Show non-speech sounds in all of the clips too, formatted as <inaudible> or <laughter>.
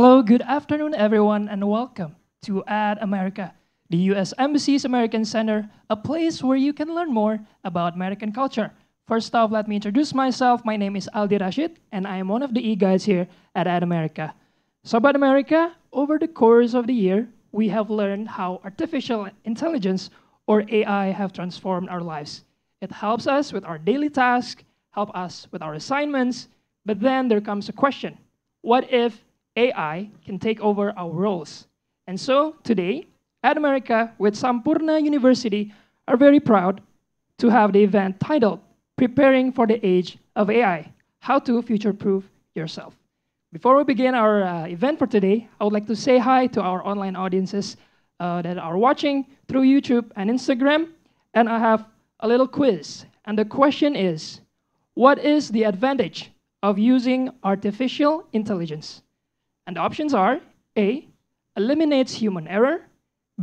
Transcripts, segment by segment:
Hello, good afternoon, everyone, and welcome to Ad America, the U.S. Embassy's American Center, a place where you can learn more about American culture. First off, let me introduce myself. My name is Aldi Rashid, and I am one of the e-guides here at Ad America. So, about America, over the course of the year, we have learned how artificial intelligence, or AI, have transformed our lives. It helps us with our daily tasks, help us with our assignments, but then there comes a question. What if AI can take over our roles? And so today, at America with Sampurna University are very proud to have the event titled Preparing for the Age of AI, How to Future-Proof Yourself. Before we begin our uh, event for today, I would like to say hi to our online audiences uh, that are watching through YouTube and Instagram. And I have a little quiz. And the question is, what is the advantage of using artificial intelligence? And the options are A, eliminates human error,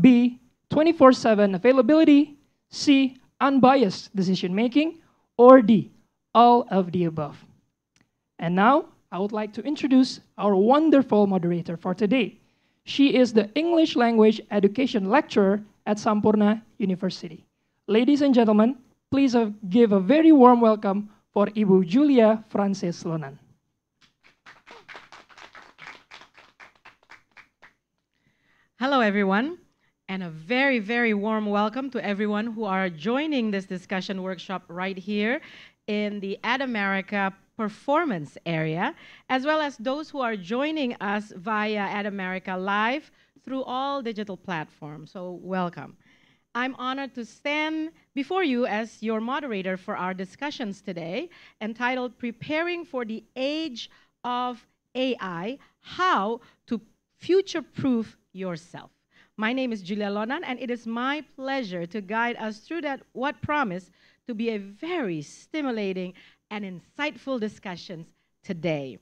B, 24 7 availability, C, unbiased decision making, or D, all of the above. And now I would like to introduce our wonderful moderator for today. She is the English Language Education Lecturer at Sampurna University. Ladies and gentlemen, please uh, give a very warm welcome for Ibu Julia Frances Lonan. Hello, everyone, and a very, very warm welcome to everyone who are joining this discussion workshop right here in the Ad America performance area, as well as those who are joining us via Ad America Live through all digital platforms. So, welcome. I'm honored to stand before you as your moderator for our discussions today, entitled Preparing for the Age of AI How to Future Proof yourself. My name is Julia Lonan, and it is my pleasure to guide us through that what promise to be a very stimulating and insightful discussions today.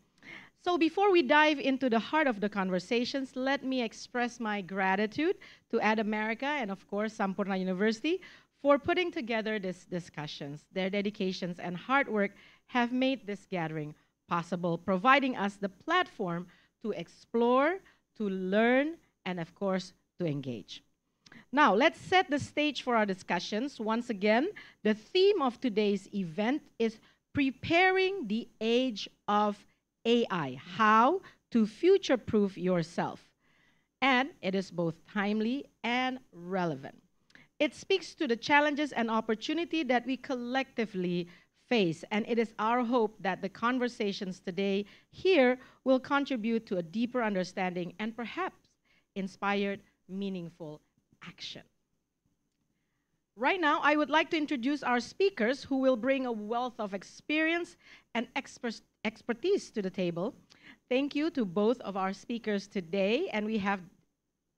So before we dive into the heart of the conversations, let me express my gratitude to Ad America and of course Sampurna University for putting together these discussions. Their dedications and hard work have made this gathering possible, providing us the platform to explore, to learn, and of course, to engage. Now, let's set the stage for our discussions. Once again, the theme of today's event is preparing the age of AI, how to future proof yourself. And it is both timely and relevant. It speaks to the challenges and opportunity that we collectively face, and it is our hope that the conversations today here will contribute to a deeper understanding and perhaps inspired, meaningful action. Right now, I would like to introduce our speakers who will bring a wealth of experience and expert expertise to the table. Thank you to both of our speakers today, and we have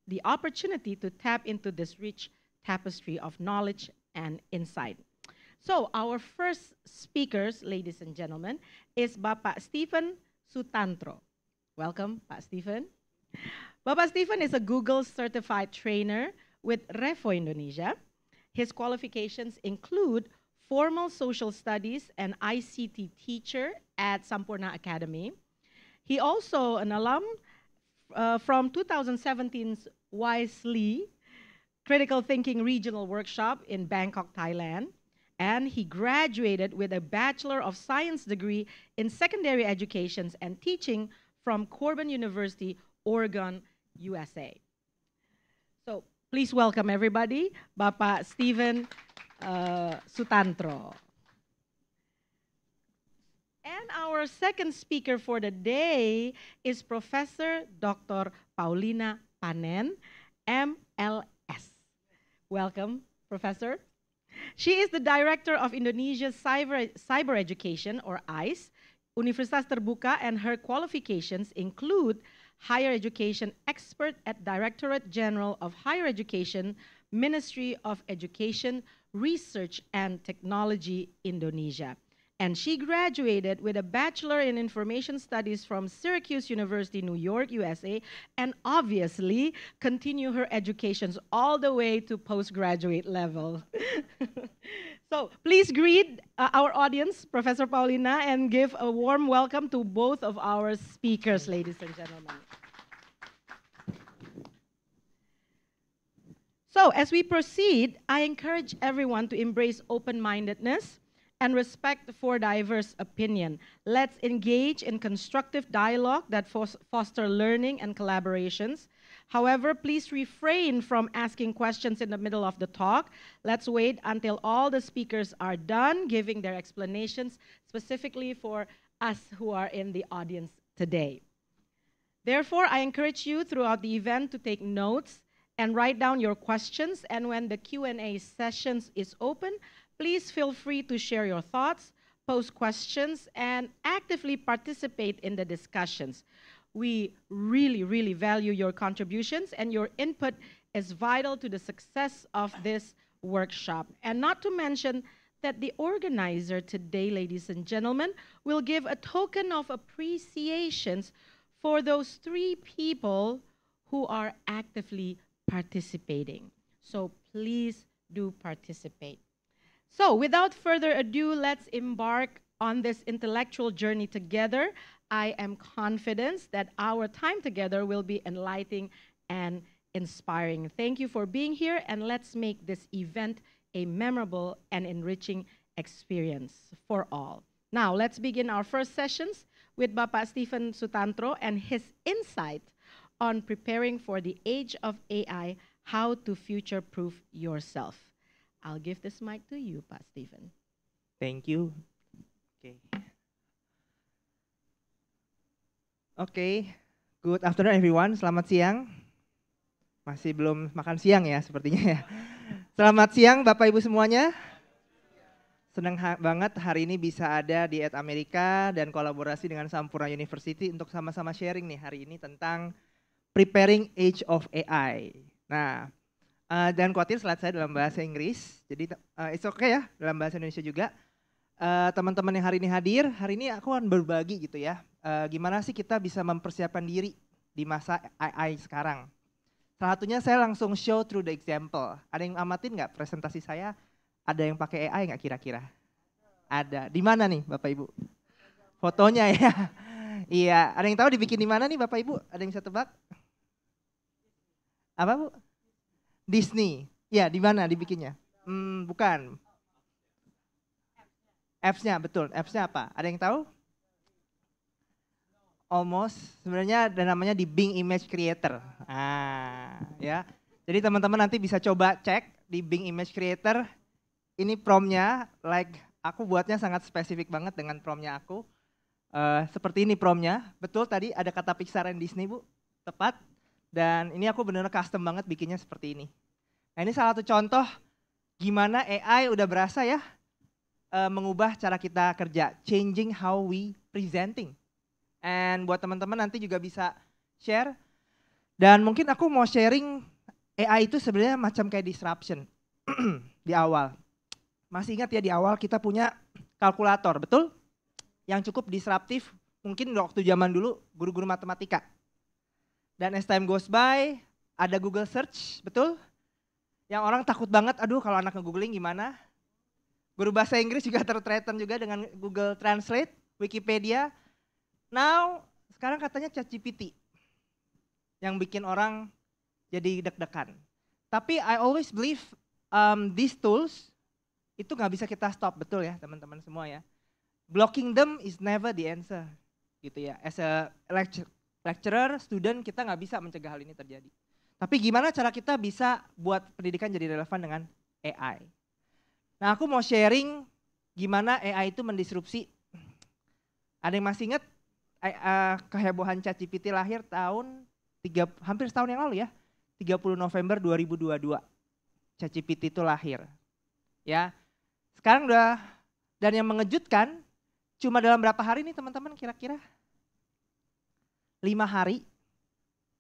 the opportunity to tap into this rich tapestry of knowledge and insight. So, our first speakers, ladies and gentlemen, is Bapak Stephen Sutantro. Welcome, Pak Stephen. Bapak Stephen is a Google certified trainer with Refo Indonesia. His qualifications include formal social studies and ICT teacher at Sampurna Academy. He also an alum uh, from 2017's Wisely Critical Thinking Regional Workshop in Bangkok, Thailand. And he graduated with a Bachelor of Science degree in Secondary Education and Teaching from Corban University, Oregon, USA. So please welcome everybody, Bapak Stephen uh, Sutantro. And our second speaker for the day is Professor Dr. Paulina Panen, MLS. Welcome, Professor. She is the Director of Indonesia's Cyber, Cyber Education, or ICE, Universitas Terbuka, and her qualifications include higher education expert at Directorate General of Higher Education, Ministry of Education, Research and Technology, Indonesia. And she graduated with a Bachelor in Information Studies from Syracuse University, New York, USA, and obviously continue her educations all the way to postgraduate level. <laughs> so please greet uh, our audience, Professor Paulina, and give a warm welcome to both of our speakers, ladies and gentlemen. So, as we proceed, I encourage everyone to embrace open mindedness and respect for diverse opinion. Let's engage in constructive dialogue that fos- foster learning and collaborations. However, please refrain from asking questions in the middle of the talk. Let's wait until all the speakers are done giving their explanations, specifically for us who are in the audience today. Therefore, I encourage you throughout the event to take notes and write down your questions and when the Q&A sessions is open, please feel free to share your thoughts, post questions and actively participate in the discussions. We really really value your contributions and your input is vital to the success of this workshop. And not to mention that the organizer today, ladies and gentlemen, will give a token of appreciations for those three people who are actively participating. So please do participate. So, without further ado, let's embark on this intellectual journey together. I am confident that our time together will be enlightening and inspiring. Thank you for being here, and let's make this event a memorable and enriching experience for all. Now, let's begin our first sessions with Bapak Stephen Sutantro and his insight on preparing for the age of AI, how to future proof yourself. I'll give this mic to you, Pak Stephen. Thank you. Oke. Oke, good afternoon everyone. Selamat siang. Masih belum makan siang ya sepertinya ya. Selamat siang Bapak Ibu semuanya. Senang ha banget hari ini bisa ada di Ed Amerika dan kolaborasi dengan Sampurna University untuk sama-sama sharing nih hari ini tentang preparing age of AI. Nah, uh, dan khawatir slide saya dalam bahasa Inggris, jadi uh, it's okay ya dalam bahasa Indonesia juga. Uh, teman-teman yang hari ini hadir, hari ini aku akan berbagi gitu ya, uh, gimana sih kita bisa mempersiapkan diri di masa AI sekarang. Salah satunya saya langsung show through the example. Ada yang amatin nggak presentasi saya? Ada yang pakai AI nggak kira-kira? Ada. Di mana nih Bapak Ibu? Fotonya ya. <laughs> iya. Ada yang tahu dibikin di mana nih Bapak Ibu? Ada yang bisa tebak? Apa Bu? Disney. Ya, di mana dibikinnya? Hmm, bukan. Apps-nya, betul. Apps-nya apa? Ada yang tahu? Almost. Sebenarnya ada namanya di Bing Image Creator. Ah, ya. Jadi teman-teman nanti bisa coba cek di Bing Image Creator. Ini promnya, like aku buatnya sangat spesifik banget dengan promnya aku. Uh, seperti ini promnya. Betul tadi ada kata Pixar dan Disney Bu. Tepat. Dan ini aku benar-benar custom banget bikinnya seperti ini. Nah ini salah satu contoh gimana AI udah berasa ya uh, mengubah cara kita kerja, changing how we presenting. And buat teman-teman nanti juga bisa share. Dan mungkin aku mau sharing AI itu sebenarnya macam kayak disruption <clears throat> di awal. Masih ingat ya di awal kita punya kalkulator, betul? Yang cukup disruptif mungkin waktu zaman dulu guru-guru matematika. Dan as time goes by, ada Google Search, betul? Yang orang takut banget, aduh kalau anak nge-googling gimana? Guru bahasa Inggris juga <laughs> terthreaten juga dengan Google Translate, Wikipedia. Now, sekarang katanya ChatGPT yang bikin orang jadi deg-degan. Tapi I always believe um, these tools itu nggak bisa kita stop, betul ya teman-teman semua ya. Blocking them is never the answer, gitu ya. As a lecture, lecturer, student, kita nggak bisa mencegah hal ini terjadi. Tapi gimana cara kita bisa buat pendidikan jadi relevan dengan AI? Nah aku mau sharing gimana AI itu mendisrupsi. Ada yang masih ingat kehebohan ChatGPT lahir tahun tiga, hampir setahun yang lalu ya, 30 November 2022. ChatGPT itu lahir. Ya, sekarang udah dan yang mengejutkan cuma dalam berapa hari nih teman-teman kira-kira? Lima hari,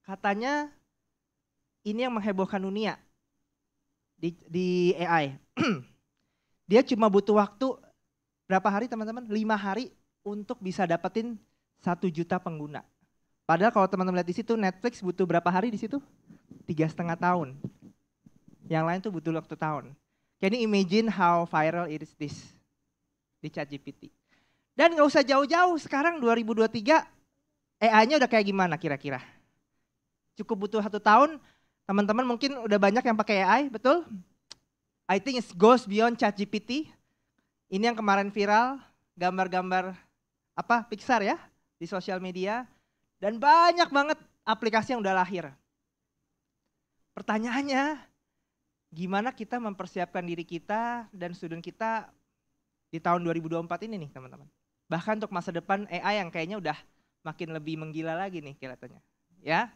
katanya ini yang menghebohkan dunia di, di AI. <clears throat> Dia cuma butuh waktu berapa hari teman-teman? Lima hari untuk bisa dapetin satu juta pengguna. Padahal kalau teman-teman lihat di situ Netflix butuh berapa hari di situ? Tiga setengah tahun. Yang lain tuh butuh waktu tahun. Can you imagine how viral it is this di ChatGPT? Dan nggak usah jauh-jauh, sekarang 2023 AI-nya udah kayak gimana kira-kira? Cukup butuh satu tahun, Teman-teman mungkin udah banyak yang pakai AI, betul? I think it goes beyond ChatGPT. Ini yang kemarin viral, gambar-gambar apa Pixar ya di sosial media dan banyak banget aplikasi yang udah lahir. Pertanyaannya, gimana kita mempersiapkan diri kita dan student kita di tahun 2024 ini nih teman-teman. Bahkan untuk masa depan AI yang kayaknya udah makin lebih menggila lagi nih kelihatannya. Ya.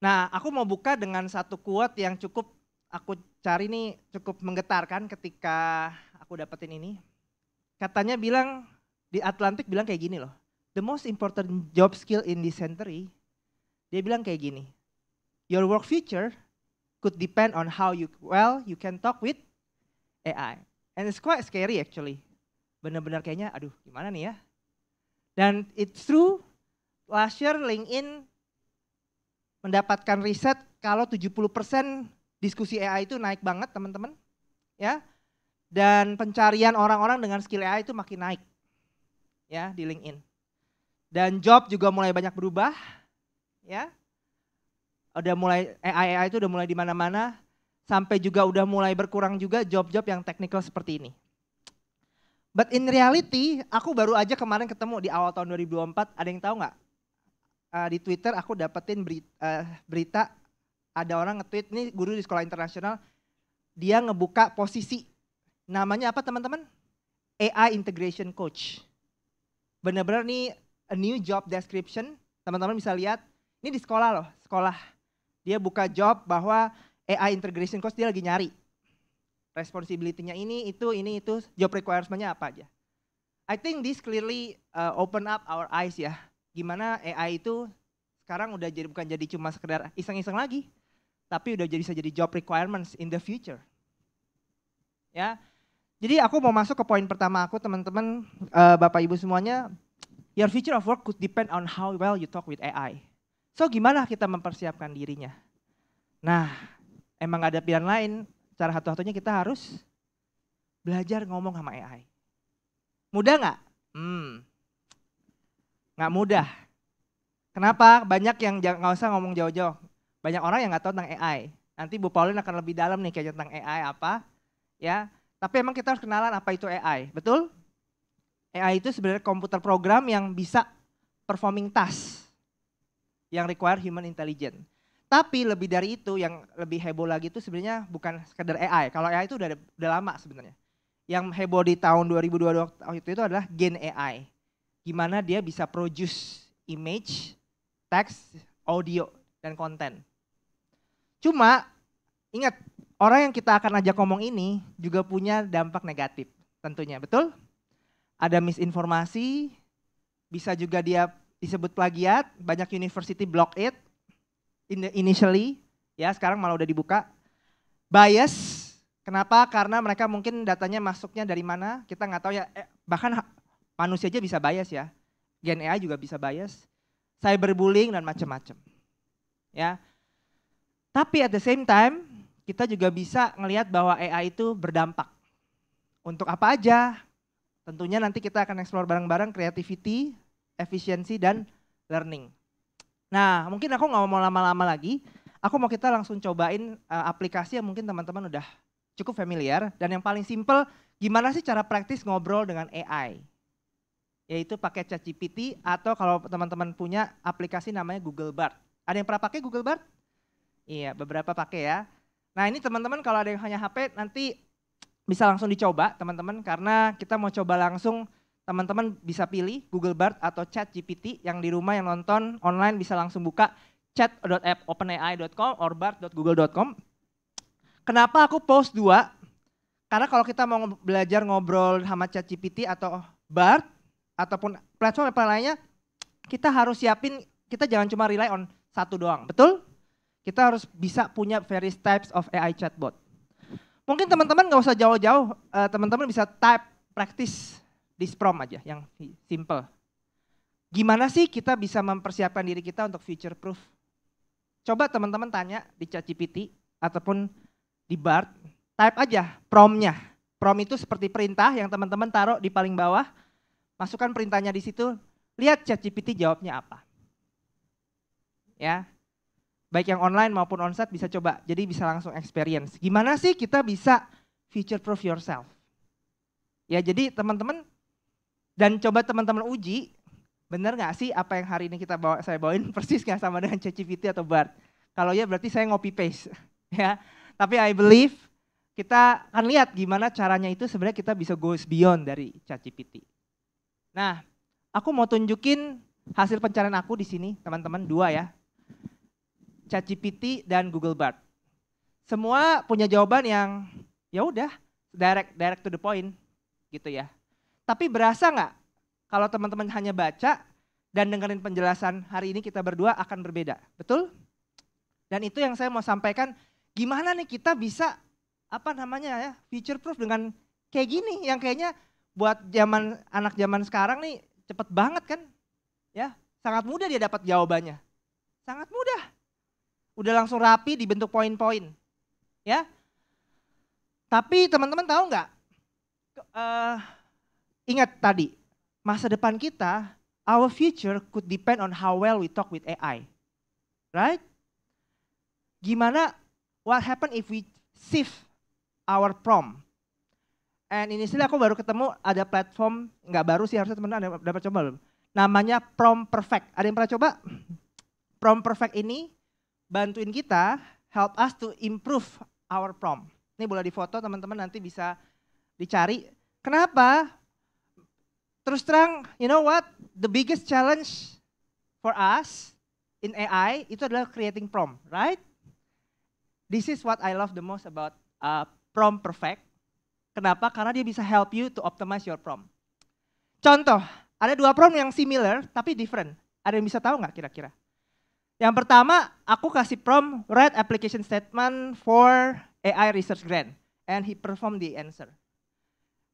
Nah, aku mau buka dengan satu quote yang cukup aku cari nih cukup menggetarkan ketika aku dapetin ini. Katanya bilang di Atlantik bilang kayak gini loh. The most important job skill in this century, dia bilang kayak gini. Your work future could depend on how you well you can talk with AI. And it's quite scary actually. Benar-benar kayaknya aduh gimana nih ya. Dan it's true last year LinkedIn mendapatkan riset kalau 70% diskusi AI itu naik banget teman-teman. Ya. Dan pencarian orang-orang dengan skill AI itu makin naik. Ya, di LinkedIn. Dan job juga mulai banyak berubah. Ya. Udah mulai AI AI itu udah mulai di mana-mana sampai juga udah mulai berkurang juga job-job yang teknikal seperti ini. But in reality, aku baru aja kemarin ketemu di awal tahun 2024, ada yang tahu nggak? Uh, di Twitter aku dapetin berita, uh, berita ada orang nge-tweet, ini guru di sekolah internasional, dia ngebuka posisi. Namanya apa teman-teman? AI Integration Coach. Benar-benar nih a new job description, teman-teman bisa lihat, ini di sekolah loh, sekolah. Dia buka job bahwa AI Integration Coach dia lagi nyari. Responsibility-nya ini, itu, ini, itu, job requirement-nya apa aja. I think this clearly uh, open up our eyes ya. Gimana AI itu sekarang udah jadi bukan jadi cuma sekedar iseng-iseng lagi, tapi udah jadi bisa jadi job requirements in the future. Ya. Jadi aku mau masuk ke poin pertama aku teman-teman uh, Bapak Ibu semuanya, your future of work could depend on how well you talk with AI. So gimana kita mempersiapkan dirinya? Nah, emang ada pilihan lain, cara satu-satunya kita harus belajar ngomong sama AI. Mudah nggak? Hmm, nggak mudah. Kenapa? Banyak yang nggak usah ngomong jauh-jauh. Banyak orang yang nggak tahu tentang AI. Nanti Bu Pauline akan lebih dalam nih kayak tentang AI apa, ya. Tapi emang kita harus kenalan apa itu AI, betul? AI itu sebenarnya komputer program yang bisa performing task yang require human intelligence. Tapi lebih dari itu yang lebih heboh lagi itu sebenarnya bukan sekedar AI. Kalau AI itu udah udah lama sebenarnya. Yang heboh di tahun 2022 itu, itu adalah Gen AI. Gimana dia bisa produce image, text, audio, dan konten. Cuma ingat orang yang kita akan ajak ngomong ini juga punya dampak negatif tentunya, betul? Ada misinformasi, bisa juga dia disebut plagiat, banyak university block it initially, ya sekarang malah udah dibuka. Bias, kenapa? Karena mereka mungkin datanya masuknya dari mana, kita nggak tahu ya, eh, bahkan manusia aja bisa bias ya, Gen AI juga bisa bias, cyberbullying dan macam-macam. Ya. Tapi at the same time, kita juga bisa ngelihat bahwa AI itu berdampak. Untuk apa aja? Tentunya nanti kita akan explore bareng-bareng creativity, efisiensi, dan learning. Nah, mungkin aku nggak mau lama-lama lagi. Aku mau kita langsung cobain uh, aplikasi yang mungkin teman-teman udah cukup familiar. Dan yang paling simple, gimana sih cara praktis ngobrol dengan AI? Yaitu pakai ChatGPT atau kalau teman-teman punya aplikasi namanya Google Bard. Ada yang pernah pakai Google Bard? Iya, beberapa pakai ya. Nah ini teman-teman kalau ada yang hanya HP nanti bisa langsung dicoba teman-teman karena kita mau coba langsung teman-teman bisa pilih Google Bard atau Chat GPT yang di rumah yang nonton online bisa langsung buka chat.app.openai.com or bard.google.com. Kenapa aku post dua? Karena kalau kita mau belajar ngobrol sama Chat GPT atau Bard ataupun platform apa lainnya, kita harus siapin, kita jangan cuma rely on satu doang, betul? kita harus bisa punya various types of AI chatbot. Mungkin teman-teman nggak usah jauh-jauh, uh, teman-teman bisa type practice di Sprom aja, yang simple. Gimana sih kita bisa mempersiapkan diri kita untuk future proof? Coba teman-teman tanya di ChatGPT ataupun di BART, type aja promnya. Prom itu seperti perintah yang teman-teman taruh di paling bawah, masukkan perintahnya di situ, lihat ChatGPT jawabnya apa. Ya, baik yang online maupun onsite bisa coba. Jadi bisa langsung experience. Gimana sih kita bisa future proof yourself? Ya jadi teman-teman dan coba teman-teman uji benar nggak sih apa yang hari ini kita bawa saya bawain <laughs> persis nggak sama dengan ChatGPT atau BART? Kalau ya berarti saya ngopi paste <laughs> ya. Tapi I believe kita akan lihat gimana caranya itu sebenarnya kita bisa goes beyond dari ChatGPT. Nah, aku mau tunjukin hasil pencarian aku di sini, teman-teman, dua ya. ChatGPT dan Google Bard. Semua punya jawaban yang ya udah direct direct to the point gitu ya. Tapi berasa nggak kalau teman-teman hanya baca dan dengerin penjelasan hari ini kita berdua akan berbeda, betul? Dan itu yang saya mau sampaikan, gimana nih kita bisa apa namanya ya future proof dengan kayak gini yang kayaknya buat zaman anak zaman sekarang nih cepet banget kan, ya sangat mudah dia dapat jawabannya, sangat mudah udah langsung rapi dibentuk poin-poin. Ya. Tapi teman-teman tahu nggak? Uh, ingat tadi, masa depan kita, our future could depend on how well we talk with AI. Right? Gimana, what happen if we sift our prompt? And ini sih aku baru ketemu ada platform, nggak baru sih harusnya teman-teman dapat coba belum? Namanya Prom Perfect. Ada yang pernah coba? <clears throat> Prom Perfect ini bantuin kita, help us to improve our prom. Ini boleh difoto teman-teman nanti bisa dicari. Kenapa? Terus terang, you know what? The biggest challenge for us in AI itu adalah creating prom, right? This is what I love the most about uh, prom perfect. Kenapa? Karena dia bisa help you to optimize your prom. Contoh, ada dua prom yang similar tapi different. Ada yang bisa tahu nggak kira-kira? Yang pertama, aku kasih prompt write application statement for AI research grant and he perform the answer.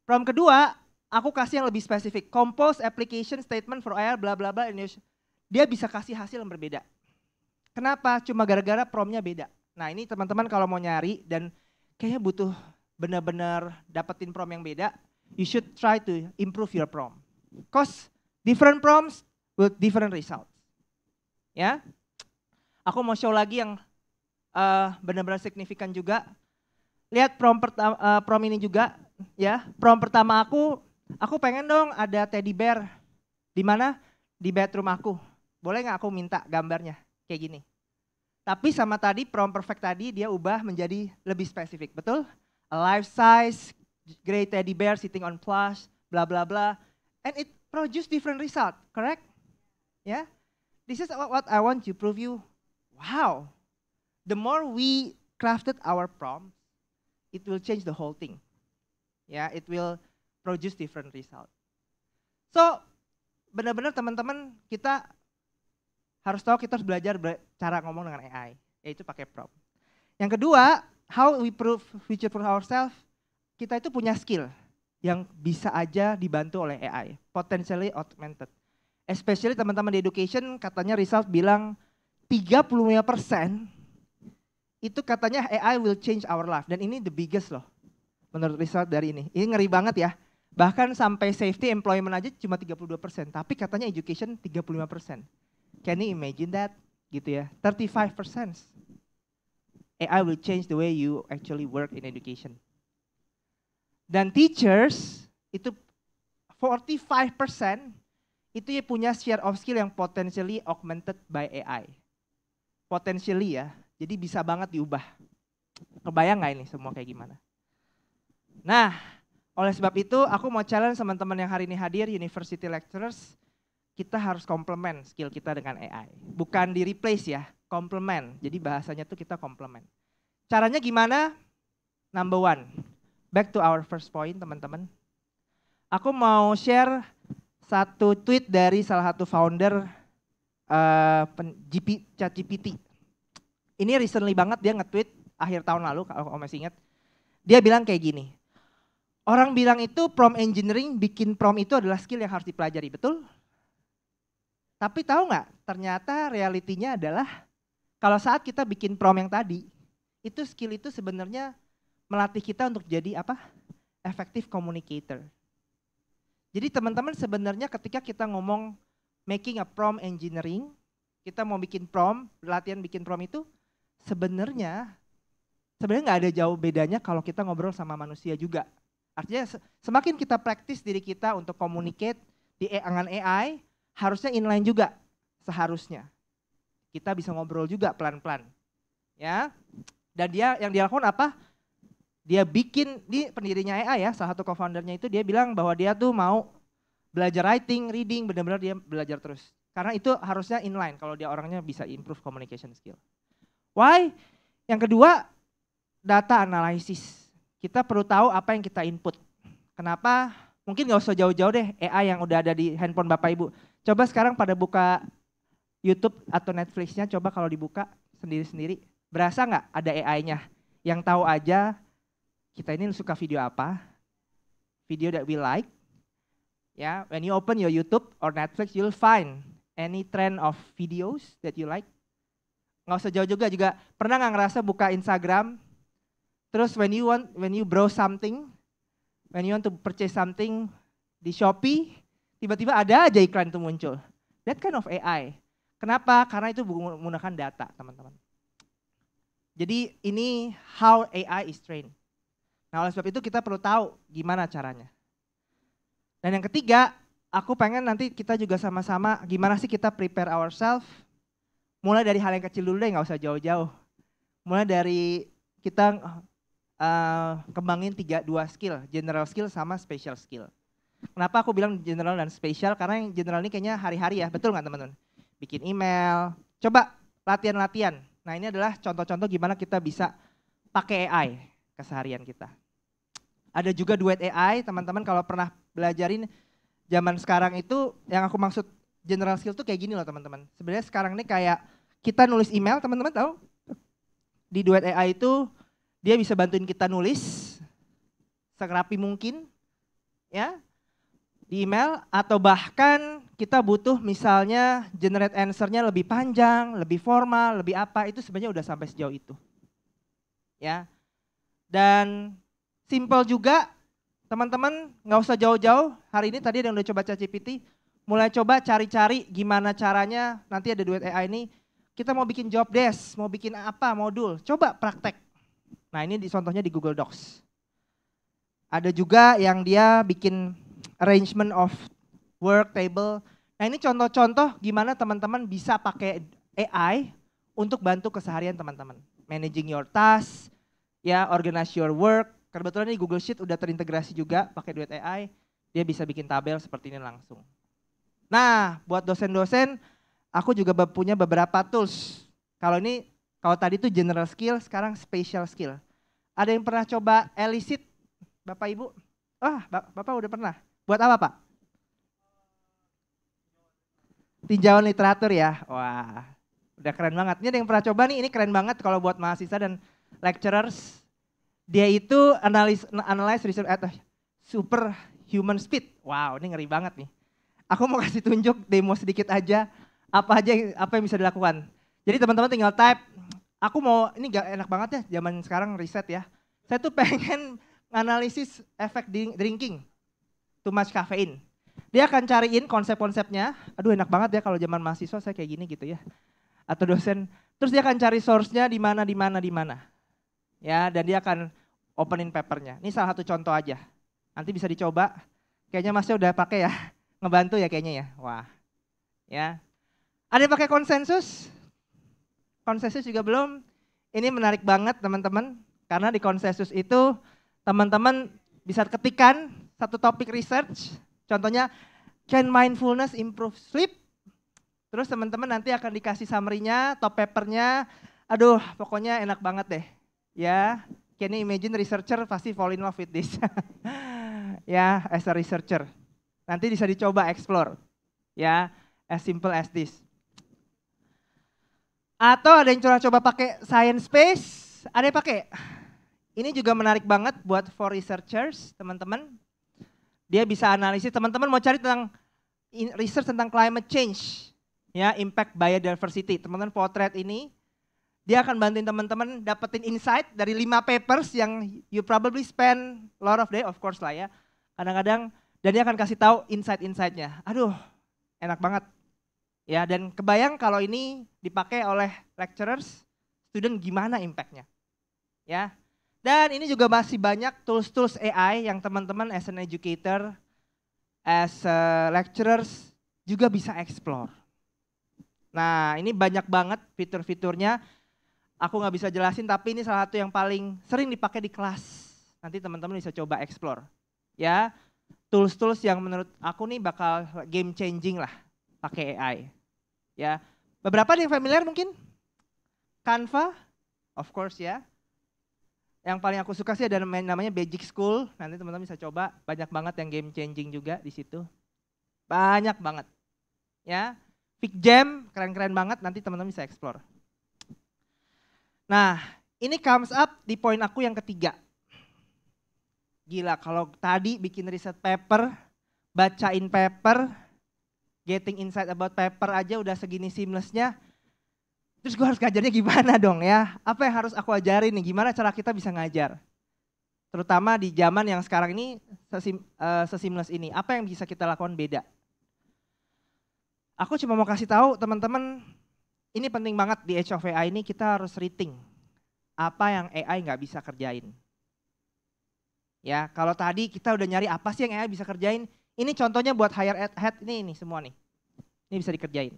Prompt kedua, aku kasih yang lebih spesifik, compose application statement for AI bla bla bla Indonesia. Dia bisa kasih hasil yang berbeda. Kenapa? Cuma gara-gara promptnya beda. Nah ini teman-teman kalau mau nyari dan kayaknya butuh benar-benar dapetin prompt yang beda, you should try to improve your prompt. Cause different prompts with different results. Ya, Aku mau show lagi yang uh, benar-benar signifikan juga. Lihat prom, uh, prom ini juga ya. Prom pertama aku, aku pengen dong ada teddy bear. Di mana? Di bedroom aku. Boleh nggak aku minta gambarnya kayak gini? Tapi sama tadi prom perfect tadi dia ubah menjadi lebih spesifik, betul? A life size, gray teddy bear sitting on plush, bla bla bla. And it produce different result, correct? Ya. Yeah? This is what I want to prove you wow, the more we crafted our prompts, it will change the whole thing. Ya, yeah, it will produce different result. So, benar-benar teman-teman kita harus tahu kita harus belajar cara ngomong dengan AI, yaitu pakai prompt. Yang kedua, how we prove future proof ourselves, kita itu punya skill yang bisa aja dibantu oleh AI, potentially augmented. Especially teman-teman di education katanya result bilang 35 persen itu katanya AI will change our life. Dan ini the biggest loh menurut result dari ini. Ini ngeri banget ya. Bahkan sampai safety employment aja cuma 32 persen. Tapi katanya education 35 persen. Can you imagine that? Gitu ya. 35 persen. AI will change the way you actually work in education. Dan teachers itu 45 persen itu ya punya share of skill yang potentially augmented by AI potentially ya. Jadi bisa banget diubah. Kebayang nggak ini semua kayak gimana? Nah, oleh sebab itu aku mau challenge teman-teman yang hari ini hadir, university lecturers, kita harus komplement skill kita dengan AI. Bukan di replace ya, komplement. Jadi bahasanya tuh kita komplement. Caranya gimana? Number one, back to our first point teman-teman. Aku mau share satu tweet dari salah satu founder uh, GP, chat GPT. Ini recently banget dia nge-tweet akhir tahun lalu kalau masih ingat. Dia bilang kayak gini. Orang bilang itu prom engineering bikin prom itu adalah skill yang harus dipelajari, betul? Tapi tahu nggak? Ternyata realitinya adalah kalau saat kita bikin prom yang tadi, itu skill itu sebenarnya melatih kita untuk jadi apa? Effective communicator. Jadi teman-teman sebenarnya ketika kita ngomong making a prom engineering, kita mau bikin prom, latihan bikin prom itu sebenarnya sebenarnya nggak ada jauh bedanya kalau kita ngobrol sama manusia juga. Artinya semakin kita praktis diri kita untuk communicate di dengan AI, harusnya inline juga seharusnya. Kita bisa ngobrol juga pelan-pelan. Ya. Dan dia yang dia lakukan apa? Dia bikin di pendirinya AI ya, salah satu co-foundernya itu dia bilang bahwa dia tuh mau belajar writing, reading, benar-benar dia belajar terus. Karena itu harusnya inline kalau dia orangnya bisa improve communication skill. Why? Yang kedua, data analysis. Kita perlu tahu apa yang kita input. Kenapa? Mungkin nggak usah jauh-jauh deh AI yang udah ada di handphone Bapak Ibu. Coba sekarang pada buka YouTube atau Netflixnya, coba kalau dibuka sendiri-sendiri. Berasa nggak ada AI-nya? Yang tahu aja kita ini suka video apa, video that we like. Ya, when you open your YouTube or Netflix, you'll find any trend of videos that you like? Nggak usah jauh juga juga. Pernah nggak ngerasa buka Instagram, terus when you want, when you browse something, when you want to purchase something di Shopee, tiba-tiba ada aja iklan itu muncul. That kind of AI. Kenapa? Karena itu menggunakan data, teman-teman. Jadi ini how AI is trained. Nah oleh sebab itu kita perlu tahu gimana caranya. Dan yang ketiga, aku pengen nanti kita juga sama-sama gimana sih kita prepare ourselves. Mulai dari hal yang kecil dulu deh, nggak usah jauh-jauh. Mulai dari kita uh, kembangin tiga dua skill, general skill sama special skill. Kenapa aku bilang general dan special? Karena yang general ini kayaknya hari-hari ya, betul nggak teman-teman? Bikin email, coba latihan-latihan. Nah ini adalah contoh-contoh gimana kita bisa pakai AI keseharian kita. Ada juga duet AI, teman-teman kalau pernah belajarin zaman sekarang itu yang aku maksud general skill tuh kayak gini loh teman-teman. Sebenarnya sekarang ini kayak kita nulis email, teman-teman tahu? Di Duet AI itu dia bisa bantuin kita nulis sekerapi mungkin ya di email atau bahkan kita butuh misalnya generate answer-nya lebih panjang, lebih formal, lebih apa itu sebenarnya udah sampai sejauh itu. Ya. Dan simple juga Teman-teman nggak usah jauh-jauh, hari ini tadi yang udah coba ChatGPT, mulai coba cari-cari gimana caranya nanti ada duet AI ini, kita mau bikin job desk, mau bikin apa, modul, coba praktek. Nah ini di, contohnya di Google Docs. Ada juga yang dia bikin arrangement of work table. Nah ini contoh-contoh gimana teman-teman bisa pakai AI untuk bantu keseharian teman-teman. Managing your task, ya organize your work, Kebetulan ini Google Sheet udah terintegrasi juga pakai Duet AI, dia bisa bikin tabel seperti ini langsung. Nah, buat dosen-dosen, aku juga punya beberapa tools. Kalau ini, kalau tadi itu general skill, sekarang special skill. Ada yang pernah coba elicit, Bapak Ibu? Ah, Bapak udah pernah. Buat apa Pak? Tinjauan literatur ya. Wah, udah keren banget. Ini ada yang pernah coba nih, ini keren banget kalau buat mahasiswa dan lecturers dia itu analis analyze research atau super human speed. Wow, ini ngeri banget nih. Aku mau kasih tunjuk demo sedikit aja apa aja apa yang bisa dilakukan. Jadi teman-teman tinggal type. Aku mau ini gak enak banget ya zaman sekarang riset ya. Saya tuh <laughs> pengen analisis efek drinking, too much caffeine. Dia akan cariin konsep-konsepnya. Aduh enak banget ya kalau zaman mahasiswa saya kayak gini gitu ya. Atau dosen. Terus dia akan cari source-nya di mana, di mana, di mana ya dan dia akan opening papernya. Ini salah satu contoh aja. Nanti bisa dicoba. Kayaknya masnya udah pakai ya, <laughs> ngebantu ya kayaknya ya. Wah, ya. Ada yang pakai konsensus? Konsensus juga belum. Ini menarik banget teman-teman, karena di konsensus itu teman-teman bisa ketikan satu topik research. Contohnya, can mindfulness improve sleep? Terus teman-teman nanti akan dikasih summary-nya, top papernya. Aduh, pokoknya enak banget deh ya can you imagine researcher pasti fall in love with this <laughs> ya as a researcher nanti bisa dicoba explore ya as simple as this atau ada yang coba-coba pakai science space ada yang pakai ini juga menarik banget buat for researchers teman-teman dia bisa analisis teman-teman mau cari tentang research tentang climate change ya impact biodiversity teman-teman potret ini dia akan bantuin teman-teman dapetin insight dari lima papers yang you probably spend a lot of day, of course lah ya. Kadang-kadang, dan dia akan kasih tahu insight-insightnya. Aduh, enak banget. Ya, dan kebayang kalau ini dipakai oleh lecturers, student gimana impactnya. Ya, dan ini juga masih banyak tools-tools AI yang teman-teman as an educator, as a lecturers juga bisa explore. Nah, ini banyak banget fitur-fiturnya. Aku nggak bisa jelasin, tapi ini salah satu yang paling sering dipakai di kelas. Nanti teman-teman bisa coba explore. Ya, tools-tools yang menurut aku nih bakal game changing lah pakai AI. Ya, beberapa yang familiar mungkin Canva, of course ya. Yang paling aku suka sih ada namanya Magic School. Nanti teman-teman bisa coba. Banyak banget yang game changing juga di situ. Banyak banget. Ya, Big Jam keren-keren banget. Nanti teman-teman bisa explore. Nah, ini comes up di poin aku yang ketiga. Gila, kalau tadi bikin riset paper, bacain paper, getting insight about paper aja udah segini seamlessnya. Terus gue harus ngajarnya gimana dong ya? Apa yang harus aku ajarin nih? Gimana cara kita bisa ngajar? Terutama di zaman yang sekarang ini sesim, uh, seseamless ini. Apa yang bisa kita lakukan beda? Aku cuma mau kasih tahu teman-teman, ini penting banget di Age of AI ini kita harus rating apa yang AI nggak bisa kerjain. Ya, kalau tadi kita udah nyari apa sih yang AI bisa kerjain, ini contohnya buat higher head ini ini semua nih. Ini bisa dikerjain.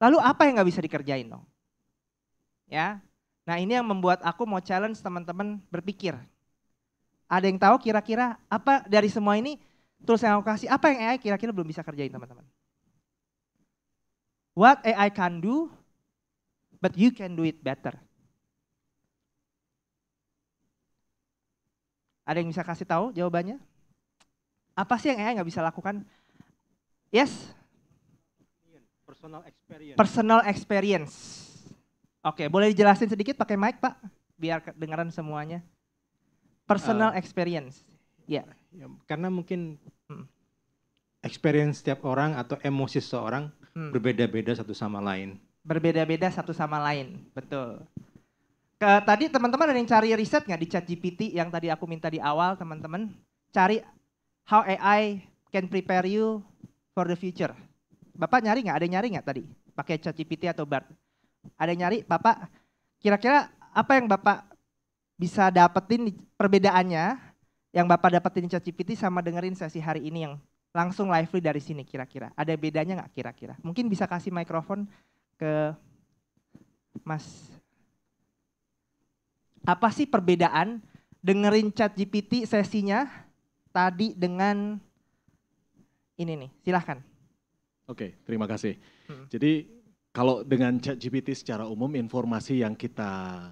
Lalu apa yang nggak bisa dikerjain dong? Ya, nah ini yang membuat aku mau challenge teman-teman berpikir. Ada yang tahu kira-kira apa dari semua ini tools yang aku kasih, apa yang AI kira-kira belum bisa kerjain teman-teman? What AI can do, but you can do it better. Ada yang bisa kasih tahu jawabannya? Apa sih yang AI nggak bisa lakukan? Yes? Personal experience. Personal experience. Oke, boleh dijelasin sedikit pakai mic Pak? Biar kedengaran semuanya. Personal uh, experience. Ya. ya. Karena mungkin hmm. experience setiap orang atau emosi seseorang hmm. berbeda-beda satu sama lain. Berbeda-beda satu sama lain, betul. Ke, tadi teman-teman ada yang cari riset nggak di chat GPT yang tadi aku minta di awal teman-teman? Cari how AI can prepare you for the future. Bapak nyari nggak? Ada yang nyari nggak tadi? Pakai ChatGPT atau BART? Ada nyari? Bapak kira-kira apa yang Bapak bisa dapetin perbedaannya yang Bapak dapetin ChatGPT sama dengerin sesi hari ini yang langsung lively dari sini kira-kira? Ada bedanya nggak kira-kira? Mungkin bisa kasih mikrofon ke Mas. Apa sih perbedaan dengerin ChatGPT sesinya tadi dengan ini nih, silahkan. Oke, terima kasih. Hmm. Jadi kalau dengan ChatGPT secara umum informasi yang kita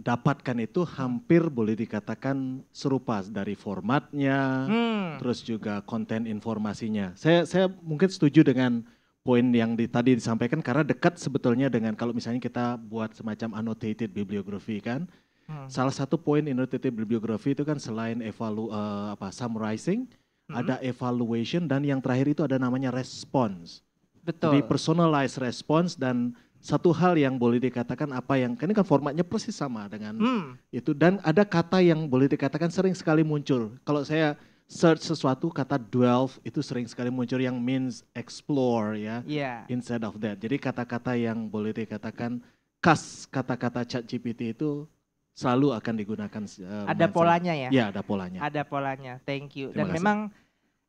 dapatkan itu hampir boleh dikatakan serupa dari formatnya, hmm. terus juga konten informasinya. Saya saya mungkin setuju dengan poin yang di, tadi disampaikan karena dekat sebetulnya dengan kalau misalnya kita buat semacam annotated bibliography kan, Hmm. Salah satu poin annotated bibliografi itu kan selain evalu uh, apa summarizing, hmm. ada evaluation dan yang terakhir itu ada namanya response. Betul. Jadi personalized response dan satu hal yang boleh dikatakan apa yang ini kan formatnya persis sama dengan hmm. itu dan ada kata yang boleh dikatakan sering sekali muncul. Kalau saya search sesuatu kata dwell itu sering sekali muncul yang means explore ya. Yeah. Instead of that. Jadi kata-kata yang boleh dikatakan khas kata-kata chat GPT itu selalu akan digunakan. Uh, ada polanya ya? Ya ada polanya. Ada polanya, thank you. Terima Dan kasih. memang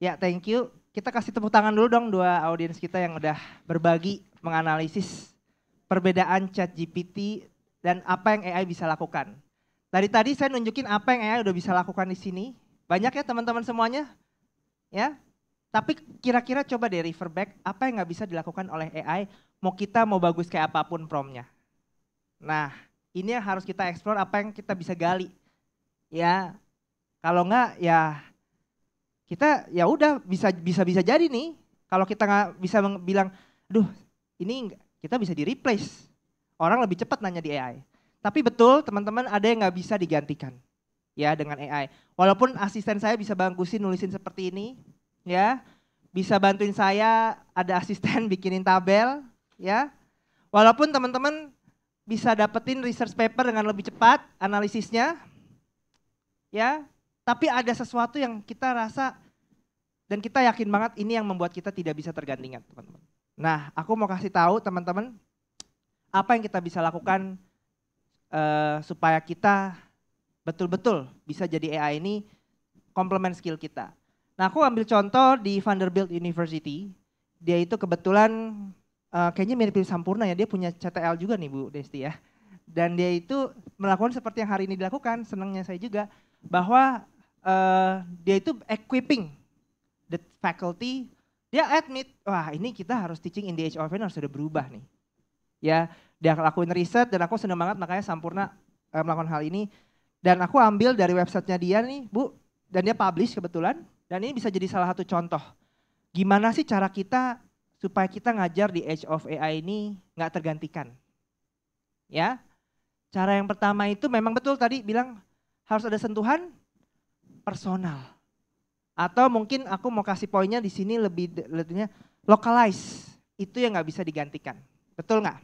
ya thank you. Kita kasih tepuk tangan dulu dong dua audiens kita yang udah berbagi menganalisis perbedaan chat GPT dan apa yang AI bisa lakukan. Dari tadi saya nunjukin apa yang AI udah bisa lakukan di sini. Banyak ya teman-teman semuanya? Ya, tapi kira-kira coba deh refer back apa yang nggak bisa dilakukan oleh AI mau kita mau bagus kayak apa pun promnya. Nah, ini yang harus kita eksplor apa yang kita bisa gali. Ya, kalau enggak ya kita ya udah bisa bisa bisa jadi nih. Kalau kita nggak bisa bilang, duh ini kita bisa di replace. Orang lebih cepat nanya di AI. Tapi betul teman-teman ada yang nggak bisa digantikan ya dengan AI. Walaupun asisten saya bisa bangkusin nulisin seperti ini, ya bisa bantuin saya ada asisten <laughs> bikinin tabel, ya. Walaupun teman-teman bisa dapetin research paper dengan lebih cepat analisisnya. Ya, tapi ada sesuatu yang kita rasa dan kita yakin banget ini yang membuat kita tidak bisa tergantikan, teman-teman. Nah, aku mau kasih tahu teman-teman apa yang kita bisa lakukan uh, supaya kita betul-betul bisa jadi AI ini komplement skill kita. Nah, aku ambil contoh di Vanderbilt University. Dia itu kebetulan uh, kayaknya mirip-mirip Sampurna ya. Dia punya CTL juga nih Bu Desti ya. Dan dia itu melakukan seperti yang hari ini dilakukan, senangnya saya juga, bahwa uh, dia itu equipping the faculty, dia admit, wah ini kita harus teaching in the age of harus sudah berubah nih. Ya, dia lakuin riset dan aku senang banget makanya Sampurna uh, melakukan hal ini. Dan aku ambil dari websitenya dia nih, Bu, dan dia publish kebetulan, dan ini bisa jadi salah satu contoh. Gimana sih cara kita supaya kita ngajar di age of AI ini nggak tergantikan? Ya, Cara yang pertama itu memang betul tadi bilang harus ada sentuhan personal. Atau mungkin aku mau kasih poinnya di sini lebih lebihnya localize. Itu yang nggak bisa digantikan. Betul nggak?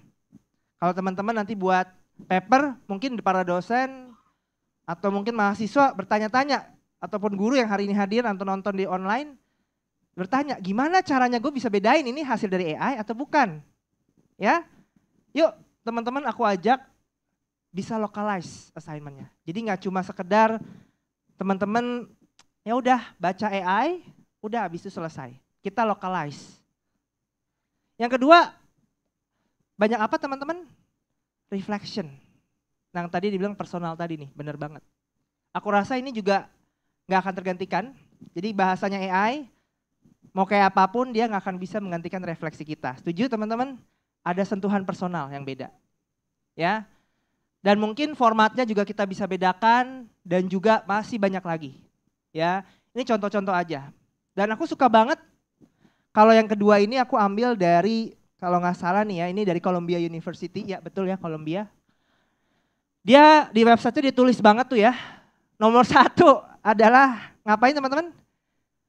Kalau teman-teman nanti buat paper, mungkin para dosen atau mungkin mahasiswa bertanya-tanya ataupun guru yang hari ini hadir atau nonton di online bertanya, gimana caranya gue bisa bedain ini hasil dari AI atau bukan? Ya, yuk teman-teman aku ajak bisa localize assignmentnya. Jadi nggak cuma sekedar teman-teman ya udah baca AI, udah habis itu selesai. Kita localize. Yang kedua, banyak apa teman-teman? Reflection. Nah, yang tadi dibilang personal tadi nih, bener banget. Aku rasa ini juga nggak akan tergantikan. Jadi bahasanya AI, mau kayak apa pun dia nggak akan bisa menggantikan refleksi kita. Setuju teman-teman? Ada sentuhan personal yang beda. Ya, dan mungkin formatnya juga kita bisa bedakan dan juga masih banyak lagi. Ya, ini contoh-contoh aja. Dan aku suka banget kalau yang kedua ini aku ambil dari kalau nggak salah nih ya, ini dari Columbia University. Ya betul ya Columbia. Dia di website-nya ditulis banget tuh ya. Nomor satu adalah ngapain teman-teman?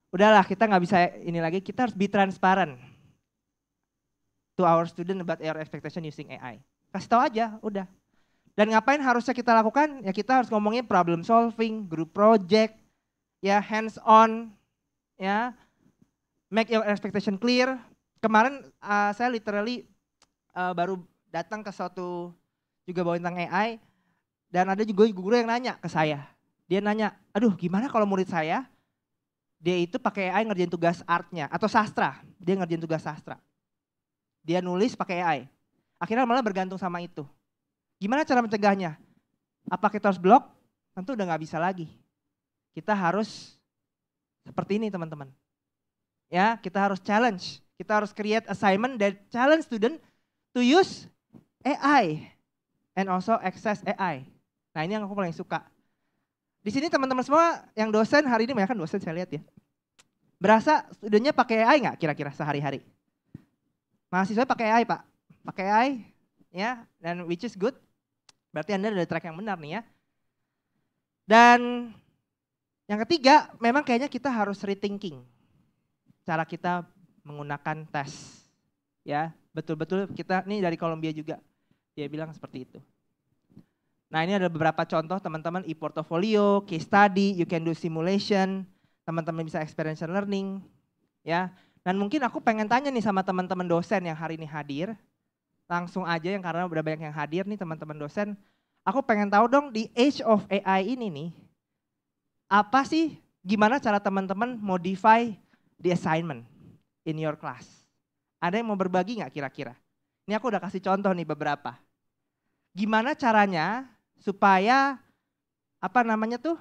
Udahlah kita nggak bisa ini lagi, kita harus be transparent to our student about our expectation using AI. Kasih tahu aja, udah. Dan ngapain harusnya kita lakukan? Ya kita harus ngomongin problem solving, group project, ya hands on, ya make your expectation clear. Kemarin uh, saya literally uh, baru datang ke suatu juga bawa tentang AI dan ada juga guru yang nanya ke saya. Dia nanya, aduh gimana kalau murid saya dia itu pakai AI ngerjain tugas artnya atau sastra, dia ngerjain tugas sastra. Dia nulis pakai AI. Akhirnya malah bergantung sama itu. Gimana cara mencegahnya? Apa kita harus blok? Tentu udah nggak bisa lagi. Kita harus seperti ini teman-teman. Ya, kita harus challenge. Kita harus create assignment dan challenge student to use AI and also access AI. Nah ini yang aku paling suka. Di sini teman-teman semua yang dosen hari ini banyak kan dosen saya lihat ya. Berasa studentnya pakai AI nggak kira-kira sehari-hari? Mahasiswa pakai AI pak, pakai AI ya, dan which is good. Berarti Anda ada track yang benar nih ya. Dan yang ketiga, memang kayaknya kita harus rethinking cara kita menggunakan tes. Ya, betul-betul kita ini dari Columbia juga. Dia bilang seperti itu. Nah, ini ada beberapa contoh teman-teman e-portfolio, case study, you can do simulation, teman-teman bisa experiential learning, ya. Dan mungkin aku pengen tanya nih sama teman-teman dosen yang hari ini hadir, langsung aja yang karena udah banyak yang hadir nih teman-teman dosen. Aku pengen tahu dong di age of AI ini nih, apa sih gimana cara teman-teman modify the assignment in your class? Ada yang mau berbagi nggak kira-kira? Ini aku udah kasih contoh nih beberapa. Gimana caranya supaya apa namanya tuh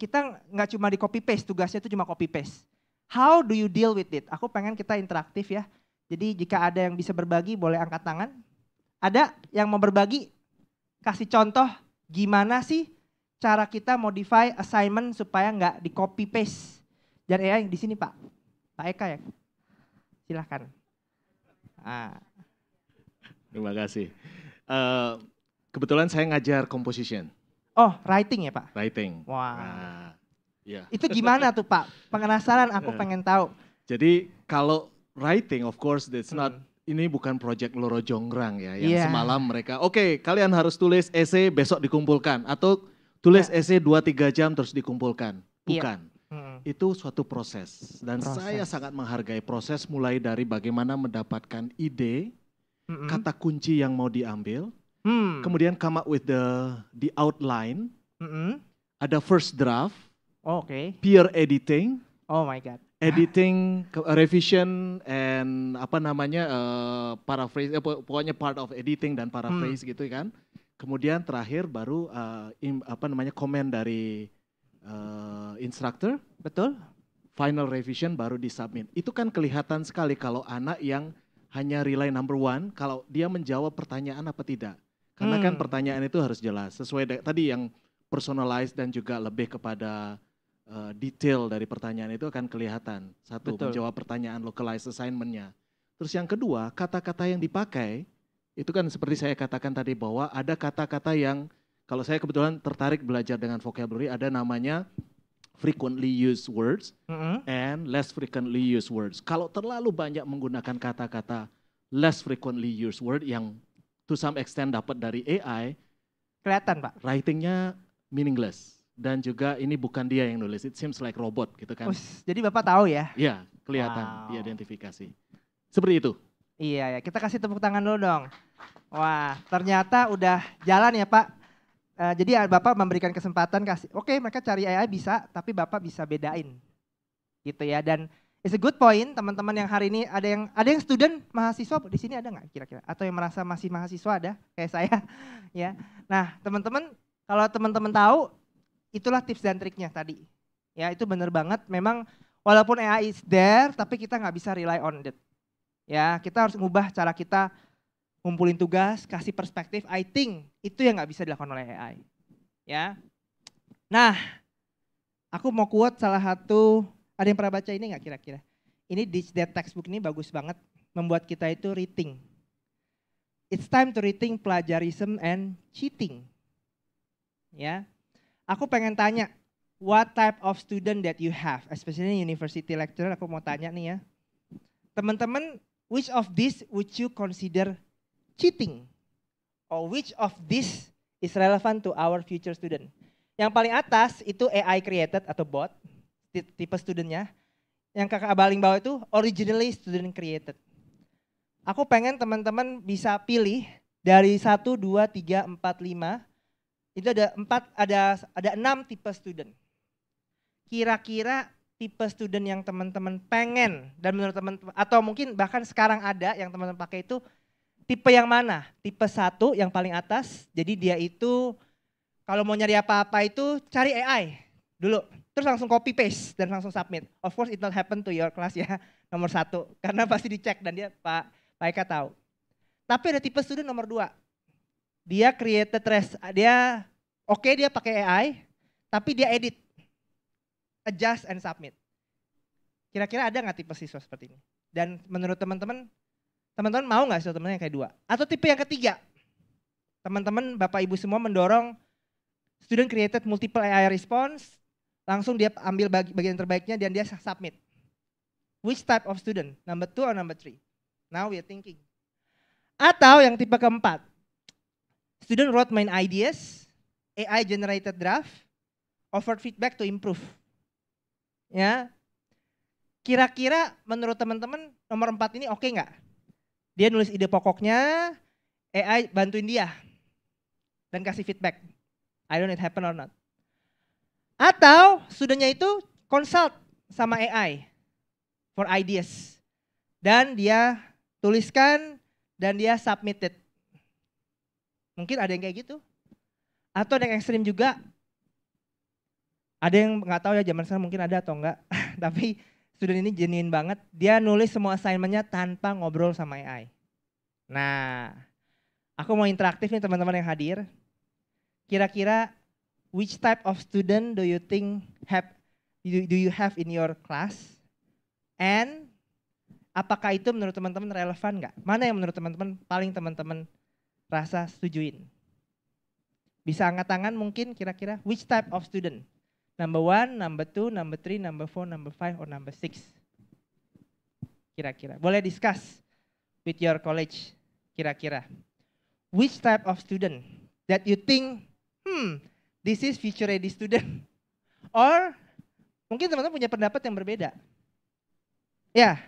kita nggak cuma di copy paste tugasnya itu cuma copy paste. How do you deal with it? Aku pengen kita interaktif ya. Jadi jika ada yang bisa berbagi boleh angkat tangan. Ada yang mau berbagi? Kasih contoh gimana sih cara kita modify assignment supaya nggak di copy paste. Dan AI di sini Pak. Pak Eka ya. Silahkan. Ah. Terima kasih. Uh, kebetulan saya ngajar composition. Oh, writing ya Pak? Writing. Wah. Wow. Nah, ya. Itu gimana tuh Pak? Penasaran aku <laughs> pengen tahu. Jadi kalau writing of course that's not hmm. ini bukan project Loro Jonggrang ya yang yeah. semalam mereka oke okay, kalian harus tulis esai besok dikumpulkan atau tulis yeah. esai 2 3 jam terus dikumpulkan. Iya. Bukan. Yeah. Hmm. itu suatu proses dan proses. saya sangat menghargai proses mulai dari bagaimana mendapatkan ide, hmm. kata kunci yang mau diambil, hmm. kemudian come up with the the outline, hmm. ada first draft, oh, oke, okay. peer editing, oh my god, editing, revision, and apa namanya uh, paraphrase, eh, pokoknya part of editing dan paraphrase hmm. gitu kan. Kemudian terakhir baru uh, im, apa namanya komen dari uh, instructor, betul? Final revision baru disubmit. Itu kan kelihatan sekali kalau anak yang hanya relay number one, kalau dia menjawab pertanyaan apa tidak. Karena kan hmm. kan pertanyaan itu harus jelas sesuai tadi yang personalized dan juga lebih kepada uh, detail dari pertanyaan itu akan kelihatan. Satu Betul. menjawab pertanyaan localized assignmentnya. Terus yang kedua kata-kata yang dipakai itu kan seperti saya katakan tadi bahwa ada kata-kata yang kalau saya kebetulan tertarik belajar dengan vocabulary ada namanya frequently used words mm -hmm. and less frequently used words. Kalau terlalu banyak menggunakan kata-kata less frequently used word yang to some extent dapat dari AI, kelihatan pak. Writingnya meaningless dan juga ini bukan dia yang nulis. It seems like robot gitu kan. Ush, jadi bapak tahu ya? Iya, kelihatan wow. diidentifikasi. Seperti itu. Iya ya, kita kasih tepuk tangan dulu dong. Wah, ternyata udah jalan ya Pak. Uh, jadi Bapak memberikan kesempatan kasih, oke okay, mereka cari AI bisa, tapi Bapak bisa bedain. Gitu ya, dan it's a good point teman-teman yang hari ini ada yang ada yang student mahasiswa di sini ada nggak kira-kira? Atau yang merasa masih mahasiswa ada kayak saya <laughs> ya. Nah teman-teman kalau teman-teman tahu itulah tips dan triknya tadi. Ya itu benar banget, memang walaupun AI is there, tapi kita nggak bisa rely on it. Ya, kita harus mengubah cara kita ngumpulin tugas, kasih perspektif. I think itu yang nggak bisa dilakukan oleh AI. Ya. Nah, aku mau quote salah satu, ada yang pernah baca ini nggak kira-kira? Ini di Dead Textbook ini bagus banget, membuat kita itu reading. It's time to rethink plagiarism and cheating. Ya, aku pengen tanya, what type of student that you have, especially university lecturer, aku mau tanya nih ya. Teman-teman which of this would you consider cheating? Or which of this is relevant to our future student? Yang paling atas itu AI created atau bot, tipe studentnya. Yang kakak paling bawah itu originally student created. Aku pengen teman-teman bisa pilih dari 1, 2, 3, 4, 5. Itu ada 4, ada ada 6 tipe student. Kira-kira tipe student yang teman-teman pengen dan menurut teman-teman atau mungkin bahkan sekarang ada yang teman-teman pakai itu tipe yang mana? Tipe satu yang paling atas. Jadi dia itu kalau mau nyari apa-apa itu cari AI dulu. Terus langsung copy paste dan langsung submit. Of course it not happen to your class ya <laughs> nomor satu karena <laughs> pasti dicek dan dia Pak Pak Eka tahu. Tapi ada tipe student nomor dua. Dia created rest, dia oke okay, dia pakai AI, tapi dia edit adjust and submit. Kira-kira ada nggak tipe siswa seperti ini? Dan menurut teman-teman, teman-teman mau nggak siswa teman yang kayak dua? Atau tipe yang ketiga, teman-teman, bapak ibu semua mendorong student created multiple AI response, langsung dia ambil bagian terbaiknya dan dia submit. Which type of student? Number two or number three? Now we are thinking. Atau yang tipe keempat, student wrote main ideas, AI generated draft, offered feedback to improve. Ya. Kira-kira menurut teman-teman nomor empat ini oke okay nggak? Dia nulis ide pokoknya, AI bantuin dia dan kasih feedback. I don't know it happen or not. Atau sudahnya itu consult sama AI for ideas. Dan dia tuliskan dan dia submitted. Mungkin ada yang kayak gitu. Atau ada yang ekstrim juga, ada yang nggak tahu ya zaman sekarang mungkin ada atau enggak, <laughs> tapi student ini genuine banget. Dia nulis semua assignmentnya tanpa ngobrol sama AI. Nah, aku mau interaktif nih teman-teman yang hadir. Kira-kira which type of student do you think have do you have in your class? And apakah itu menurut teman-teman relevan nggak? Mana yang menurut teman-teman paling teman-teman rasa setujuin? Bisa angkat tangan mungkin kira-kira which type of student? Number one, number two, number three, number four, number five, or number six? Kira-kira. Boleh discuss with your college, kira-kira. Which type of student that you think, hmm, this is future ready student? <laughs> Or Mungkin teman-teman punya pendapat yang berbeda. Ya,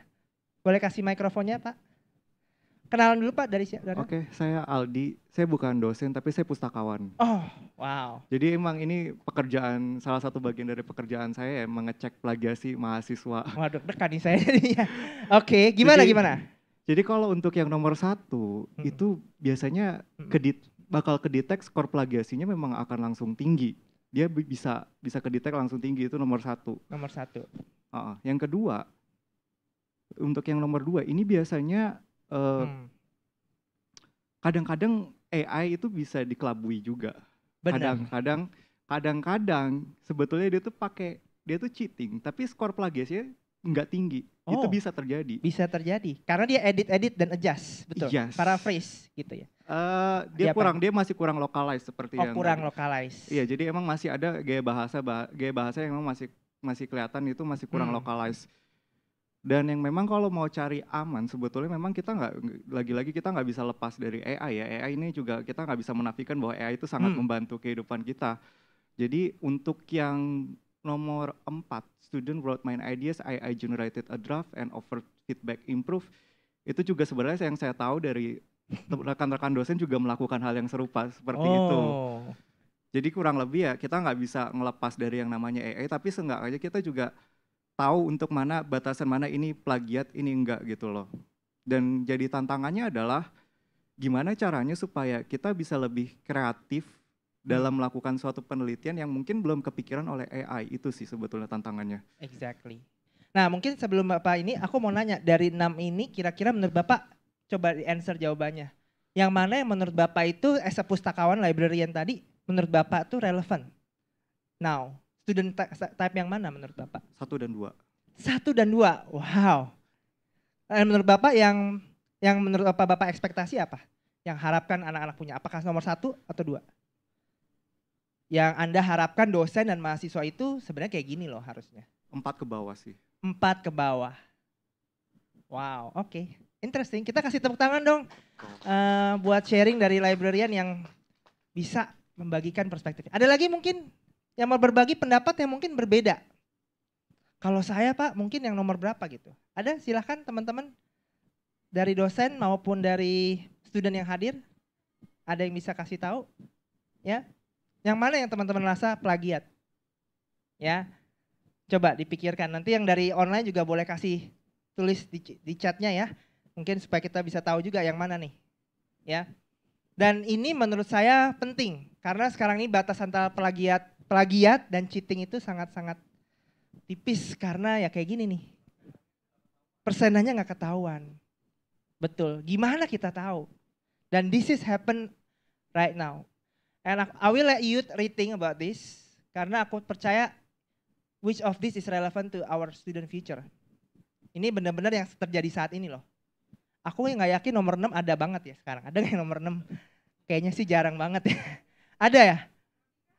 boleh kasih mikrofonnya Pak. Kenalan dulu Pak dari siapa? Oke, saya Aldi. Saya bukan dosen tapi saya pustakawan. Oh, wow. Jadi emang ini pekerjaan salah satu bagian dari pekerjaan saya ya mengecek plagiasi mahasiswa. Waduh, dekat nih saya. <laughs> Oke, gimana Jadi- gimana? Jadi kalau untuk yang nomor satu Mm-mm. itu biasanya Mm-mm. kedit bakal kedetek skor plagiasinya memang akan langsung tinggi. Dia bi- bisa bisa kedetek langsung tinggi itu nomor satu. Nomor satu. Uh-uh. Yang kedua untuk yang nomor dua ini biasanya eh, Hmm, kadang-kadang AI itu bisa dikelabui juga. kadang-kadang kadang-kadang sebetulnya dia tuh pakai dia tuh cheating tapi skor plagiasinya nggak tinggi itu Oh. bisa terjadi Bisa terjadi karena dia edit-edit dan adjust, betul. Yes. Paraphrase gitu ya. Eh, dia kurang dia masih kurang localize seperti Oh, yang kurang tadi. localize. iya jadi emang masih ada gaya bahasa bah- gaya bahasa yang emang masih masih kelihatan itu masih kurang Hmm. localize dan yang memang kalau mau cari aman sebetulnya memang kita nggak lagi-lagi kita nggak bisa lepas dari AI ya AI ini juga kita nggak bisa menafikan bahwa AI itu sangat Hmm. membantu kehidupan kita jadi untuk yang nomor 4 student wrote my ideas AI generated a draft and offered feedback improve itu juga sebenarnya yang saya tahu dari rekan-rekan dosen juga melakukan hal yang serupa seperti itu oh. jadi kurang lebih ya kita nggak bisa ngelepas dari yang namanya AI, tapi seenggaknya kita juga tahu untuk mana batasan mana ini plagiat, ini enggak gitu loh. Dan jadi tantangannya adalah gimana caranya supaya kita bisa lebih kreatif dalam melakukan suatu penelitian yang mungkin belum kepikiran oleh AI itu sih sebetulnya tantangannya. Exactly. Nah, mungkin sebelum Bapak ini aku mau nanya dari enam ini kira-kira menurut Bapak coba di answer jawabannya. Yang mana yang menurut Bapak itu as a pustakawan librarian tadi menurut Bapak tuh relevan? Now, student ty- type yang mana menurut Bapak? Satu dan dua. Satu dan dua. Wow. Dan menurut Bapak yang yang menurut Bapak Bapak ekspektasi apa? Yang harapkan anak-anak punya? Apakah nomor satu atau dua? Yang Anda harapkan dosen dan mahasiswa itu sebenarnya kayak gini loh harusnya. Empat ke bawah sih. Empat ke bawah. Wow, oke. Interesting. Kita kasih tepuk tangan dong eh, buat sharing dari librarian yang bisa membagikan perspektif. Ada lagi mungkin yang mau berbagi pendapat yang mungkin berbeda. Kalau saya Pak, mungkin yang nomor berapa gitu. Ada silahkan teman-teman dari dosen maupun dari student yang hadir. Ada yang bisa kasih tahu? Ya. Yang mana yang teman-teman rasa plagiat? Ya. Coba dipikirkan. Nanti yang dari online juga boleh kasih tulis di, di chatnya ya. Mungkin supaya kita bisa tahu juga yang mana nih. Ya. Dan ini menurut saya penting karena sekarang ini batas antara plagiat plagiat dan cheating itu sangat-sangat tipis karena ya kayak gini nih. Persenannya nggak ketahuan. Betul. Gimana kita tahu? Dan this is happen right now. And I- will let you rethink about this karena aku percaya which of this is relevant to our student future. Ini benar-benar yang terjadi saat ini loh. Aku nggak yakin nomor 6 ada banget ya sekarang. Ada nggak nomor 6? Kayaknya sih jarang banget ya. <laughs> ada ya?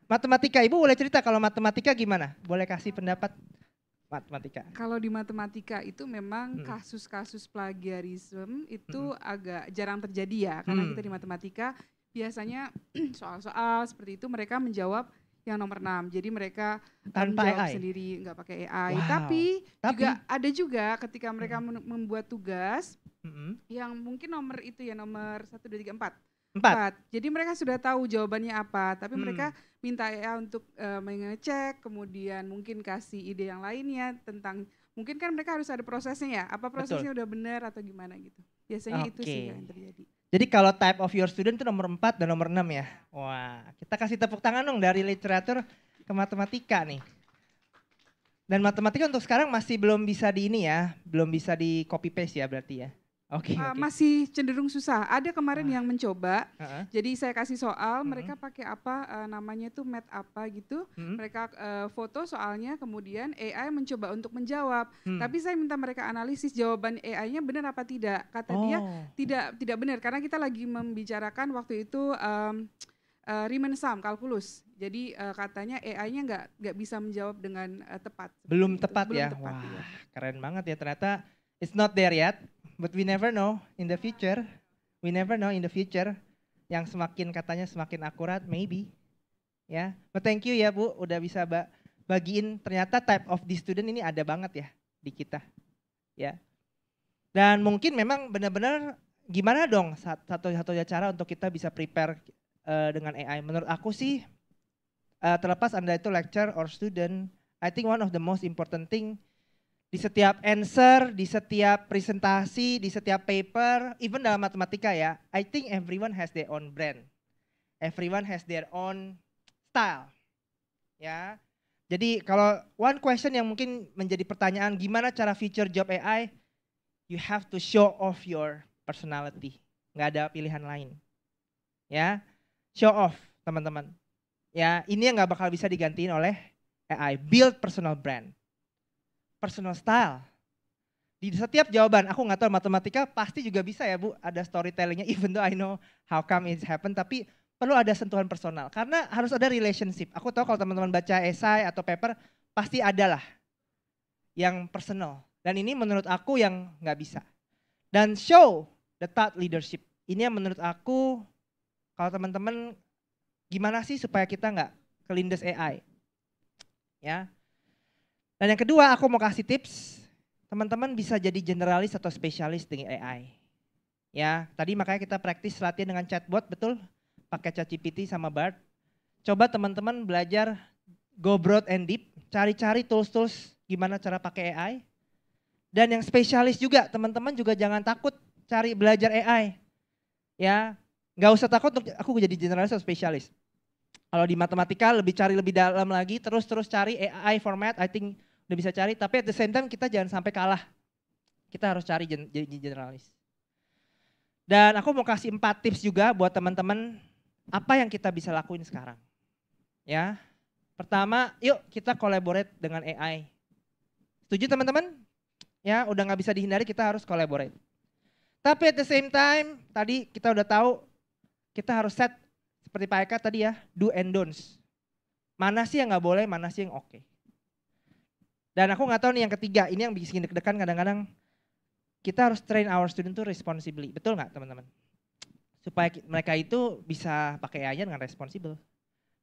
Matematika, Ibu boleh cerita kalau matematika gimana? Boleh kasih pendapat matematika. Kalau di matematika itu memang Hmm. kasus-kasus plagiarisme itu agak jarang terjadi ya, karena Hmm. kita di matematika biasanya <clears throat> soal-soal seperti itu mereka menjawab yang nomor 6. Jadi mereka Tanpa AI? sendiri, nggak pakai AI. Wow. Tapi, Tapi- juga ada juga ketika mereka men- membuat tugas Mm-mm. yang mungkin nomor itu ya nomor 1 2 3 4. Empat. Empat. Jadi mereka sudah tahu jawabannya apa, tapi Hmm. mereka minta ya untuk eh, mengecek, kemudian mungkin kasih ide yang lainnya tentang mungkin kan mereka harus ada prosesnya ya, apa prosesnya udah benar atau gimana gitu. Biasanya itu Oke. sih yang terjadi. Jadi kalau type of your student itu nomor 4 dan nomor 6 ya. Wah, kita kasih tepuk tangan dong dari literatur ke matematika nih. Dan matematika untuk sekarang masih belum bisa di ini ya, belum bisa di copy paste ya berarti ya. Oke, Eh, oke. masih cenderung susah. Ada kemarin Ah. yang mencoba, Heeh. jadi saya kasih soal, Hmm. mereka pakai apa eh, namanya tuh mat apa gitu. Hmm. Mereka eh, foto soalnya, kemudian AI mencoba untuk menjawab. Hmm. Tapi saya minta mereka analisis jawaban AI-nya benar apa tidak. Kata dia Oh. tidak tidak benar karena kita lagi membicarakan waktu itu um, uh, Riemann sum kalkulus. Jadi uh, katanya AI-nya nggak nggak bisa menjawab dengan uh, tepat. Belum itu. tepat Belum ya. tepat, Wah, iya. keren banget ya ternyata it's not there yet, but we never know in the future. We never know in the future yang semakin katanya semakin akurat maybe. Ya. But thank you ya Bu udah bisa ba- bagiin ternyata type of the student ini ada banget ya di kita. Ya. Dan mungkin memang benar-benar gimana dong satu-satunya cara untuk kita bisa prepare uh, dengan AI. Menurut aku sih uh, terlepas Anda itu lecturer or student, I think one of the most important thing di setiap answer, di setiap presentasi, di setiap paper, even dalam matematika ya, I think everyone has their own brand. Everyone has their own style. Ya. Jadi kalau one question yang mungkin menjadi pertanyaan gimana cara feature job AI, you have to show off your personality. Nggak ada pilihan lain. Ya, show off teman-teman. Ya, ini yang nggak bakal bisa digantiin oleh AI. Build personal brand, personal style. Di setiap jawaban, aku nggak tahu matematika pasti juga bisa ya bu, ada storytellingnya. <laughs> Even though I know how come it happen, tapi perlu ada sentuhan personal karena harus ada relationship. Aku tahu kalau teman-teman baca esai atau paper pasti ada lah yang personal. Dan ini menurut aku yang nggak bisa. Dan show the thought leadership. Ini yang menurut aku kalau teman-teman gimana sih supaya kita nggak kelindes AI. Ya. Dan yang kedua aku mau kasih tips, teman-teman bisa jadi generalis atau spesialis dengan AI. Ya, tadi makanya kita praktis latihan dengan chatbot, betul? pakai ChatGPT sama Bard. Coba teman-teman belajar go broad and deep, cari-cari tools-tools gimana cara pakai AI. Dan yang spesialis juga, teman-teman juga jangan takut cari belajar AI. Ya, nggak usah takut untuk aku jadi generalis atau spesialis. Kalau di matematika lebih cari lebih dalam lagi, terus-terus cari AI format, I think udah bisa cari. Tapi at the same time kita jangan sampai kalah. Kita harus cari jadi generalis. Dan aku mau kasih empat tips juga buat teman-teman apa yang kita bisa lakuin sekarang? Ya, pertama, yuk kita collaborate dengan AI. Setuju teman-teman? Ya, udah nggak bisa dihindari kita harus collaborate. Tapi at the same time, tadi kita udah tahu kita harus set seperti Pak Eka tadi ya, do and don'ts. Mana sih yang nggak boleh, mana sih yang oke. Okay. Dan aku nggak tahu nih yang ketiga, ini yang bikin deg-degan kadang-kadang kita harus train our student to responsibly. Betul nggak teman-teman? supaya mereka itu bisa pakai AI dengan responsibel.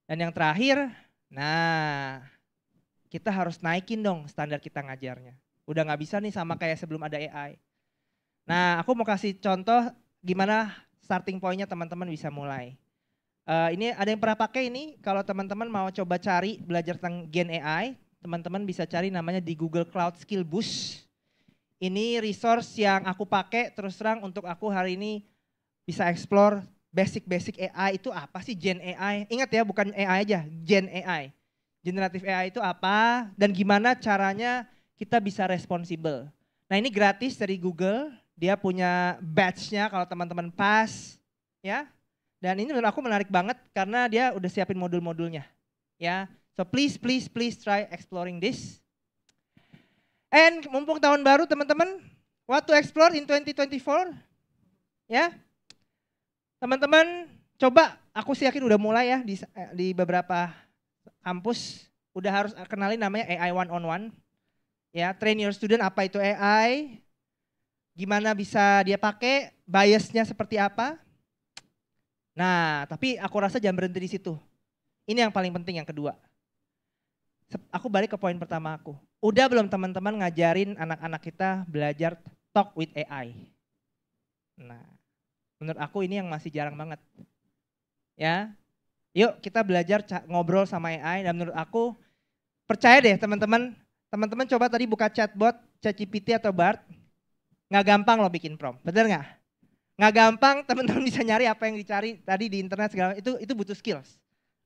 Dan yang terakhir, nah kita harus naikin dong standar kita ngajarnya. Udah nggak bisa nih sama kayak sebelum ada AI. Nah aku mau kasih contoh gimana starting pointnya teman-teman bisa mulai. Uh, ini ada yang pernah pakai ini, kalau teman-teman mau coba cari belajar tentang Gen AI, teman-teman bisa cari namanya di Google Cloud Skill Boost. Ini resource yang aku pakai terus terang untuk aku hari ini bisa explore basic-basic AI itu apa sih Gen AI. Ingat ya bukan AI aja, Gen AI. Generatif AI itu apa dan gimana caranya kita bisa responsibel. Nah ini gratis dari Google, dia punya batch-nya kalau teman-teman pas ya. Dan ini menurut aku menarik banget karena dia udah siapin modul-modulnya. Ya, so please please please try exploring this. And mumpung tahun baru teman-teman, what to explore in 2024? Ya, Teman-teman, coba aku sih yakin udah mulai ya di, di beberapa kampus udah harus kenalin namanya AI one on one. Ya, train your student apa itu AI, gimana bisa dia pakai, biasnya seperti apa. Nah, tapi aku rasa jangan berhenti di situ. Ini yang paling penting yang kedua. Aku balik ke poin pertama aku. Udah belum teman-teman ngajarin anak-anak kita belajar talk with AI? Nah, Menurut aku ini yang masih jarang banget. Ya, yuk kita belajar ngobrol sama AI dan menurut aku percaya deh teman-teman, teman-teman coba tadi buka chatbot, ChatGPT atau Bard, nggak gampang loh bikin prompt, bener nggak? Nggak gampang teman-teman bisa nyari apa yang dicari tadi di internet segala itu itu butuh skills,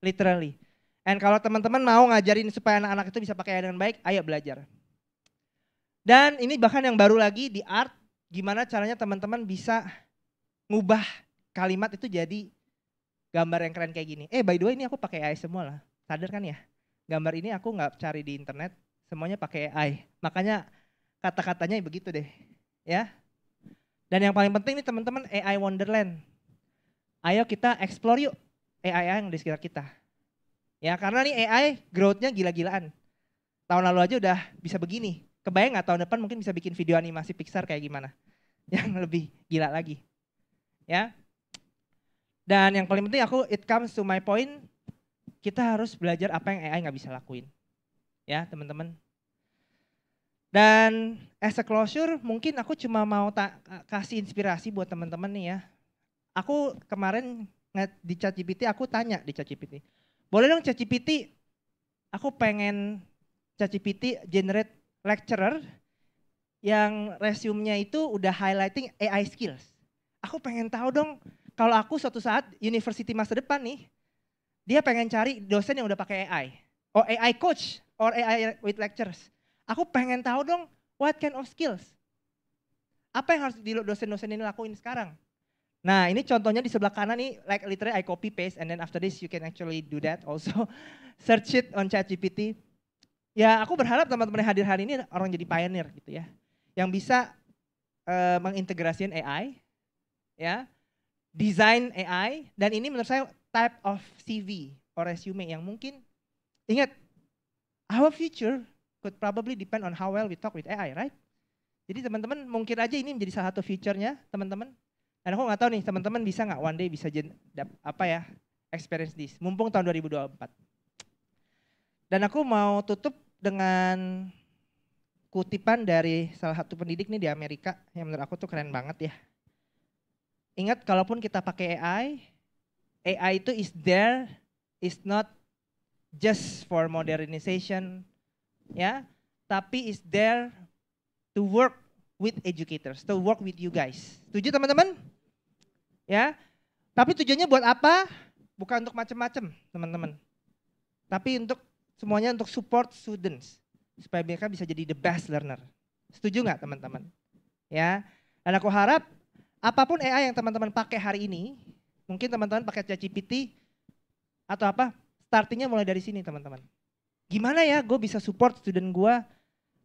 literally. And kalau teman-teman mau ngajarin supaya anak-anak itu bisa pakai dengan baik, ayo belajar. Dan ini bahkan yang baru lagi di art, gimana caranya teman-teman bisa ngubah kalimat itu jadi gambar yang keren kayak gini. Eh by the way ini aku pakai AI semua lah. Sadar kan ya? Gambar ini aku nggak cari di internet, semuanya pakai AI. Makanya kata-katanya begitu deh. Ya. Dan yang paling penting nih teman-teman AI Wonderland. Ayo kita explore yuk AI yang di sekitar kita. Ya karena nih AI growth-nya gila-gilaan. Tahun lalu aja udah bisa begini. Kebayang nggak tahun depan mungkin bisa bikin video animasi Pixar kayak gimana? <laughs> Yang lebih gila lagi ya. Dan yang paling penting aku it comes to my point, kita harus belajar apa yang AI nggak bisa lakuin. Ya, teman-teman. Dan as a closure, mungkin aku cuma mau tak kasih inspirasi buat teman-teman nih ya. Aku kemarin di ChatGPT, aku tanya di ChatGPT, boleh dong ChatGPT, aku pengen ChatGPT generate lecturer yang resume-nya itu udah highlighting AI skills. Aku pengen tahu dong, kalau aku suatu saat university masa depan nih, dia pengen cari dosen yang udah pakai AI. Or AI coach, or AI with lectures Aku pengen tahu dong what kind of skills. Apa yang harus dosen-dosen ini lakuin sekarang? Nah ini contohnya di sebelah kanan nih, like literally I copy paste and then after this you can actually do that also. <laughs> Search it on ChatGPT. Ya aku berharap teman-teman yang hadir hari ini orang jadi pioneer gitu ya. Yang bisa uh, mengintegrasikan AI, ya, design AI, dan ini menurut saya type of CV or resume yang mungkin, ingat, our future could probably depend on how well we talk with AI, right? Jadi teman-teman mungkin aja ini menjadi salah satu feature-nya teman-teman. Dan aku nggak tahu nih teman-teman bisa nggak one day bisa jen, apa ya experience this. Mumpung tahun 2024. Dan aku mau tutup dengan kutipan dari salah satu pendidik nih di Amerika yang menurut aku tuh keren banget ya. Ingat kalaupun kita pakai AI, AI itu is there, is not just for modernization, ya, tapi is there to work with educators, to work with you guys. Setuju teman-teman? Ya. Tapi tujuannya buat apa? Bukan untuk macam-macam, teman-teman. Tapi untuk semuanya untuk support students supaya mereka bisa jadi the best learner. Setuju nggak teman-teman? Ya. Dan aku harap apa pun AI yang teman-teman pakai hari ini, mungkin teman-teman pakai ChatGPT atau apa, startingnya mulai dari sini teman-teman. Gimana ya gue bisa support student gue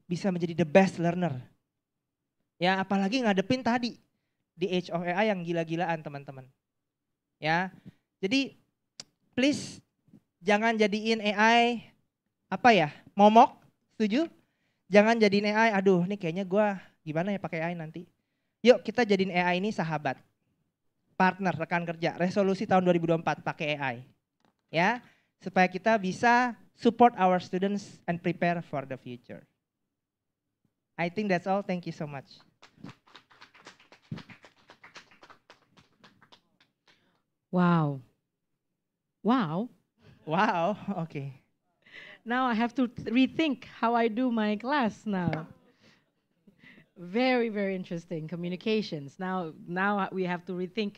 bisa menjadi the best learner. Ya apalagi ngadepin tadi di age of AI yang gila-gilaan teman-teman. Ya, jadi please jangan jadiin AI apa ya momok, setuju? Jangan jadiin AI, aduh ini kayaknya gue gimana ya pakai AI nanti. Yuk kita jadiin AI ini sahabat, partner, rekan kerja. Resolusi tahun 2024 pakai AI. Ya, supaya kita bisa support our students and prepare for the future. I think that's all. Thank you so much. Wow. Wow. Wow. <laughs> Okay. Now I have to rethink how I do my class now. very, very interesting communications. Now, now we have to rethink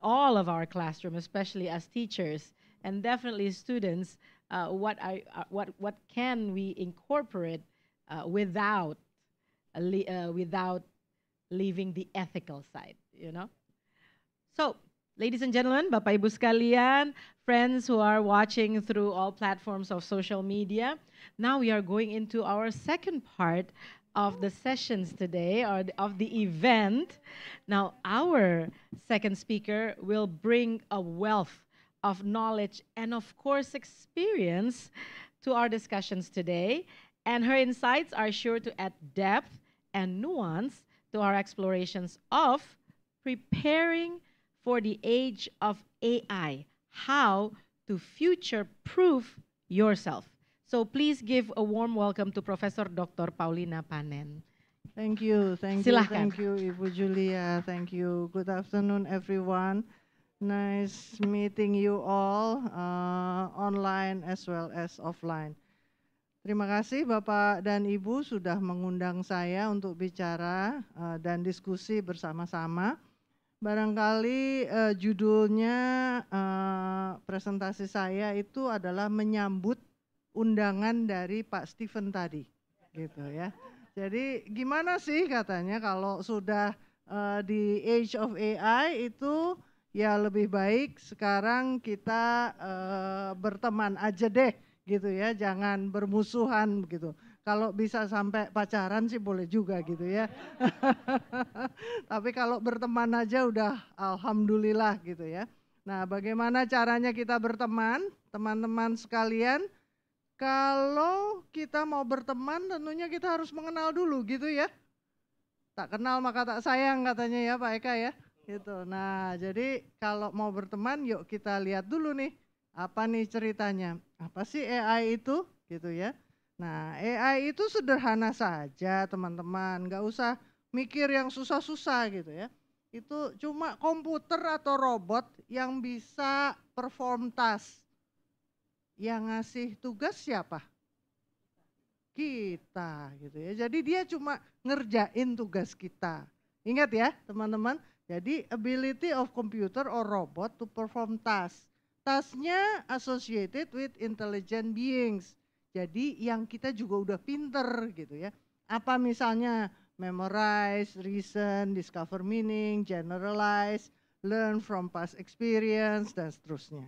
all of our classroom, especially as teachers and definitely students uh, what, I, uh, what, what can we incorporate uh, without, uh, without leaving the ethical side, you know? So, ladies and gentlemen, Bapak Ibu sekalian, friends who are watching through all platforms of social media, now we are going into our second part of the sessions today or of the event. Now, our second speaker will bring a wealth of knowledge and, of course, experience to our discussions today. And her insights are sure to add depth and nuance to our explorations of preparing for the age of AI, how to future proof yourself. So please give a warm welcome to Professor Dr. Paulina Panen. Thank you, thank Silahkan. you, thank you, Ibu Julia, thank you. Good afternoon, everyone. Nice meeting you all uh, online as well as offline. Terima kasih Bapak dan Ibu sudah mengundang saya untuk bicara uh, dan diskusi bersama-sama. Barangkali uh, judulnya uh, presentasi saya itu adalah menyambut undangan dari Pak Steven tadi, gitu ya. Jadi gimana sih katanya kalau sudah uh, di age of AI itu ya lebih baik sekarang kita uh, berteman aja deh gitu ya, jangan bermusuhan gitu. Kalau bisa sampai pacaran sih boleh juga gitu ya. <laughs> Tapi kalau berteman aja udah alhamdulillah gitu ya. Nah, bagaimana caranya kita berteman, teman-teman sekalian? Kalau kita mau berteman tentunya kita harus mengenal dulu gitu ya. Tak kenal maka tak sayang katanya ya Pak Eka ya. Gitu. Nah, jadi kalau mau berteman yuk kita lihat dulu nih apa nih ceritanya. Apa sih AI itu gitu ya. Nah, AI itu sederhana saja, teman-teman. Nggak usah mikir yang susah-susah gitu ya. Itu cuma komputer atau robot yang bisa perform task. Yang ngasih tugas siapa? Kita gitu ya. Jadi dia cuma ngerjain tugas kita. Ingat ya, teman-teman. Jadi ability of computer or robot to perform task. Tasknya associated with intelligent beings jadi yang kita juga udah pinter gitu ya. Apa misalnya memorize, reason, discover meaning, generalize, learn from past experience dan seterusnya.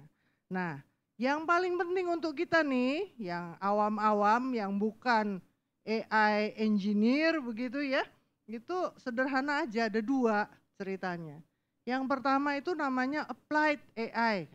Nah, yang paling penting untuk kita nih, yang awam-awam, yang bukan AI engineer begitu ya, itu sederhana aja, ada dua ceritanya. Yang pertama itu namanya applied AI.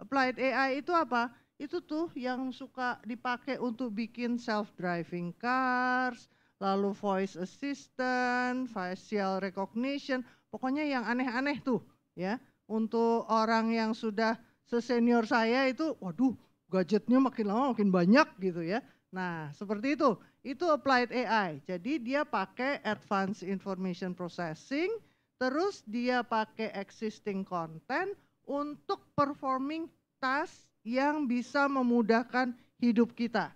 Applied AI itu apa? Itu tuh yang suka dipakai untuk bikin self-driving cars, lalu voice assistant, facial recognition, pokoknya yang aneh-aneh tuh ya. Untuk orang yang sudah sesenior saya itu, waduh gadgetnya makin lama makin banyak gitu ya. Nah seperti itu, itu applied AI. Jadi dia pakai advanced information processing, terus dia pakai existing content untuk performing task yang bisa memudahkan hidup kita.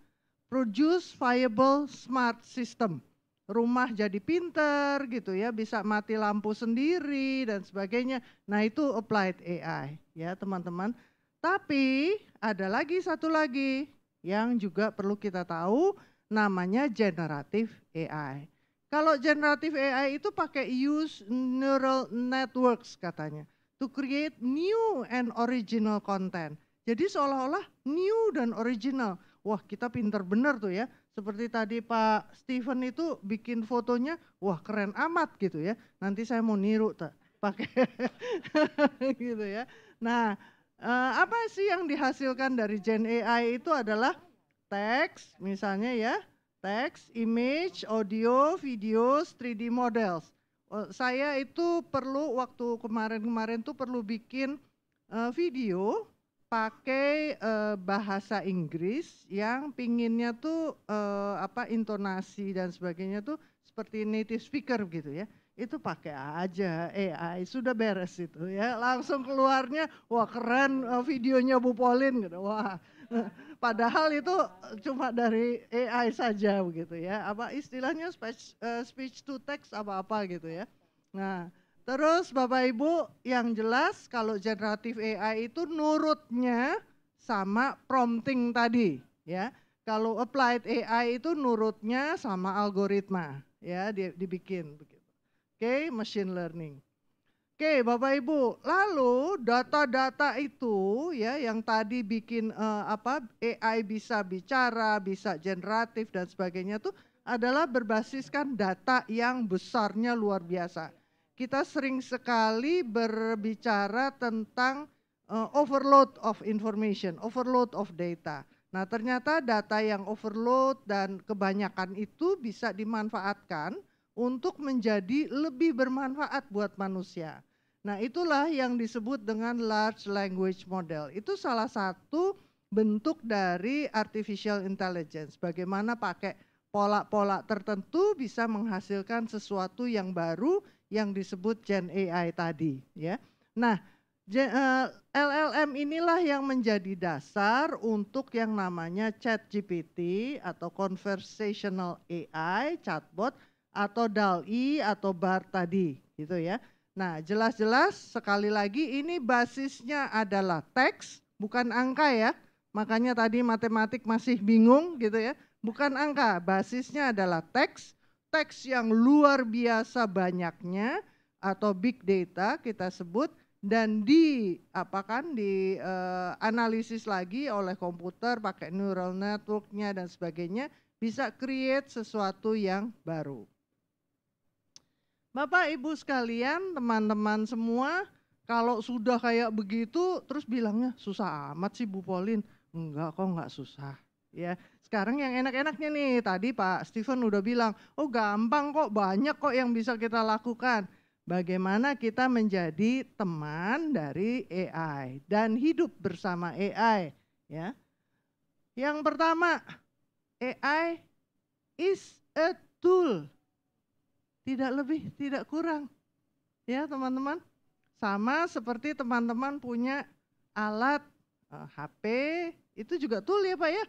Produce viable smart system. Rumah jadi pinter gitu ya, bisa mati lampu sendiri dan sebagainya. Nah itu applied AI ya teman-teman. Tapi ada lagi satu lagi yang juga perlu kita tahu namanya generative AI. Kalau generative AI itu pakai use neural networks katanya to create new and original content. Jadi seolah-olah new dan original. Wah kita pinter bener tuh ya. Seperti tadi Pak Steven itu bikin fotonya, wah keren amat gitu ya. Nanti saya mau niru tak pakai <laughs> gitu ya. Nah eh, apa sih yang dihasilkan dari Gen AI itu adalah teks misalnya ya. Teks, image, audio, video, 3D models. Oh, saya itu perlu waktu kemarin-kemarin tuh perlu bikin uh, video pakai uh, bahasa Inggris yang pinginnya tuh uh, apa intonasi dan sebagainya tuh seperti native speaker gitu ya. Itu pakai aja AI sudah beres itu ya. Langsung keluarnya wah keren uh, videonya Bu Polin gitu. Wah <laughs> padahal itu cuma dari AI saja begitu ya. Apa istilahnya speech, uh, speech to text apa apa gitu ya. Nah Terus Bapak Ibu yang jelas kalau generatif AI itu nurutnya sama prompting tadi ya. Kalau applied AI itu nurutnya sama algoritma ya dibikin begitu. Oke, okay, machine learning. Oke, okay, Bapak Ibu, lalu data-data itu ya yang tadi bikin uh, apa AI bisa bicara, bisa generatif dan sebagainya itu adalah berbasiskan data yang besarnya luar biasa kita sering sekali berbicara tentang uh, overload of information, overload of data. Nah, ternyata data yang overload dan kebanyakan itu bisa dimanfaatkan untuk menjadi lebih bermanfaat buat manusia. Nah, itulah yang disebut dengan large language model. Itu salah satu bentuk dari artificial intelligence. Bagaimana pakai pola-pola tertentu bisa menghasilkan sesuatu yang baru yang disebut Gen AI tadi ya. Nah, LLM eh, inilah yang menjadi dasar untuk yang namanya Chat GPT atau Conversational AI, chatbot atau DALL-E atau BART tadi gitu ya. Nah, jelas-jelas sekali lagi ini basisnya adalah teks bukan angka ya. Makanya tadi matematik masih bingung gitu ya. Bukan angka, basisnya adalah teks teks yang luar biasa banyaknya atau big data kita sebut dan di apa kan di uh, analisis lagi oleh komputer pakai neural networknya dan sebagainya bisa create sesuatu yang baru. Bapak Ibu sekalian, teman-teman semua, kalau sudah kayak begitu terus bilangnya susah amat sih Bu Polin. Enggak kok enggak susah. Ya, sekarang yang enak-enaknya nih, tadi Pak Steven udah bilang, oh gampang kok, banyak kok yang bisa kita lakukan. Bagaimana kita menjadi teman dari AI dan hidup bersama AI, ya. Yang pertama, AI is a tool. Tidak lebih, tidak kurang. Ya teman-teman, sama seperti teman-teman punya alat uh, eh, HP, itu juga tool ya Pak ya?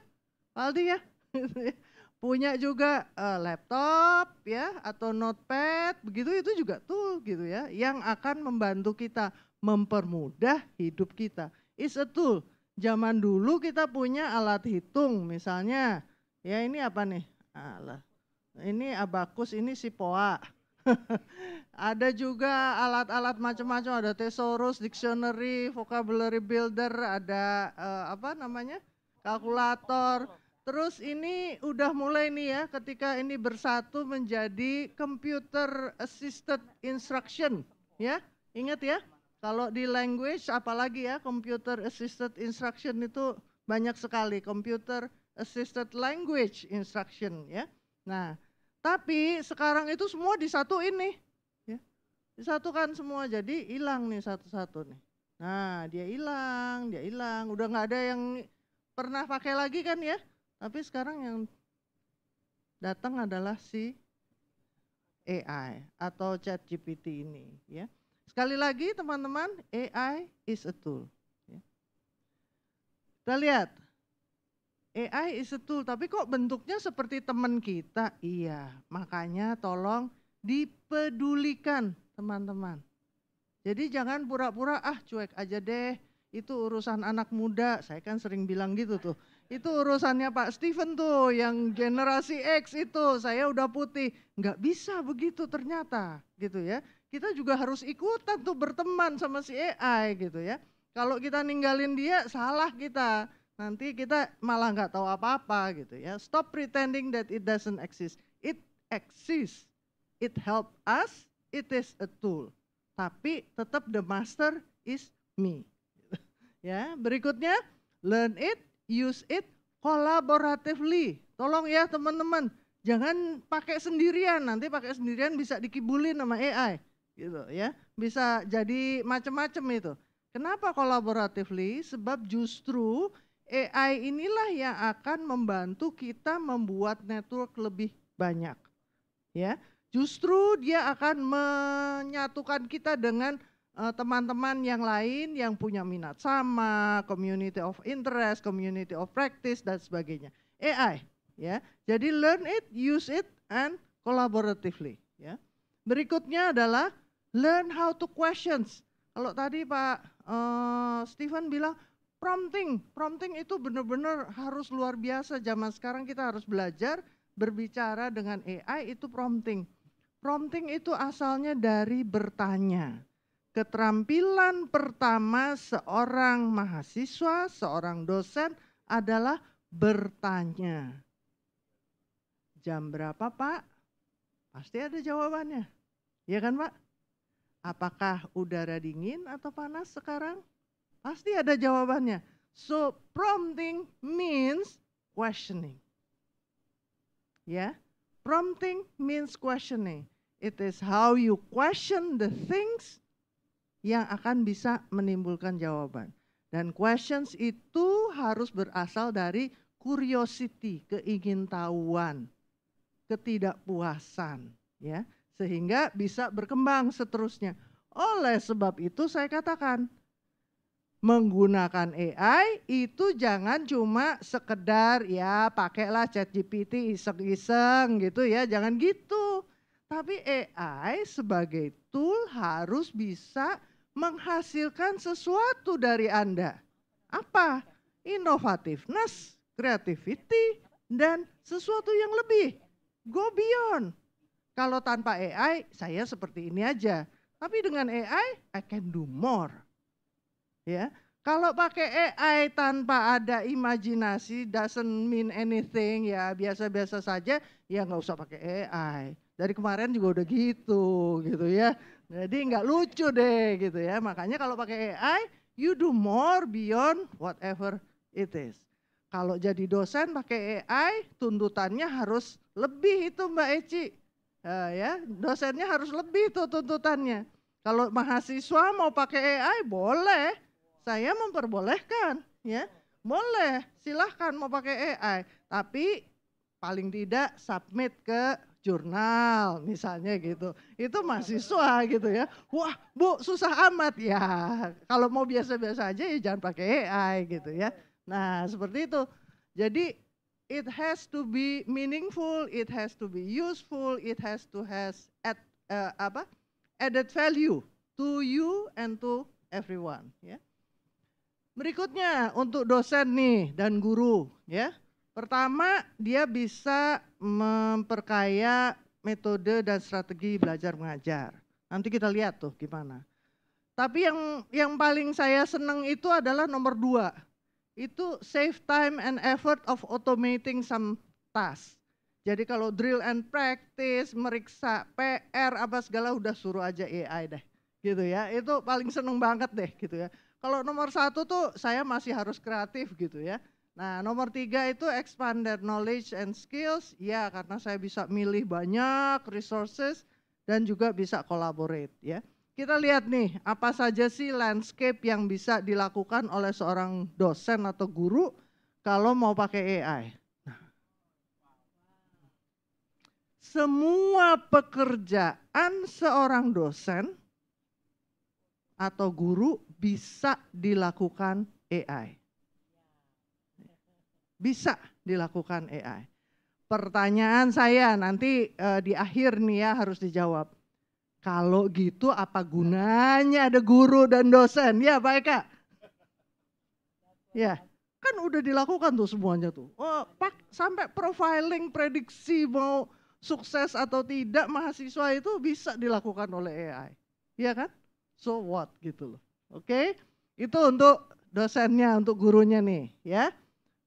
Aldi ya? <laughs> punya juga uh, laptop ya atau notepad begitu itu juga tool gitu ya yang akan membantu kita mempermudah hidup kita. It's a tool. Zaman dulu kita punya alat hitung misalnya ya ini apa nih? Alah. Ini abakus, ini sipoa. <laughs> ada juga alat-alat macam-macam, ada thesaurus, dictionary, vocabulary builder, ada uh, apa namanya? Kalkulator Terus ini udah mulai nih ya ketika ini bersatu menjadi computer assisted instruction ya. Ingat ya, kalau di language apalagi ya computer assisted instruction itu banyak sekali computer assisted language instruction ya. Nah, tapi sekarang itu semua disatuin nih ya. Disatukan semua jadi hilang nih satu-satu nih. Nah, dia hilang, dia hilang, udah nggak ada yang pernah pakai lagi kan ya. Tapi sekarang yang datang adalah si AI atau chat GPT ini ya. Sekali lagi teman-teman, AI is a tool. Ya. Kita lihat, AI is a tool, tapi kok bentuknya seperti teman kita? Iya, makanya tolong dipedulikan teman-teman. Jadi jangan pura-pura ah cuek aja deh, itu urusan anak muda. Saya kan sering bilang gitu tuh. Itu urusannya Pak Steven tuh yang generasi X itu saya udah putih. Nggak bisa begitu ternyata gitu ya. Kita juga harus ikutan tuh berteman sama si AI gitu ya. Kalau kita ninggalin dia salah kita. Nanti kita malah nggak tahu apa-apa gitu ya. Stop pretending that it doesn't exist. It exists. It help us. It is a tool. Tapi tetap the master is me. Ya, berikutnya learn it use it collaboratively. Tolong ya teman-teman, jangan pakai sendirian, nanti pakai sendirian bisa dikibulin sama AI gitu ya. Bisa jadi macam-macam itu. Kenapa collaboratively? Sebab justru AI inilah yang akan membantu kita membuat network lebih banyak. Ya, justru dia akan menyatukan kita dengan teman-teman yang lain yang punya minat sama, community of interest, community of practice dan sebagainya. AI ya. Jadi learn it, use it and collaboratively ya. Berikutnya adalah learn how to questions. Kalau tadi Pak uh, Stephen bilang prompting, prompting itu benar-benar harus luar biasa zaman sekarang kita harus belajar berbicara dengan AI itu prompting. Prompting itu asalnya dari bertanya keterampilan pertama seorang mahasiswa, seorang dosen adalah bertanya. Jam berapa Pak? Pasti ada jawabannya. Ya kan Pak? Apakah udara dingin atau panas sekarang? Pasti ada jawabannya. So prompting means questioning. Ya, prompting means questioning. It is how you question the things yang akan bisa menimbulkan jawaban. Dan questions itu harus berasal dari curiosity, keingintahuan, ketidakpuasan, ya, sehingga bisa berkembang seterusnya. Oleh sebab itu saya katakan menggunakan AI itu jangan cuma sekedar ya pakailah chat GPT iseng-iseng gitu ya, jangan gitu. Tapi AI sebagai tool harus bisa menghasilkan sesuatu dari Anda. Apa? Inovativeness, creativity, dan sesuatu yang lebih. Go beyond. Kalau tanpa AI, saya seperti ini aja. Tapi dengan AI, I can do more. Ya, kalau pakai AI tanpa ada imajinasi, doesn't mean anything, ya biasa-biasa saja, ya nggak usah pakai AI. Dari kemarin juga udah gitu, gitu ya. Jadi nggak lucu deh gitu ya. Makanya kalau pakai AI, you do more beyond whatever it is. Kalau jadi dosen pakai AI, tuntutannya harus lebih itu Mbak Eci. Uh, ya, dosennya harus lebih itu tuntutannya. Kalau mahasiswa mau pakai AI, boleh. Saya memperbolehkan, ya. Boleh, silahkan mau pakai AI. Tapi paling tidak submit ke jurnal misalnya gitu. Itu mahasiswa gitu ya. Wah bu susah amat ya. Kalau mau biasa-biasa aja ya jangan pakai AI gitu ya. Nah seperti itu. Jadi it has to be meaningful, it has to be useful, it has to has add, uh, apa added value to you and to everyone. Ya. Berikutnya untuk dosen nih dan guru ya. Pertama, dia bisa memperkaya metode dan strategi belajar mengajar. Nanti kita lihat tuh gimana. Tapi yang yang paling saya senang itu adalah nomor dua. Itu save time and effort of automating some task. Jadi kalau drill and practice, meriksa PR apa segala udah suruh aja AI deh. Gitu ya. Itu paling seneng banget deh gitu ya. Kalau nomor satu tuh saya masih harus kreatif gitu ya Nah, nomor tiga itu expand their knowledge and skills. Ya, karena saya bisa milih banyak resources dan juga bisa collaborate ya. Kita lihat nih, apa saja sih landscape yang bisa dilakukan oleh seorang dosen atau guru kalau mau pakai AI. Semua pekerjaan seorang dosen atau guru bisa dilakukan AI bisa dilakukan AI. Pertanyaan saya nanti uh, di akhir nih ya harus dijawab. Kalau gitu apa gunanya ada guru dan dosen? Ya Pak Eka? Ya, kan udah dilakukan tuh semuanya tuh. Oh, pak, sampai profiling prediksi mau sukses atau tidak mahasiswa itu bisa dilakukan oleh AI. Iya kan? So what gitu loh. Oke? Okay? Itu untuk dosennya, untuk gurunya nih, ya.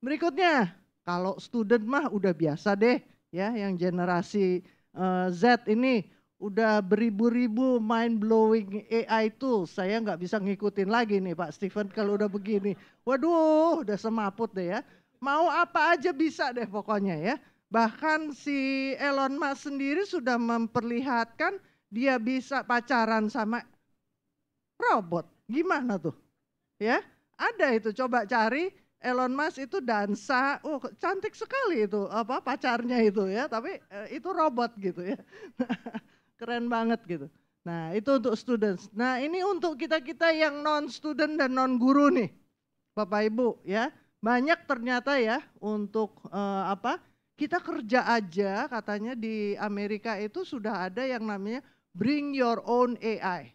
Berikutnya, kalau student mah udah biasa deh ya yang generasi uh, Z ini udah beribu-ribu mind blowing AI tools. Saya nggak bisa ngikutin lagi nih Pak Steven kalau udah begini. Waduh, udah semaput deh ya. Mau apa aja bisa deh pokoknya ya. Bahkan si Elon Musk sendiri sudah memperlihatkan dia bisa pacaran sama robot. Gimana tuh? Ya, ada itu coba cari Elon Musk itu dansa, oh cantik sekali itu apa pacarnya itu ya, tapi eh, itu robot gitu ya. <laughs> Keren banget gitu. Nah, itu untuk students. Nah, ini untuk kita-kita yang non student dan non guru nih. Bapak Ibu ya. Banyak ternyata ya untuk uh, apa? Kita kerja aja katanya di Amerika itu sudah ada yang namanya bring your own AI.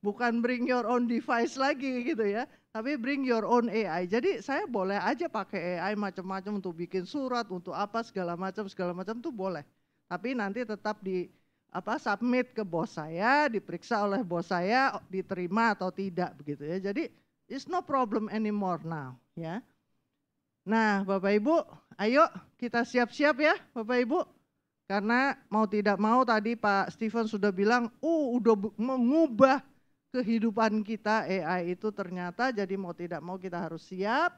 Bukan bring your own device lagi gitu ya tapi bring your own AI. Jadi saya boleh aja pakai AI macam-macam untuk bikin surat, untuk apa segala macam segala macam tuh boleh. Tapi nanti tetap di apa submit ke bos saya, diperiksa oleh bos saya, diterima atau tidak begitu ya. Jadi it's no problem anymore now ya. Nah, Bapak Ibu, ayo kita siap-siap ya, Bapak Ibu. Karena mau tidak mau tadi Pak Steven sudah bilang, "Uh, udah mengubah kehidupan kita AI itu ternyata jadi mau tidak mau kita harus siap.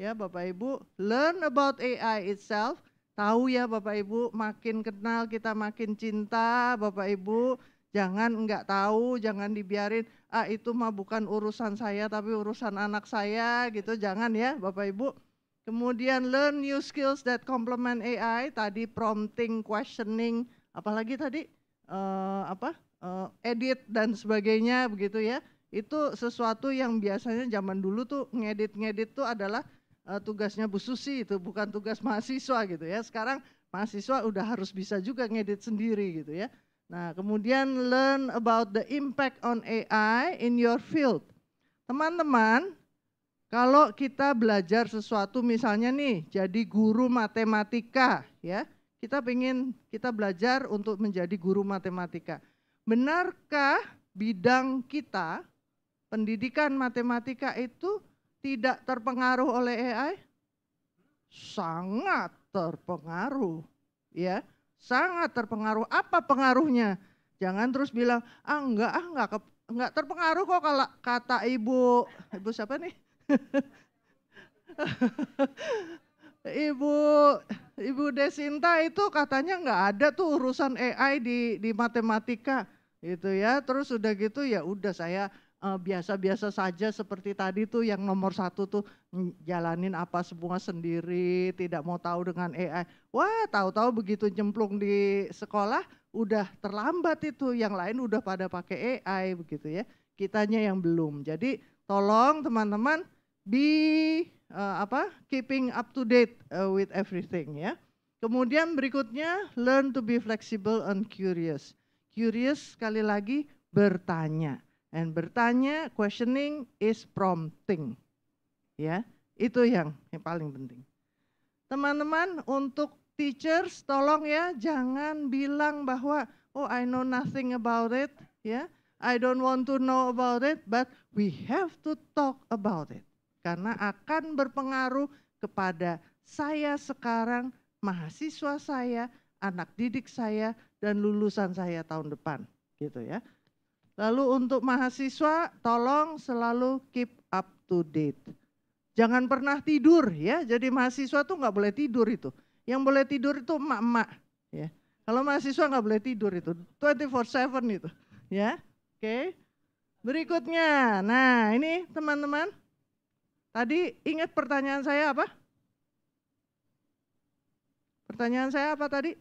Ya Bapak Ibu learn about AI itself. Tahu ya Bapak Ibu makin kenal kita makin cinta Bapak Ibu. Jangan enggak tahu jangan dibiarin ah itu mah bukan urusan saya tapi urusan anak saya gitu. Jangan ya Bapak Ibu. Kemudian learn new skills that complement AI tadi prompting questioning apalagi tadi? Uh, apa uh, edit dan sebagainya begitu ya. Itu sesuatu yang biasanya zaman dulu tuh ngedit-ngedit tuh adalah uh, tugasnya Bu Susi itu bukan tugas mahasiswa gitu ya. Sekarang mahasiswa udah harus bisa juga ngedit sendiri gitu ya. Nah, kemudian learn about the impact on AI in your field. Teman-teman, kalau kita belajar sesuatu misalnya nih jadi guru matematika ya, kita ingin kita belajar untuk menjadi guru matematika. Benarkah bidang kita, pendidikan matematika itu tidak terpengaruh oleh AI? Sangat terpengaruh, ya, sangat terpengaruh. Apa pengaruhnya? Jangan terus bilang, ah enggak, ah enggak, enggak terpengaruh kok kalau kata ibu, ibu siapa nih? <laughs> Ibu Ibu Desinta itu katanya nggak ada tuh urusan AI di di matematika gitu ya. Terus udah gitu ya udah saya eh, biasa-biasa uh, saja seperti tadi tuh yang nomor satu tuh jalanin apa semua sendiri, tidak mau tahu dengan AI. Wah, tahu-tahu begitu jemplung di sekolah udah terlambat itu, yang lain udah pada pakai AI begitu ya. Kitanya yang belum. Jadi tolong teman-teman be uh, apa keeping up to date uh, with everything ya. Kemudian berikutnya learn to be flexible and curious. Curious sekali lagi bertanya. And bertanya questioning is prompting. Ya, itu yang yang paling penting. Teman-teman untuk teachers tolong ya jangan bilang bahwa oh I know nothing about it ya. I don't want to know about it but we have to talk about it karena akan berpengaruh kepada saya sekarang, mahasiswa saya, anak didik saya, dan lulusan saya tahun depan. Gitu ya. Lalu untuk mahasiswa, tolong selalu keep up to date. Jangan pernah tidur ya. Jadi mahasiswa tuh nggak boleh tidur itu. Yang boleh tidur itu emak-emak. Ya. Kalau mahasiswa nggak boleh tidur itu 24/7 itu. Ya, oke. Berikutnya, nah ini teman-teman Tadi ingat pertanyaan saya apa? Pertanyaan saya apa tadi?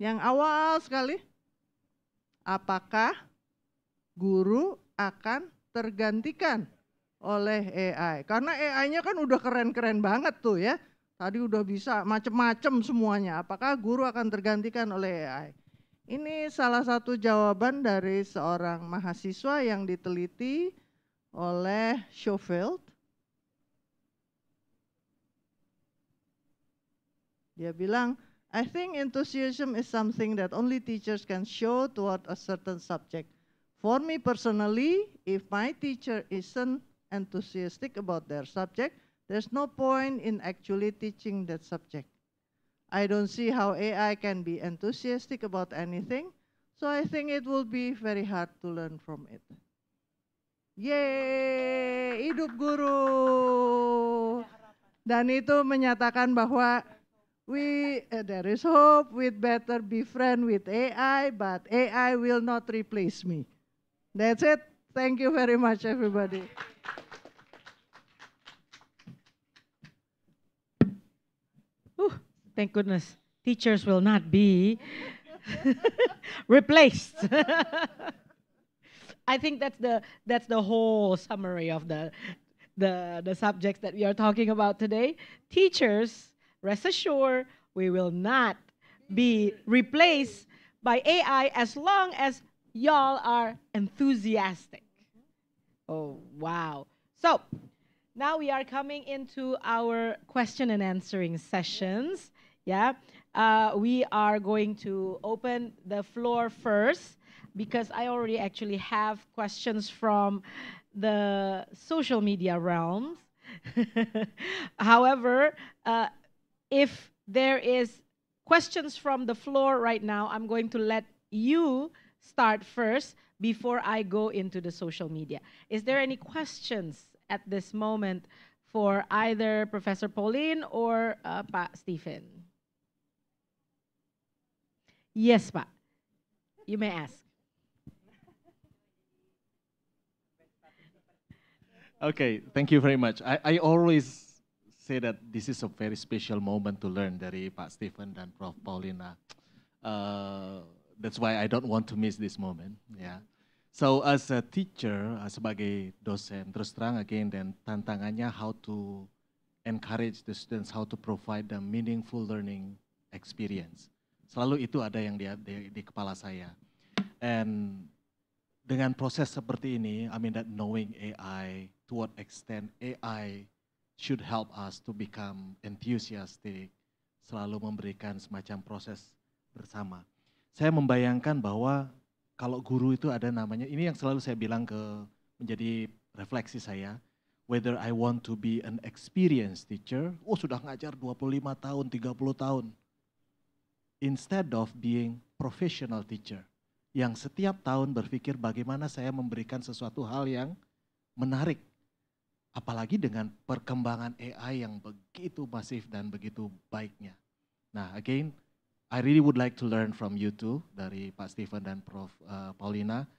Yang awal sekali, apakah guru akan tergantikan oleh AI? Karena AI-nya kan udah keren-keren banget tuh ya. Tadi udah bisa macem-macem semuanya. Apakah guru akan tergantikan oleh AI? Ini salah satu jawaban dari seorang mahasiswa yang diteliti oleh Schofield. Dia bilang, I think enthusiasm is something that only teachers can show toward a certain subject. For me personally, if my teacher isn't enthusiastic about their subject, there's no point in actually teaching that subject. I don't see how AI can be enthusiastic about anything, so I think it will be very hard to learn from it. Yeay, hidup guru. Dan itu menyatakan bahwa we uh, there is hope with better be friend with AI, but AI will not replace me. That's it. Thank you very much, everybody. Ooh, thank goodness. Teachers will not be <laughs> replaced. <laughs> I think that's the that's the whole summary of the the the subjects that we are talking about today. Teachers, rest assured, we will not be replaced by AI as long as y'all are enthusiastic. Oh, wow. So, now we are coming into our question and answering sessions. Yeah. Uh, we are going to open the floor first because I already actually have questions from the social media realms. <laughs> However, uh, if there is questions from the floor right now, I'm going to let you start first before I go into the social media. Is there any questions at this moment for either Professor Pauline or uh, Pa Stephen? Yes, Pa. You may ask. Okay, thank you very much. I, I always say that this is a very special moment to learn dari Pak Stephen dan Prof. Paulina. Uh, that's why I don't want to miss this moment. Yeah. So as a teacher, uh, sebagai dosen, terus terang again, dan tantangannya how to encourage the students, how to provide them meaningful learning experience. Selalu itu ada yang di, di, di kepala saya. And dengan proses seperti ini, I mean that knowing AI, to what extent AI should help us to become enthusiastic, selalu memberikan semacam proses bersama. Saya membayangkan bahwa kalau guru itu ada namanya, ini yang selalu saya bilang ke menjadi refleksi saya, whether I want to be an experienced teacher, oh sudah ngajar 25 tahun, 30 tahun. Instead of being professional teacher, yang setiap tahun berpikir bagaimana saya memberikan sesuatu hal yang menarik Apalagi dengan perkembangan AI yang begitu masif dan begitu baiknya. Nah, again, I really would like to learn from you two, dari Pak Stephen dan Prof. Uh, Paulina.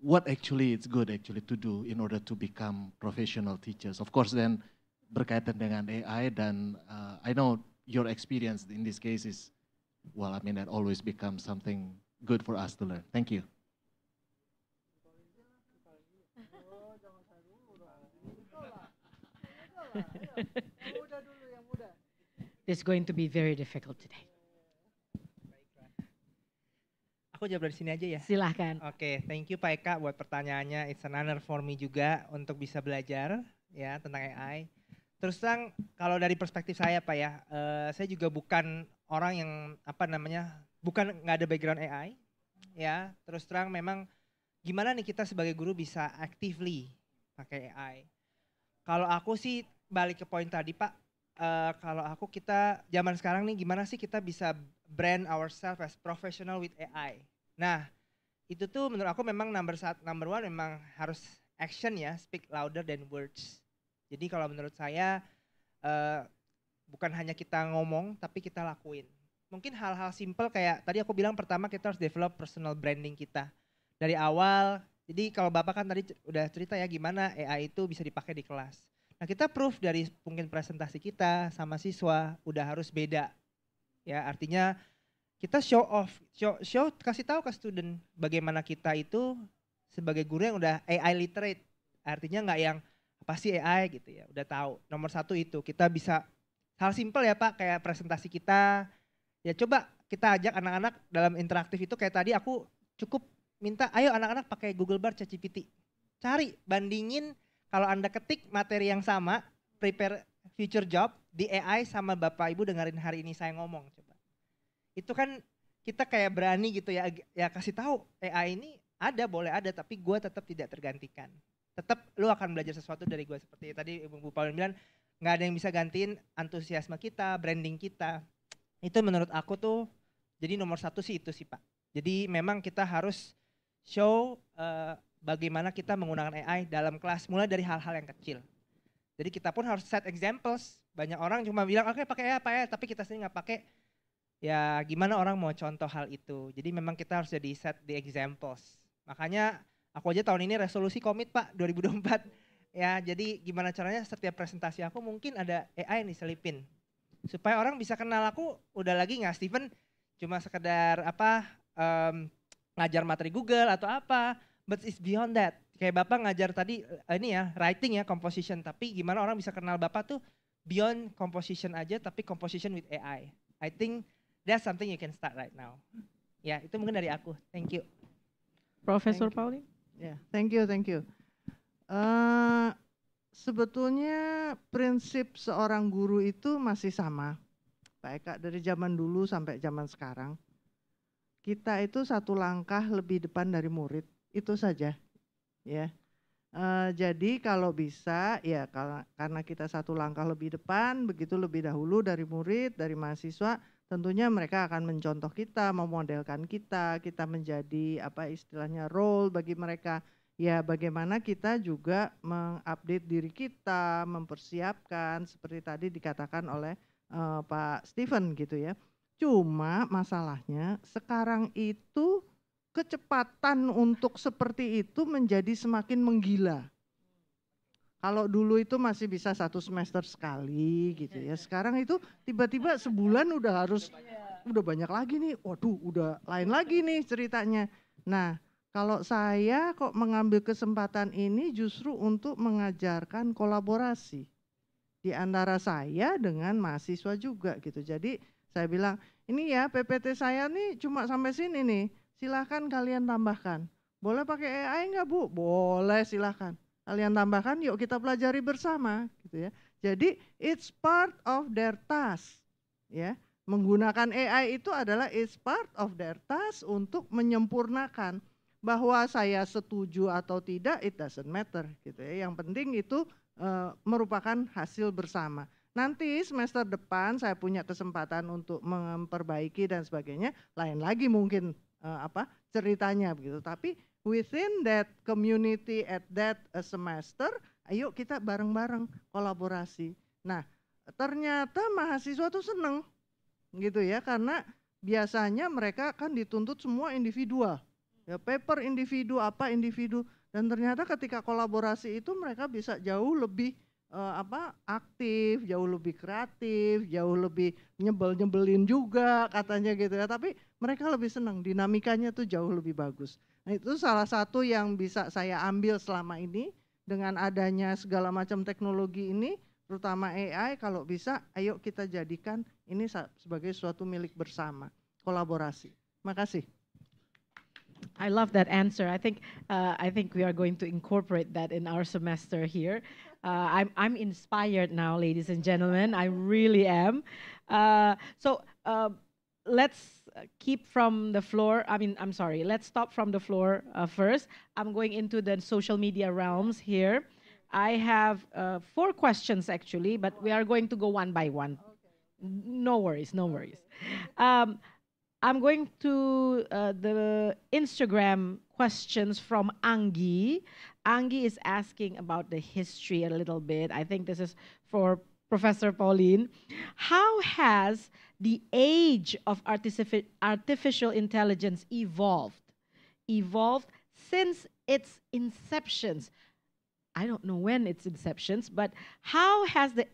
What actually it's good actually to do in order to become professional teachers. Of course, then berkaitan dengan AI dan uh, I know your experience in this case is, well, I mean, that always becomes something good for us to learn. Thank you. <laughs> It's going to be very difficult today. Aku jawab dari sini aja ya. Silahkan. Oke, okay, thank you Pak Eka buat pertanyaannya. It's an honor for me juga untuk bisa belajar ya tentang AI. Terus terang kalau dari perspektif saya Pak ya, uh, saya juga bukan orang yang apa namanya, bukan nggak ada background AI ya. Terus terang memang gimana nih kita sebagai guru bisa actively pakai AI. Kalau aku sih balik ke poin tadi Pak, uh, kalau aku kita zaman sekarang nih gimana sih kita bisa brand ourselves as professional with AI. Nah itu tuh menurut aku memang number satu, number one memang harus action ya, speak louder than words. Jadi kalau menurut saya uh, bukan hanya kita ngomong tapi kita lakuin. Mungkin hal-hal simple kayak tadi aku bilang pertama kita harus develop personal branding kita dari awal. Jadi kalau Bapak kan tadi udah cerita ya gimana AI itu bisa dipakai di kelas. Nah kita proof dari mungkin presentasi kita sama siswa udah harus beda. Ya artinya kita show off, show, show kasih tahu ke student bagaimana kita itu sebagai guru yang udah AI literate. Artinya nggak yang apa sih AI gitu ya, udah tahu. Nomor satu itu kita bisa hal simple ya Pak kayak presentasi kita. Ya coba kita ajak anak-anak dalam interaktif itu kayak tadi aku cukup minta ayo anak-anak pakai Google Bar ChatGPT. Cari bandingin kalau Anda ketik materi yang sama, prepare future job di AI sama Bapak Ibu dengerin hari ini saya ngomong coba. Itu kan kita kayak berani gitu ya, ya kasih tahu AI ini ada boleh ada tapi gue tetap tidak tergantikan. Tetap lu akan belajar sesuatu dari gue seperti tadi Ibu Paulin bilang nggak ada yang bisa gantiin antusiasme kita, branding kita. Itu menurut aku tuh jadi nomor satu sih itu sih Pak. Jadi memang kita harus show uh, bagaimana kita menggunakan AI dalam kelas mulai dari hal-hal yang kecil. Jadi kita pun harus set examples. Banyak orang cuma bilang oke okay, pakai AI apa ya, tapi kita sendiri nggak pakai. Ya gimana orang mau contoh hal itu. Jadi memang kita harus jadi set the examples. Makanya aku aja tahun ini resolusi komit Pak 2024. Ya jadi gimana caranya setiap presentasi aku mungkin ada AI yang diselipin. Supaya orang bisa kenal aku udah lagi nggak Steven cuma sekedar apa um, ngajar materi Google atau apa but it's beyond that. Kayak Bapak ngajar tadi uh, ini ya, writing ya, composition. Tapi gimana orang bisa kenal Bapak tuh beyond composition aja, tapi composition with AI. I think that's something you can start right now. Ya, itu mungkin dari aku. Thank you. Profesor Pauli. Ya, yeah, thank you, thank you. Uh, sebetulnya prinsip seorang guru itu masih sama. Pak Eka, dari zaman dulu sampai zaman sekarang. Kita itu satu langkah lebih depan dari murid itu saja ya uh, jadi kalau bisa ya karena kita satu langkah lebih depan begitu lebih dahulu dari murid dari mahasiswa tentunya mereka akan mencontoh kita memodelkan kita kita menjadi apa istilahnya role bagi mereka ya bagaimana kita juga mengupdate diri kita mempersiapkan seperti tadi dikatakan oleh uh, Pak Steven gitu ya cuma masalahnya sekarang itu kecepatan untuk seperti itu menjadi semakin menggila. Kalau dulu itu masih bisa satu semester sekali gitu ya. Sekarang itu tiba-tiba sebulan udah harus udah banyak lagi nih. Waduh, udah lain lagi nih ceritanya. Nah, kalau saya kok mengambil kesempatan ini justru untuk mengajarkan kolaborasi di antara saya dengan mahasiswa juga gitu. Jadi saya bilang, ini ya PPT saya nih cuma sampai sini nih silahkan kalian tambahkan. Boleh pakai AI nggak Bu? Boleh silahkan. Kalian tambahkan yuk kita pelajari bersama gitu ya. Jadi it's part of their task ya. Menggunakan AI itu adalah it's part of their task untuk menyempurnakan bahwa saya setuju atau tidak it doesn't matter gitu ya. Yang penting itu uh, merupakan hasil bersama. Nanti semester depan saya punya kesempatan untuk memperbaiki dan sebagainya, lain lagi mungkin uh, apa ceritanya begitu. Tapi within that community at that uh, semester, ayo kita bareng-bareng kolaborasi. Nah, ternyata mahasiswa tuh seneng gitu ya karena biasanya mereka kan dituntut semua individual. Ya paper individu apa individu dan ternyata ketika kolaborasi itu mereka bisa jauh lebih uh, apa aktif, jauh lebih kreatif, jauh lebih nyebel-nyebelin juga katanya gitu ya. Tapi mereka lebih senang, dinamikanya tuh jauh lebih bagus. Nah, itu salah satu yang bisa saya ambil selama ini dengan adanya segala macam teknologi ini terutama AI kalau bisa ayo kita jadikan ini sebagai suatu milik bersama kolaborasi. Makasih. I love that answer. I think uh, I think we are going to incorporate that in our semester here. Uh, I'm I'm inspired now, ladies and gentlemen. I really am. Uh, so uh, let's keep from the floor. I mean, I'm sorry. Let's stop from the floor uh, first. I'm going into the social media realms here. I have uh, four questions actually, but we are going to go one by one. Okay. No worries, no worries. Um, I'm going to uh, the Instagram questions from Angi. Angi is asking about the history a little bit. I think this is for Professor Pauline. How has the age of artifici artificial intelligence evolved? Evolved since its inceptions. I don't know when its inceptions, but how has the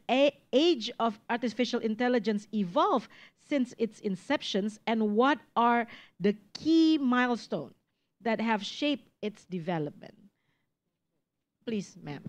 age of artificial intelligence evolved since its inceptions, and what are the key milestones that have shaped its development? Please, ma'am.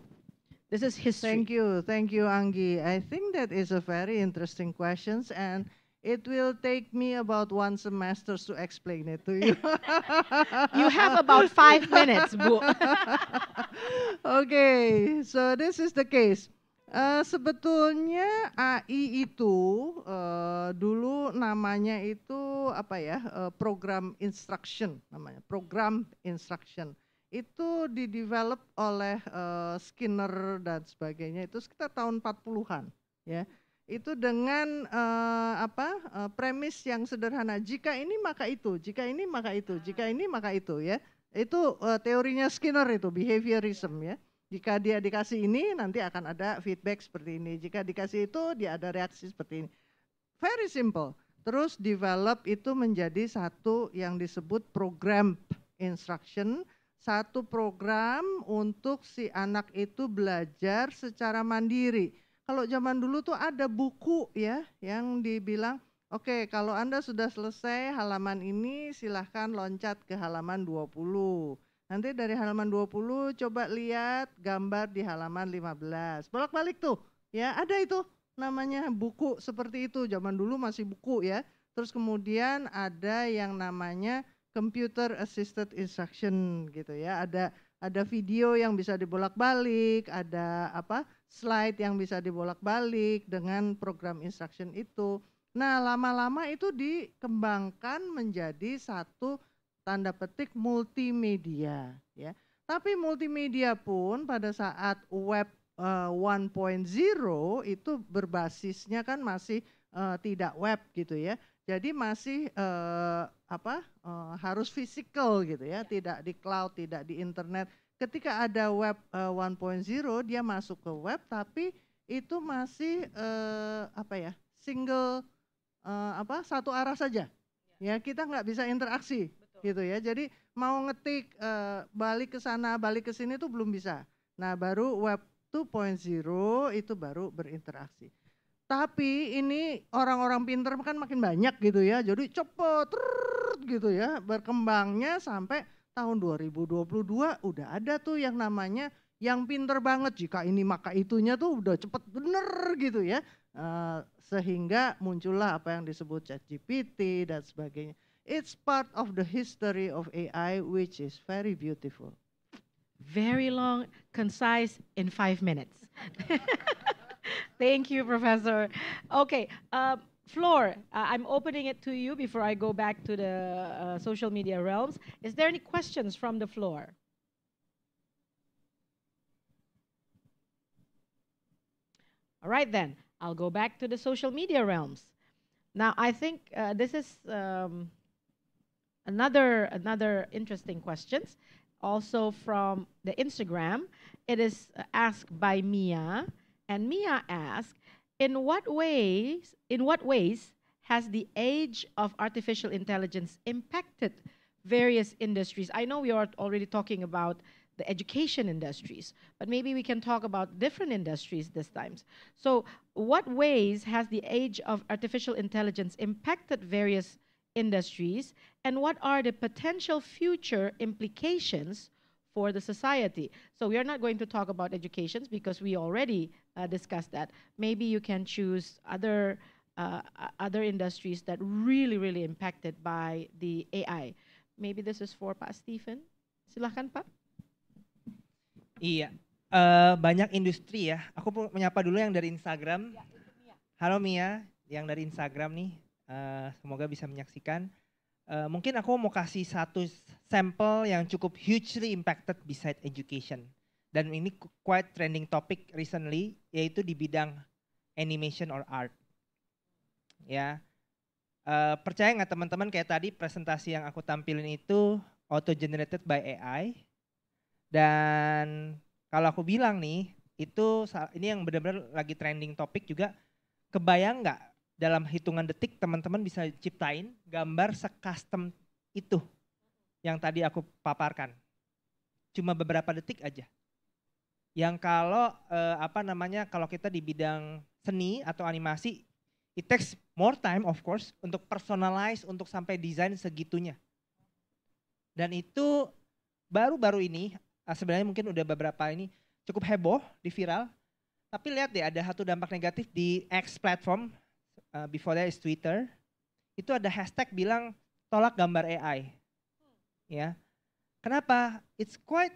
This is history. Thank you, thank you, Angi. I think that is a very interesting question, and it will take me about one semester to explain it to you. <laughs> you have about five minutes, <laughs> okay, so this is the case. Uh, sebetulnya AI itu uh, dulu namanya itu apa ya uh, program instruction namanya program instruction. Itu didevelop oleh uh, Skinner dan sebagainya itu sekitar tahun 40-an ya. Itu dengan uh, apa uh, premis yang sederhana jika ini maka itu jika ini maka itu jika ini maka itu ya. Itu uh, teorinya Skinner itu behaviorism ya jika dia dikasih ini nanti akan ada feedback seperti ini. Jika dikasih itu dia ada reaksi seperti ini. Very simple. Terus develop itu menjadi satu yang disebut program instruction. Satu program untuk si anak itu belajar secara mandiri. Kalau zaman dulu tuh ada buku ya yang dibilang oke okay, kalau Anda sudah selesai halaman ini silahkan loncat ke halaman 20. Nanti dari halaman 20 coba lihat gambar di halaman 15. Bolak-balik tuh ya ada itu namanya buku seperti itu zaman dulu masih buku ya. Terus kemudian ada yang namanya computer assisted instruction gitu ya. Ada ada video yang bisa dibolak-balik, ada apa? slide yang bisa dibolak-balik dengan program instruction itu. Nah, lama-lama itu dikembangkan menjadi satu tanda petik multimedia ya. Tapi multimedia pun pada saat web uh, eh, 1.0 itu berbasisnya kan masih uh, tidak web gitu ya. Jadi masih uh, apa uh, harus fisikal gitu ya, tidak di cloud, tidak di internet ketika ada web uh, eh, 1.0 dia masuk ke web tapi itu masih uh, apa ya single uh, apa satu arah saja ya, ya kita nggak bisa interaksi. Gitu ya. Jadi mau ngetik uh, balik ke sana balik ke sini itu belum bisa. Nah baru web 2.0 itu baru berinteraksi. Tapi ini orang-orang pinter kan makin banyak gitu ya. Jadi cepet gitu ya. Berkembangnya sampai tahun 2022 udah ada tuh yang namanya yang pinter banget. Jika ini maka itunya tuh udah cepet bener gitu ya. Uh, sehingga muncullah apa yang disebut chat GPT dan sebagainya it's part of the history of AI which is very beautiful very long concise in five minutes <laughs> thank you professor okay uh, floor, uh, I'm opening it to you before I go back to the uh, social media realms. Is there any questions from the floor? All right, then, I'll go back to the social media realms. Now, I think uh, this is um, another, another interesting questions, also from the Instagram. It is asked by Mia, and Mia asked, in what ways in what ways has the age of artificial intelligence impacted various industries? I know we are already talking about the education industries, but maybe we can talk about different industries this time. So what ways has the age of artificial intelligence impacted various industries and what are the potential future implications for the society? So we are not going to talk about educations because we already uh, discussed that. Maybe you can choose other uh, other industries that really, really impacted by the AI. Maybe this is for Pak Stephen. Silahkan Pak. Iya, uh, banyak industri ya. Aku menyapa dulu yang dari Instagram. Ya, Mia. Halo Mia, yang dari Instagram nih. Uh, semoga bisa menyaksikan. Uh, mungkin aku mau kasih satu sampel yang cukup hugely impacted beside education. Dan ini quite trending topic recently, yaitu di bidang animation or art. Ya, uh, percaya nggak teman-teman kayak tadi presentasi yang aku tampilin itu auto generated by AI dan kalau aku bilang nih, itu ini yang benar-benar lagi trending topik juga, kebayang nggak dalam hitungan detik teman-teman bisa ciptain gambar se-custom itu yang tadi aku paparkan. Cuma beberapa detik aja. Yang kalau eh, apa namanya kalau kita di bidang seni atau animasi, it takes more time of course untuk personalize untuk sampai desain segitunya. Dan itu baru-baru ini uh, sebenarnya mungkin udah beberapa ini cukup heboh di viral. Tapi lihat deh ada satu dampak negatif di X platform, uh, before that is Twitter. Itu ada hashtag bilang tolak gambar AI. Ya. Kenapa? It's quite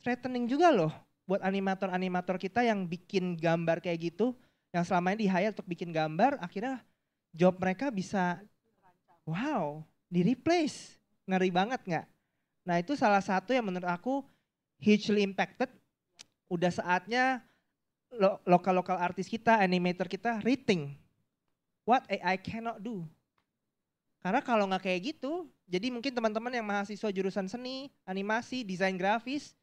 threatening juga loh buat animator-animator kita yang bikin gambar kayak gitu, yang selama ini di hire untuk bikin gambar, akhirnya job mereka bisa wow, di replace. Ngeri banget nggak? Nah itu salah satu yang menurut aku hugely impacted. Udah saatnya lo lokal-lokal artis kita, animator kita rating what AI cannot do. Karena kalau nggak kayak gitu, jadi mungkin teman-teman yang mahasiswa jurusan seni, animasi, desain grafis,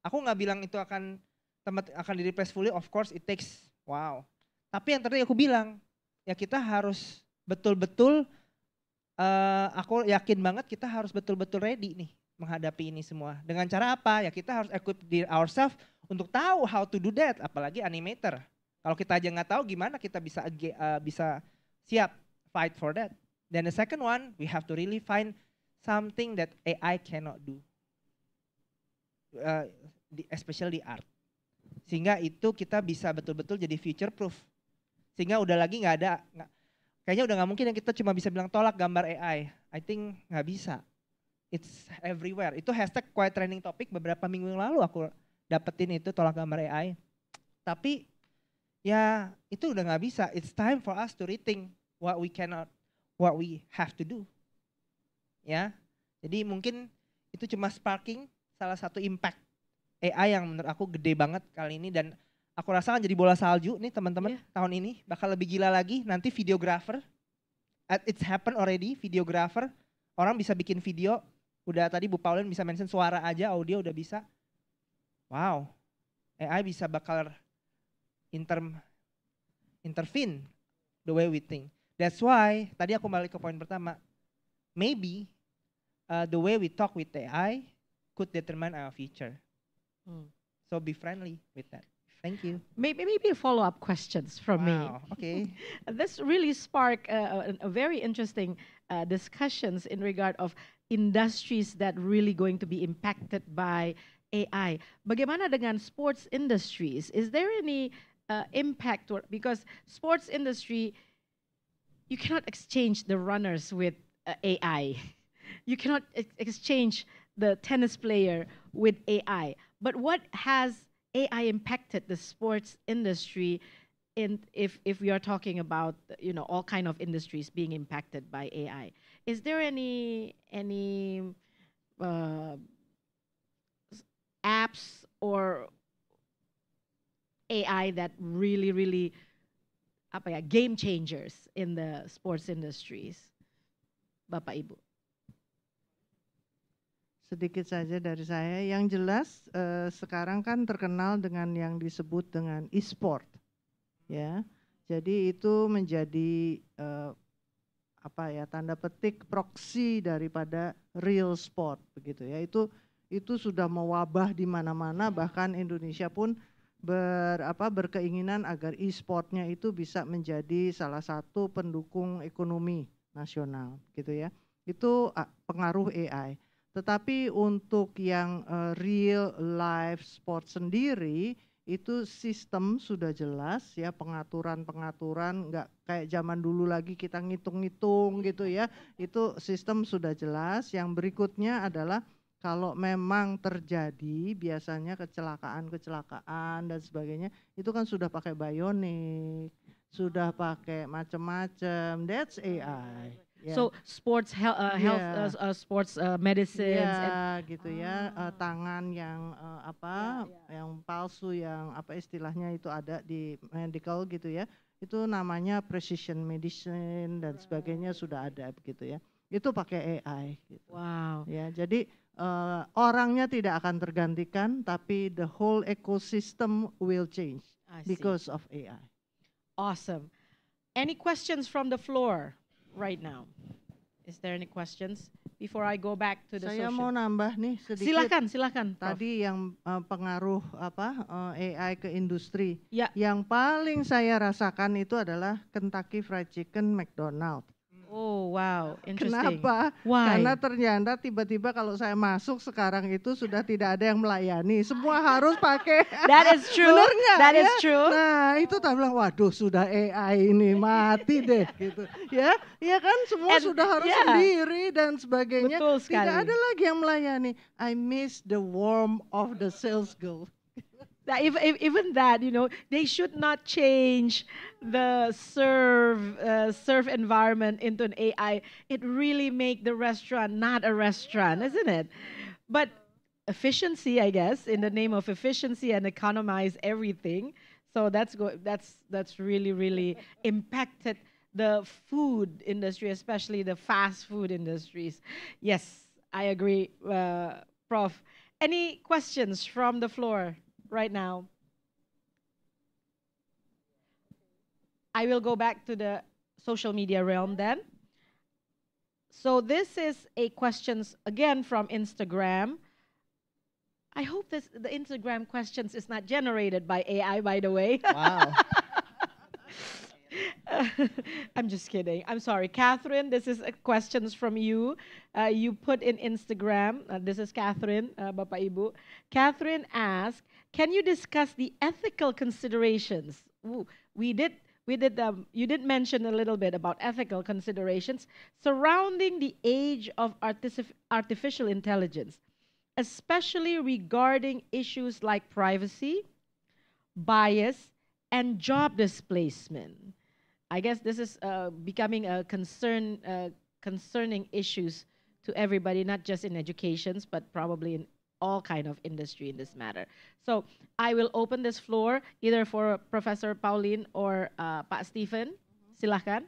aku nggak bilang itu akan tempat akan di replace fully, of course it takes wow. Tapi yang tadi aku bilang, ya kita harus betul-betul, uh, aku yakin banget kita harus betul-betul ready nih menghadapi ini semua. Dengan cara apa? Ya kita harus equip diri ourselves untuk tahu how to do that, apalagi animator. Kalau kita aja nggak tahu gimana kita bisa uh, bisa siap fight for that. Then the second one, we have to really find something that AI cannot do. Uh, especially art. Sehingga itu kita bisa betul-betul jadi future proof. Sehingga udah lagi nggak ada, gak, kayaknya udah nggak mungkin yang kita cuma bisa bilang tolak gambar AI. I think nggak bisa it's everywhere. Itu hashtag quite trending topic beberapa minggu yang lalu aku dapetin itu tolak gambar AI. Tapi ya itu udah nggak bisa. It's time for us to rethink what we cannot, what we have to do. Ya, jadi mungkin itu cuma sparking salah satu impact AI yang menurut aku gede banget kali ini dan aku rasa kan jadi bola salju nih teman-teman yeah. tahun ini bakal lebih gila lagi nanti videographer it's happened already videographer orang bisa bikin video Udah tadi Bu Pauline bisa mention suara aja, audio udah bisa. Wow, AI bisa bakal inter intervene the way we think. That's why tadi aku balik ke poin pertama. Maybe uh, the way we talk with AI could determine our future. Hmm. So be friendly with that. Thank you. Maybe maybe follow up questions from wow, me. Okay. <laughs> this really spark uh, a, a, very interesting uh, discussions in regard of industries that really going to be impacted by AI. Bagaimana dengan sports industries? Is there any uh, impact or, because sports industry you cannot exchange the runners with uh, AI. <laughs> You cannot ex exchange the tennis player with AI. But what has AI impacted the sports industry in if if we are talking about you know all kind of industries being impacted by AI? Is there any any uh, apps or AI that really really apa ya game changers in the sports industries, Bapak Ibu? Sedikit saja dari saya. Yang jelas eh, sekarang kan terkenal dengan yang disebut dengan e-sport, ya. Jadi itu menjadi eh, apa ya tanda petik proksi daripada real sport begitu ya itu itu sudah mewabah di mana-mana bahkan Indonesia pun ber apa berkeinginan agar e-sportnya itu bisa menjadi salah satu pendukung ekonomi nasional gitu ya. Itu pengaruh AI tetapi untuk yang uh, real life sport sendiri itu sistem sudah jelas ya pengaturan-pengaturan nggak kayak zaman dulu lagi kita ngitung-ngitung gitu ya. Itu sistem sudah jelas. Yang berikutnya adalah kalau memang terjadi biasanya kecelakaan-kecelakaan dan sebagainya itu kan sudah pakai bionik sudah pakai macam-macam that's AI Yeah. So sports health, uh, health yeah. uh, uh, sports uh, medicines. Ya, gitu ya. Uh, tangan yang uh, apa, yeah, yeah. yang palsu, yang apa istilahnya itu ada di medical gitu ya. Itu namanya precision medicine dan sebagainya sudah ada begitu ya. Itu pakai AI. Gitu. Wow. Ya, jadi uh, orangnya tidak akan tergantikan, tapi the whole ecosystem will change because of AI. Awesome. Any questions from the floor? right now. Is there any questions before I go back to the Saya social? mau nambah nih sedikit. Silakan, silakan. Prof. Tadi yang uh, pengaruh apa uh, AI ke industri. Ya. Yang paling saya rasakan itu adalah Kentucky Fried Chicken, McDonald. Oh wow, interesting. Kenapa? Why? Karena ternyata tiba-tiba kalau saya masuk sekarang itu sudah tidak ada yang melayani. Semua <laughs> harus pakai. That is true. Benar nggak? That ya? is true. Nah itu tak bilang, waduh sudah AI ini mati deh gitu. Ya, ya kan semua And, sudah harus yeah. sendiri dan sebagainya. Betul sekali. Tidak ada lagi yang melayani. I miss the warmth of the sales girl. That if, if, even that, you know, they should not change the serve uh, serve environment into an AI. It really make the restaurant not a restaurant, isn't it? But efficiency, I guess, in the name of efficiency and economize everything. So that's go- that's that's really really impacted the food industry, especially the fast food industries. Yes, I agree, uh, Prof. Any questions from the floor? Right now. I will go back to the social media realm then. So this is a questions again from Instagram. I hope this the Instagram questions is not generated by AI by the way. Wow. <laughs> I'm just kidding. I'm sorry. Catherine, this is a questions from you. Uh, you put in Instagram. Uh, this is Catherine, uh, Bapak Ibu. Catherine asked, can you discuss the ethical considerations? Ooh, we did. We did. Um, you did mention a little bit about ethical considerations surrounding the age of artific artificial intelligence, especially regarding issues like privacy, bias, and job displacement. I guess this is uh, becoming a concern, uh, concerning issues to everybody, not just in educations, but probably in all kind of industry in this matter. So I will open this floor either for Professor Pauline or uh, Pak Stephen. Silahkan.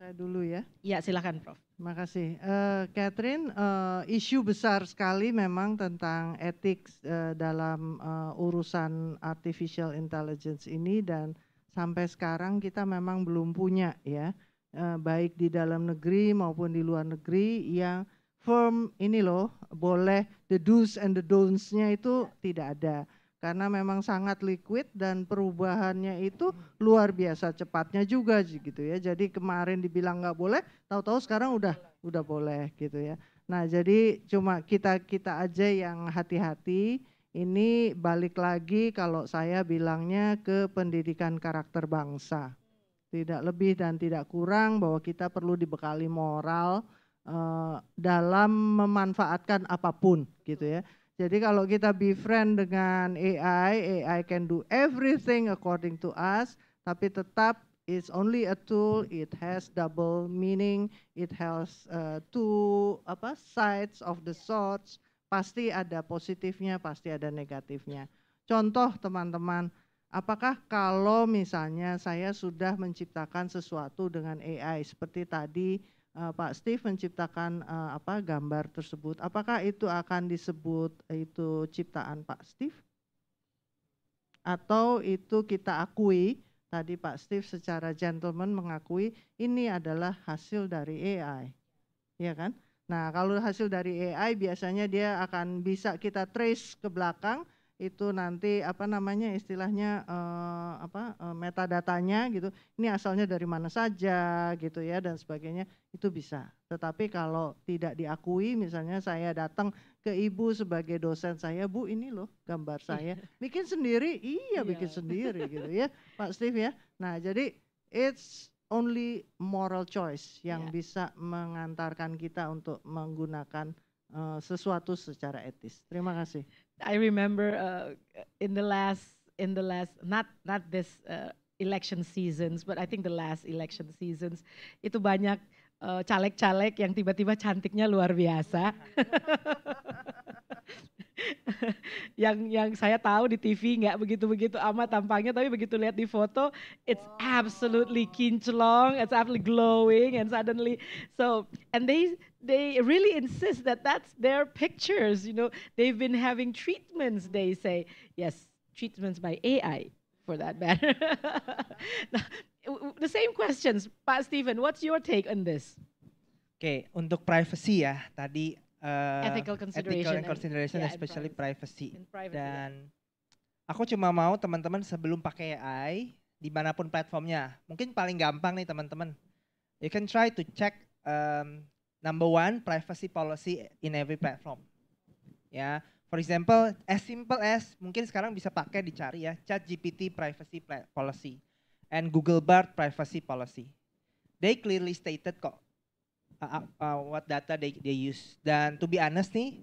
Saya dulu ya. Ya, silahkan Prof. Terima kasih. Uh, Catherine, uh, isu besar sekali memang tentang etik uh, dalam uh, urusan artificial intelligence ini dan sampai sekarang kita memang belum punya ya, uh, baik di dalam negeri maupun di luar negeri yang firm ini loh boleh the do's and the don'ts-nya itu tidak ada karena memang sangat liquid dan perubahannya itu luar biasa cepatnya juga gitu ya. Jadi kemarin dibilang nggak boleh, tahu-tahu sekarang udah udah boleh gitu ya. Nah jadi cuma kita kita aja yang hati-hati. Ini balik lagi kalau saya bilangnya ke pendidikan karakter bangsa. Tidak lebih dan tidak kurang bahwa kita perlu dibekali moral uh, dalam memanfaatkan apa pun gitu ya. Jadi kalau kita befriend dengan AI, AI can do everything according to us, tapi tetap it's only a tool, it has double meaning, it has uh, two apa sides of the swords, pasti ada positifnya, pasti ada negatifnya. Contoh teman-teman, apakah kalau misalnya saya sudah menciptakan sesuatu dengan AI seperti tadi uh, Pak Steve menciptakan uh, apa gambar tersebut, apakah itu akan disebut itu ciptaan Pak Steve? Atau itu kita akui tadi Pak Steve secara gentleman mengakui ini adalah hasil dari AI. Ya kan? Nah, kalau hasil dari AI biasanya dia akan bisa kita trace ke belakang itu nanti apa namanya istilahnya uh, apa uh, metadatanya gitu ini asalnya dari mana saja gitu ya dan sebagainya itu bisa tetapi kalau tidak diakui misalnya saya datang ke ibu sebagai dosen saya bu ini loh gambar saya bikin sendiri iya, iya. bikin sendiri gitu ya Pak Steve ya nah jadi it's only moral choice yang yeah. bisa mengantarkan kita untuk menggunakan uh, sesuatu secara etis. Terima kasih. I remember uh, in the last in the last not not this uh, election seasons, but I think the last election seasons itu banyak uh, caleg-caleg uh, yang tiba-tiba cantiknya luar biasa. <laughs> <laughs> yang yang saya tahu di TV nggak begitu-begitu amat tampangnya, tapi begitu lihat di foto, it's absolutely kinclong, it's absolutely glowing, and suddenly so and they they really insist that that's their pictures. You know, they've been having treatments. They say yes, treatments by AI for that matter. <laughs> the same questions, Pak Stephen. What's your take on this? Oke, okay, untuk privacy ya tadi uh, ethical consideration, ethical consideration and, yeah, especially privacy. privacy. Dan aku cuma mau teman-teman sebelum pakai AI di mana pun platformnya, mungkin paling gampang nih teman-teman, you can try to check um, number one privacy policy in every platform. Ya, for example, as simple as mungkin sekarang bisa pakai dicari ya, Chat GPT privacy policy and Google Bard privacy policy. They clearly stated kok uh, uh, what data they, they use. Dan to be honest nih,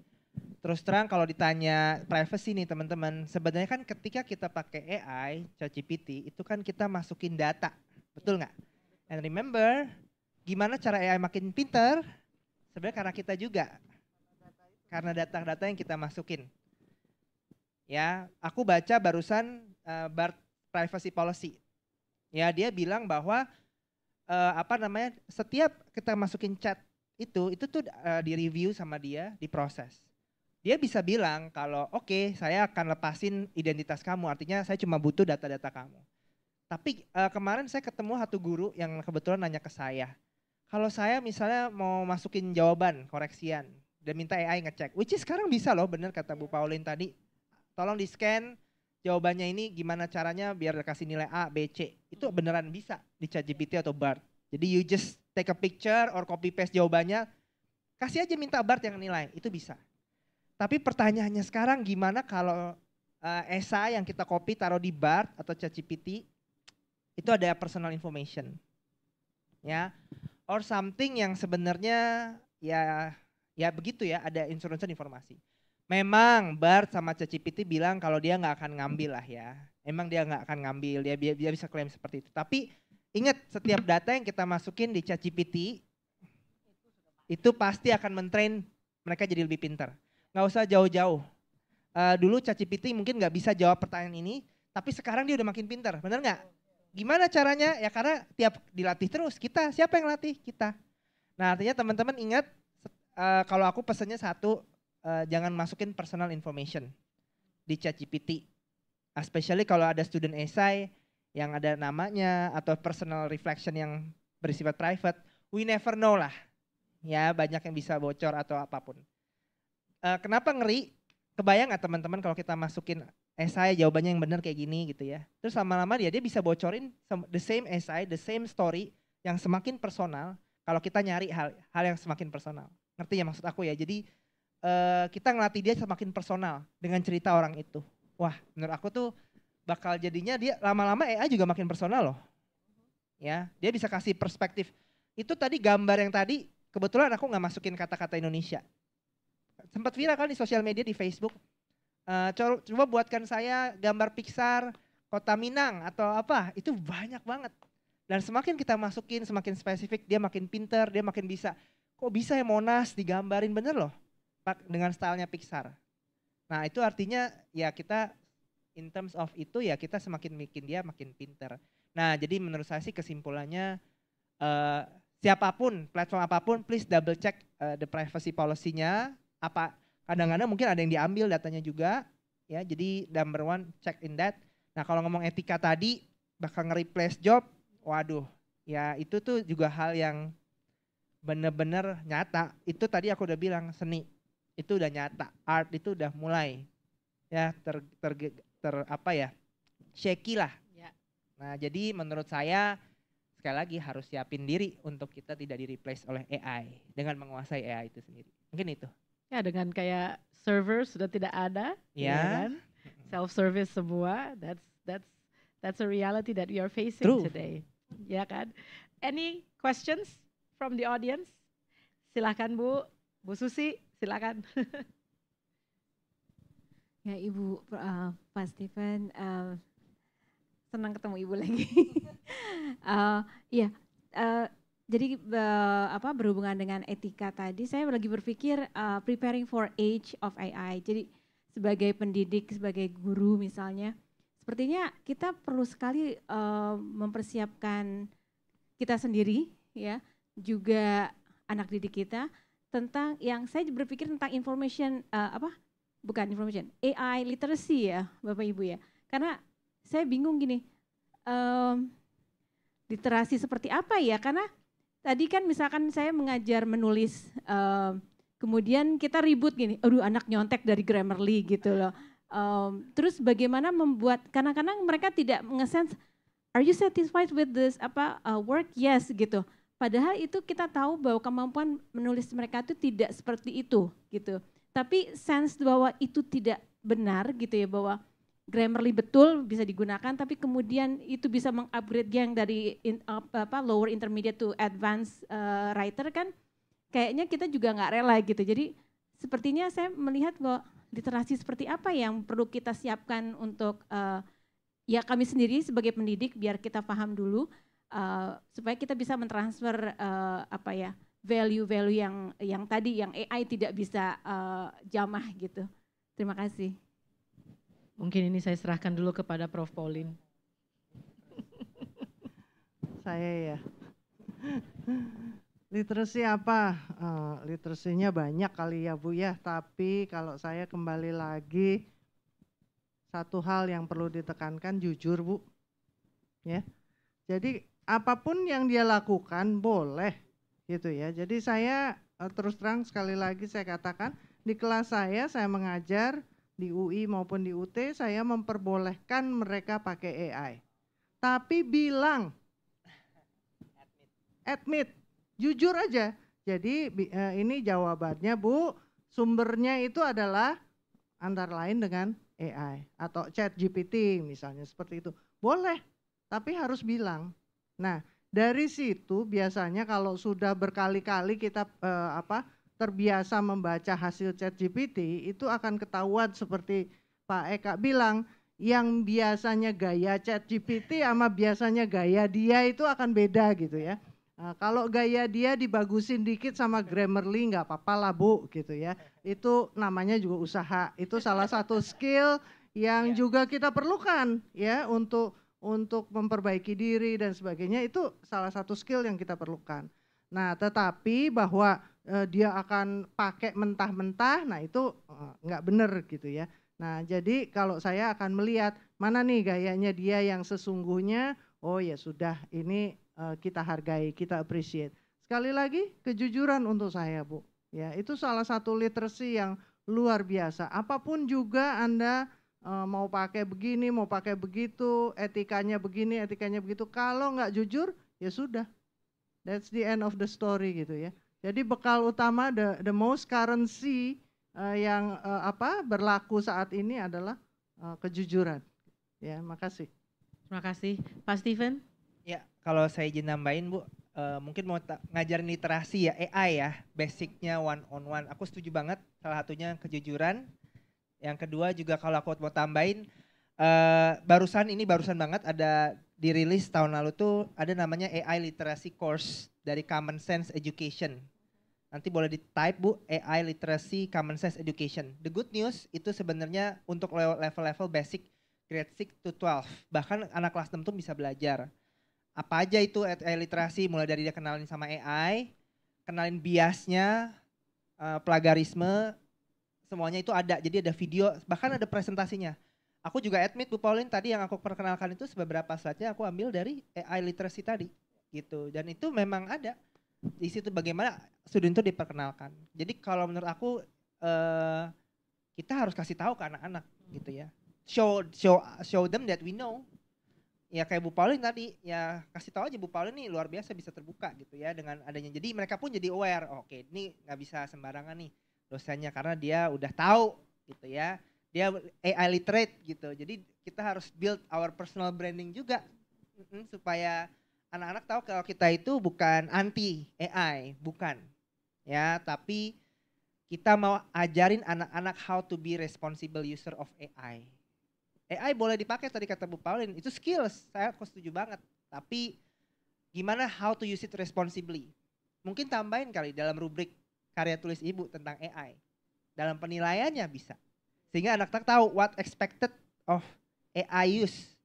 terus terang kalau ditanya privacy nih teman-teman, sebenarnya kan ketika kita pakai AI, Chat GPT itu kan kita masukin data, betul nggak? And remember, gimana cara AI makin pinter? Sebenarnya karena kita juga. Karena data-data yang kita masukin. Ya, aku baca barusan uh, BART privacy policy. Ya, dia bilang bahwa uh, apa namanya? Setiap kita masukin chat itu, itu tuh uh, di review sama dia, diproses. Dia bisa bilang kalau oke, okay, saya akan lepasin identitas kamu, artinya saya cuma butuh data-data kamu. Tapi uh, kemarin saya ketemu satu guru yang kebetulan nanya ke saya, kalau saya misalnya mau masukin jawaban koreksian dan minta AI ngecek, which is sekarang bisa loh, bener kata Bu Pauline tadi. Tolong di scan jawabannya ini gimana caranya biar kasih nilai A, B, C. Itu beneran bisa di ChatGPT atau BART. Jadi you just take a picture or copy paste jawabannya, kasih aja minta BART yang nilai, itu bisa. Tapi pertanyaannya sekarang gimana kalau uh, esai yang kita copy taruh di BART atau ChatGPT itu ada personal information. Ya or something yang sebenarnya ya ya begitu ya ada insurance informasi. Memang Bart sama ChatGPT bilang kalau dia nggak akan ngambil lah ya. Emang dia nggak akan ngambil, dia, dia bisa klaim seperti itu. Tapi ingat setiap data yang kita masukin di ChatGPT itu pasti akan mentrain mereka jadi lebih pintar. Nggak usah jauh-jauh. Uh, dulu ChatGPT mungkin nggak bisa jawab pertanyaan ini, tapi sekarang dia udah makin pintar, benar nggak? Gimana caranya? Ya karena tiap dilatih terus. Kita, siapa yang latih? Kita. Nah artinya teman-teman ingat, uh, kalau aku pesannya satu, uh, jangan masukin personal information di chat GPT. Especially kalau ada student essay yang ada namanya atau personal reflection yang bersifat private, we never know lah. Ya banyak yang bisa bocor atau apa pun. Uh, kenapa ngeri? Kebayang nggak teman-teman kalau kita masukin esai jawabannya yang benar kayak gini gitu ya. Terus lama-lama dia dia bisa bocorin the same esai, the same story yang semakin personal kalau kita nyari hal hal yang semakin personal. Ngerti ya maksud aku ya? Jadi uh, kita ngelatih dia semakin personal dengan cerita orang itu. Wah, menurut aku tuh bakal jadinya dia lama-lama AI juga makin personal loh. Ya, dia bisa kasih perspektif. Itu tadi gambar yang tadi kebetulan aku nggak masukin kata-kata Indonesia. Sempat viral kan di sosial media di Facebook uh, coba buatkan saya gambar Pixar kota Minang atau apa, itu banyak banget. Dan semakin kita masukin, semakin spesifik, dia makin pinter, dia makin bisa. Kok bisa ya Monas digambarin bener loh dengan stylenya Pixar. Nah itu artinya ya kita in terms of itu ya kita semakin bikin dia makin pinter. Nah jadi menurut saya sih kesimpulannya uh, siapa pun, platform apa pun please double check uh, the privacy policy-nya, apa Kadang-kadang mungkin ada yang diambil datanya juga, ya. Jadi number one check in that. Nah kalau ngomong etika tadi, bakal nge-replace job, waduh, ya itu tuh juga hal yang bener-bener nyata. Itu tadi aku udah bilang seni itu udah nyata, art itu udah mulai ya ter, ter, ter apa ya shaky lah. Ya. Nah jadi menurut saya sekali lagi harus siapin diri untuk kita tidak di replace oleh AI dengan menguasai AI itu sendiri. Mungkin itu. Ya dengan kayak server sudah tidak ada, ya, kan? Self service semua. That's that's that's a reality that we are facing True. today. Ya kan? Any questions from the audience? Silakan Bu, Bu Susi, silakan. Ya Ibu uh, Pak Steven, uh, senang ketemu Ibu lagi. uh, <laughs> ya, uh, jadi uh, apa berhubungan dengan etika tadi, saya lagi berpikir uh, preparing for age of AI. Jadi sebagai pendidik, sebagai guru misalnya, sepertinya kita perlu sekali uh, mempersiapkan kita sendiri, ya, juga anak didik kita tentang yang saya berpikir tentang information uh, apa bukan information, AI literacy ya Bapak Ibu ya. Karena saya bingung gini, um, literasi seperti apa ya? Karena tadi kan misalkan saya mengajar menulis, um, kemudian kita ribut gini, aduh anak nyontek dari Grammarly gitu loh. Um, terus bagaimana membuat, kadang-kadang mereka tidak ngesense, are you satisfied with this apa uh, work? Yes gitu. Padahal itu kita tahu bahwa kemampuan menulis mereka itu tidak seperti itu gitu. Tapi sense bahwa itu tidak benar gitu ya bahwa Grammarly betul bisa digunakan tapi kemudian itu bisa mengupgrade yang dari in, apa lower intermediate to advanced uh, writer kan kayaknya kita juga nggak rela gitu. Jadi sepertinya saya melihat bahwa literasi seperti apa yang perlu kita siapkan untuk uh, ya kami sendiri sebagai pendidik biar kita paham dulu uh, supaya kita bisa mentransfer uh, apa ya value-value yang yang tadi yang AI tidak bisa uh, jamah gitu. Terima kasih. Mungkin ini saya serahkan dulu kepada Prof. Pauline. saya ya. Literasi apa? Uh, literasinya banyak kali ya Bu ya, tapi kalau saya kembali lagi satu hal yang perlu ditekankan jujur Bu. Ya. Jadi apa pun yang dia lakukan boleh gitu ya. Jadi saya uh, terus terang sekali lagi saya katakan di kelas saya saya mengajar di UI maupun di UT saya memperbolehkan mereka pakai AI. Tapi bilang admit, jujur aja. Jadi uh, ini jawabannya Bu, sumbernya itu adalah antara lain dengan AI atau chat GPT misalnya seperti itu. Boleh, tapi harus bilang. Nah, dari situ biasanya kalau sudah berkali-kali kita eh, apa terbiasa membaca hasil chat GPT itu akan ketahuan seperti Pak Eka bilang yang biasanya gaya chat GPT sama biasanya gaya dia itu akan beda gitu ya. Nah, kalau gaya dia dibagusin dikit sama Grammarly nggak apa-apa lah bu gitu ya. Itu namanya juga usaha. Itu salah satu skill yang yeah. juga kita perlukan ya untuk untuk memperbaiki diri dan sebagainya itu salah satu skill yang kita perlukan. Nah, tetapi bahwa uh, dia akan pakai mentah-mentah, nah itu uh, nggak benar gitu ya. Nah, jadi kalau saya akan melihat mana nih gayanya dia yang sesungguhnya, oh ya sudah ini uh, kita hargai, kita appreciate. Sekali lagi kejujuran untuk saya, Bu. Ya, itu salah satu literasi yang luar biasa. Apa pun juga Anda mau pakai begini, mau pakai begitu, etikanya begini, etikanya begitu. Kalau nggak jujur, ya sudah. That's the end of the story gitu ya. Jadi bekal utama the the most currency uh, yang uh, apa berlaku saat ini adalah uh, kejujuran. Ya, makasih. Terima kasih, Pak Steven. Ya, kalau saya izin nambahin Bu, uh, mungkin mau ngajarin literasi ya AI ya, basicnya one on one. Aku setuju banget. Salah satunya kejujuran, yang kedua juga kalau aku mau tambahin, uh, barusan ini barusan banget ada dirilis tahun lalu tuh ada namanya AI Literacy Course dari Common Sense Education. Nanti boleh di type bu, AI Literacy Common Sense Education. The good news itu sebenarnya untuk level-level basic grade 6 to 12. Bahkan anak kelas 6 tuh bisa belajar. Apa aja itu AI literasi, mulai dari dia kenalin sama AI, kenalin biasnya, uh, plagarisme, semuanya itu ada. Jadi ada video, bahkan ada presentasinya. aku juga admit Bu Pauline tadi yang aku perkenalkan itu beberapa slide-nya aku ambil dari AI literacy tadi gitu. Dan itu memang ada di situ bagaimana student itu diperkenalkan. Jadi kalau menurut aku uh, kita harus kasih tahu ke anak-anak gitu ya. Show show show them that we know. Ya kayak Bu Pauline tadi, ya kasih tahu aja Bu Pauline nih luar biasa bisa terbuka gitu ya dengan adanya. Jadi mereka pun jadi aware, oh, oke ini nggak bisa sembarangan nih dosennya karena dia udah tahu gitu ya dia AI literate gitu. Jadi kita harus build our personal branding juga supaya anak-anak tahu kalau kita itu bukan anti AI, bukan. Ya, tapi kita mau ajarin anak-anak how to be responsible user of AI. AI boleh dipakai tadi kata Bu Pauline, itu skills, saya aku setuju banget. Tapi gimana how to use it responsibly? Mungkin tambahin kali dalam rubrik karya tulis ibu tentang AI. Dalam penilaiannya bisa. Sehingga anak-anak tahu what expected of AI use.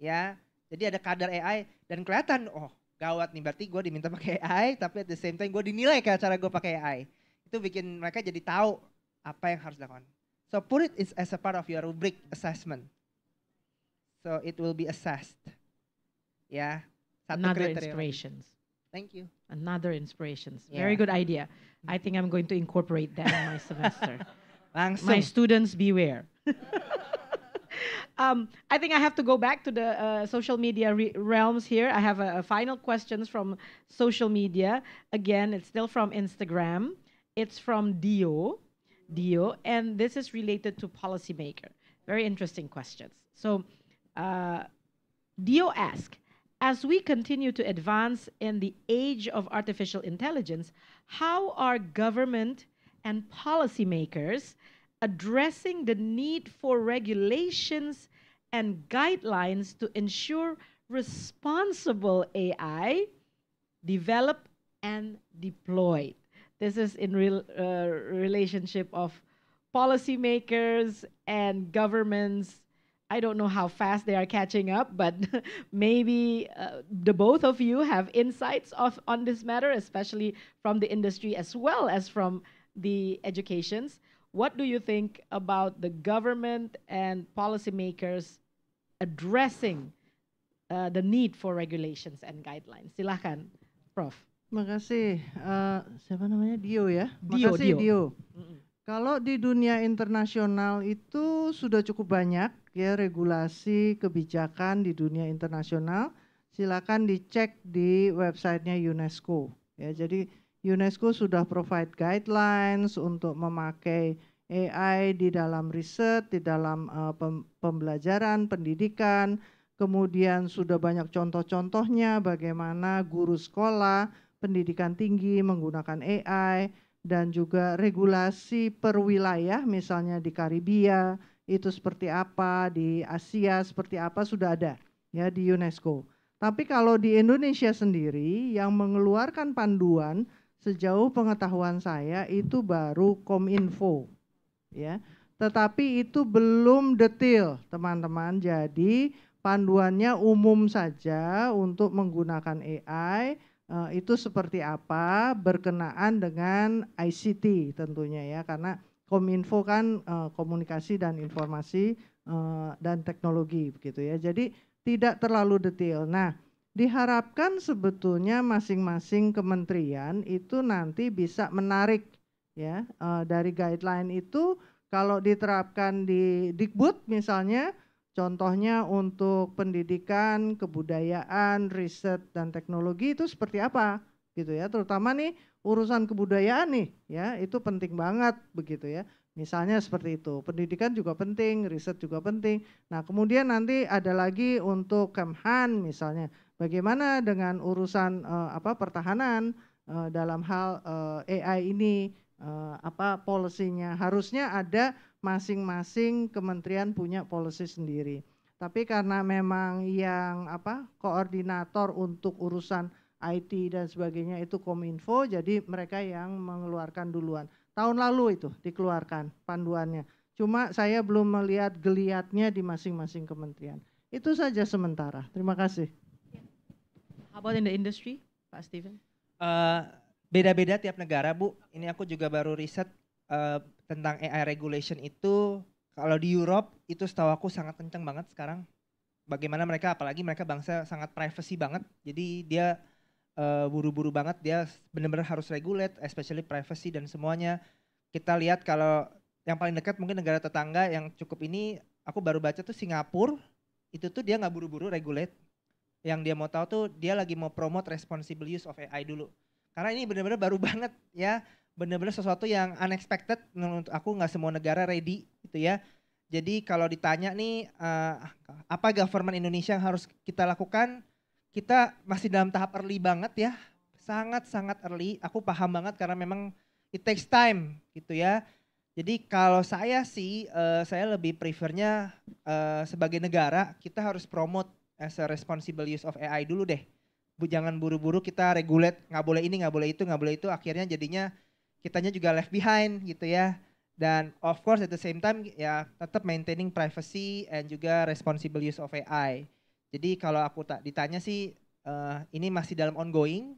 Ya, jadi ada kadar AI dan kelihatan, oh gawat nih berarti gue diminta pakai AI, tapi at the same time gue dinilai kayak cara gue pakai AI. Itu bikin mereka jadi tahu apa yang harus dilakukan. So put it as a part of your rubric assessment. So it will be assessed. Ya, satu Another kriteria. inspirations. Thank you. Another inspirations. Yeah. Very good idea. I think I'm going to incorporate that in my <laughs> semester. My students beware. <laughs> um, I think I have to go back to the uh, social media re- realms here. I have a, a, final questions from social media. Again, it's still from Instagram. It's from Dio, Dio, and this is related to policymaker. Very interesting questions. So, uh, Dio asked, as we continue to advance in the age of artificial intelligence, how are government and policymakers addressing the need for regulations and guidelines to ensure responsible AI developed and deployed. This is in real uh, relationship of policymakers and governments. I don't know how fast they are catching up, but <laughs> maybe uh, the both of you have insights of, on this matter, especially from the industry as well as from the educations. What do you think about the government and policymakers addressing uh, the need for regulations and guidelines? Silahkan, Prof. Terima kasih. Uh, siapa namanya Dio ya? Dio. Dio. Dio. Kalau di dunia internasional itu sudah cukup banyak ya regulasi kebijakan di dunia internasional. Silakan dicek di websitenya UNESCO. Ya, jadi UNESCO sudah provide guidelines untuk memakai AI di dalam riset, di dalam uh, pembelajaran, pendidikan, kemudian sudah banyak contoh-contohnya bagaimana guru sekolah, pendidikan tinggi menggunakan AI, dan juga regulasi per wilayah, misalnya di Karibia, itu seperti apa, di Asia seperti apa, sudah ada ya di UNESCO. Tapi kalau di Indonesia sendiri yang mengeluarkan panduan sejauh pengetahuan saya itu baru Kominfo ya. Tetapi itu belum detail, teman-teman. Jadi panduannya umum saja untuk menggunakan AI eh, itu seperti apa berkenaan dengan ICT tentunya ya karena Kominfo kan uh, komunikasi dan informasi uh, dan teknologi begitu ya. Jadi tidak terlalu detail. Nah, diharapkan sebetulnya masing-masing kementerian itu nanti bisa menarik ya uh, dari guideline itu kalau diterapkan di Dikbud misalnya contohnya untuk pendidikan, kebudayaan, riset dan teknologi itu seperti apa gitu ya terutama nih urusan kebudayaan nih ya itu penting banget begitu ya Misalnya seperti itu. Pendidikan juga penting, riset juga penting. Nah, kemudian nanti ada lagi untuk Kemhan misalnya. Bagaimana dengan urusan uh, apa pertahanan uh, dalam hal uh, eh, AI ini uh, apa polisinya? Harusnya ada masing-masing kementerian punya policy sendiri. Tapi karena memang yang apa koordinator untuk urusan IT dan sebagainya itu Kominfo, jadi mereka yang mengeluarkan duluan. Tahun lalu itu dikeluarkan panduannya. Cuma saya belum melihat geliatnya di masing-masing kementerian. Itu saja sementara. Terima kasih. How about in the industry, Pak Steven? Uh, beda-beda tiap negara, Bu. Ini aku juga baru riset uh, tentang AI regulation itu Kalau di Europe itu setahu aku sangat kenceng banget sekarang. Bagaimana mereka, apalagi mereka bangsa sangat privacy banget. Jadi dia uh, buru-buru banget, dia benar-benar harus regulate, especially privacy dan semuanya. Kita lihat kalau yang paling dekat mungkin negara tetangga yang cukup ini, aku baru baca tuh Singapura, itu tuh dia nggak buru-buru regulate. Yang dia mau tahu tuh dia lagi mau promote responsible use of AI dulu. Karena ini benar-benar baru <laughs> banget ya benar-benar sesuatu yang unexpected menurut aku nggak semua negara ready gitu ya. Jadi kalau ditanya nih uh, apa government Indonesia yang harus kita lakukan, kita masih dalam tahap early banget ya, sangat-sangat early. Aku paham banget karena memang it takes time gitu ya. Jadi kalau saya sih, uh, saya lebih prefernya uh, sebagai negara kita harus promote as a responsible use of AI dulu deh. Bu, jangan buru-buru kita regulate, nggak boleh ini, nggak boleh itu, nggak boleh itu. Akhirnya jadinya kitanya juga left behind gitu ya. Dan of course at the same time ya tetap maintaining privacy and juga responsible use of AI. Jadi kalau aku tak ditanya sih uh, ini masih dalam ongoing.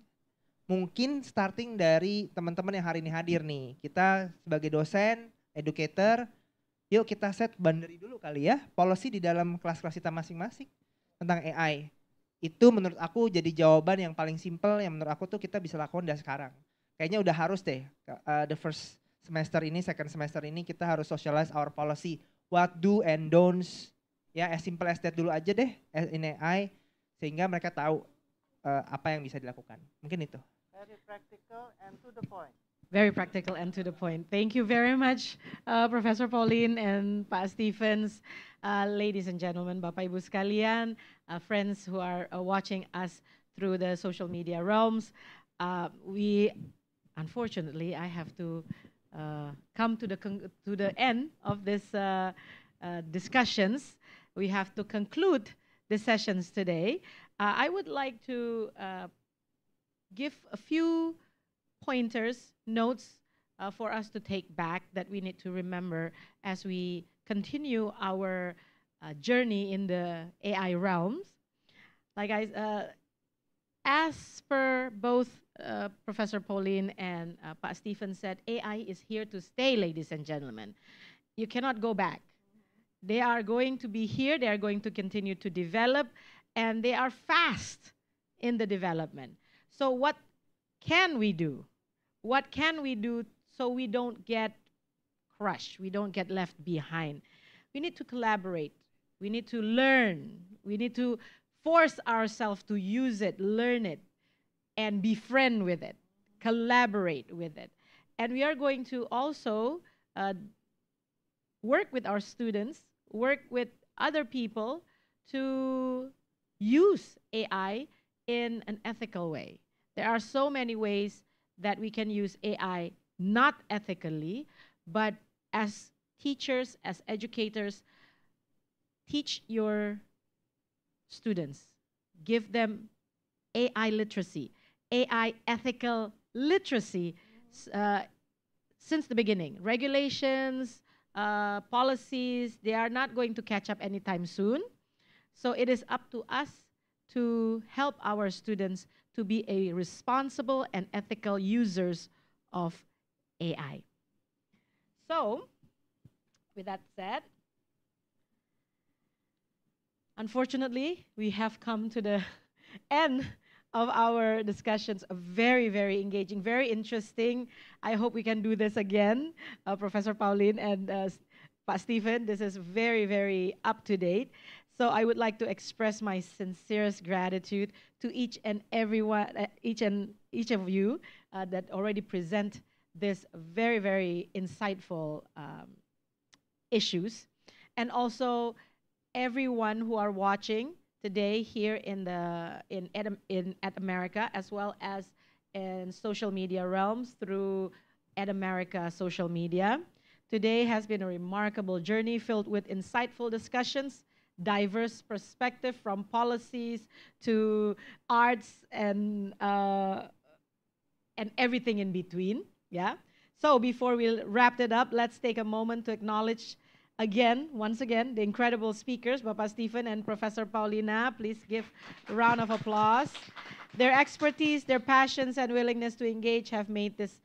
Mungkin starting dari teman-teman yang hari ini hadir nih. Kita sebagai dosen, educator, yuk kita set boundary dulu kali ya. Policy di dalam kelas-kelas kita masing-masing tentang AI. Itu menurut aku jadi jawaban yang paling simple yang menurut aku tuh kita bisa lakukan dari sekarang kayaknya udah harus deh uh, the first semester ini, second semester ini kita harus socialize our policy, what do and don'ts, ya as simple as that dulu aja deh in AI sehingga mereka tahu uh, apa yang bisa dilakukan. Mungkin itu. Very practical and to the point. Very practical and to the point. Thank you very much, uh, Professor Pauline and Pak Stephens, uh, ladies and gentlemen, Bapak Ibu sekalian, uh, friends who are uh, watching us through the social media realms. Uh, we unfortunately, I have to uh, come to the, to the end of this uh, uh, discussions. We have to conclude the sessions today. Uh, I would like to uh, give a few pointers, notes uh, for us to take back that we need to remember as we continue our journey in the AI realms. Like I, as per both uh, Professor Pauline and uh, Pak Stephen said, AI is here to stay, ladies and gentlemen. You cannot go back. They are going to be here, they are going to continue to develop, and they are fast in the development. So, what can we do? What can we do so we don't get crushed, we don't get left behind? We need to collaborate, we need to learn, we need to force ourselves to use it, learn it, and befriend with it, collaborate with it. And we are going to also uh, work with our students, work with other people to use AI in an ethical way. There are so many ways that we can use AI not ethically, but as teachers, as educators, teach your students, give them AI literacy, AI ethical literacy uh, since the beginning. Regulations, uh, policies, they are not going to catch up anytime soon. So it is up to us to help our students to be a responsible and ethical users of AI. So, with that said, unfortunately, we have come to the <laughs> end of our discussions. Very, very engaging, very interesting. I hope we can do this again, uh, Professor Pauline and uh, Pat Stephen. This is very, very up to date. So I would like to express my sincerest gratitude to each and everyone, uh, each and each of you uh, that already present this very, very insightful um, issues, and also everyone who are watching today here in the in at, in at America as well as in social media realms through at America social media. Today has been a remarkable journey filled with insightful discussions, diverse perspective from policies to arts and uh, and everything in between. Yeah. So before we wrap it up, let's take a moment to acknowledge again, once again, the incredible speakers, Papa Stephen and Professor Paulina. Please give a round of applause. Their expertise, their passions, and willingness to engage have made this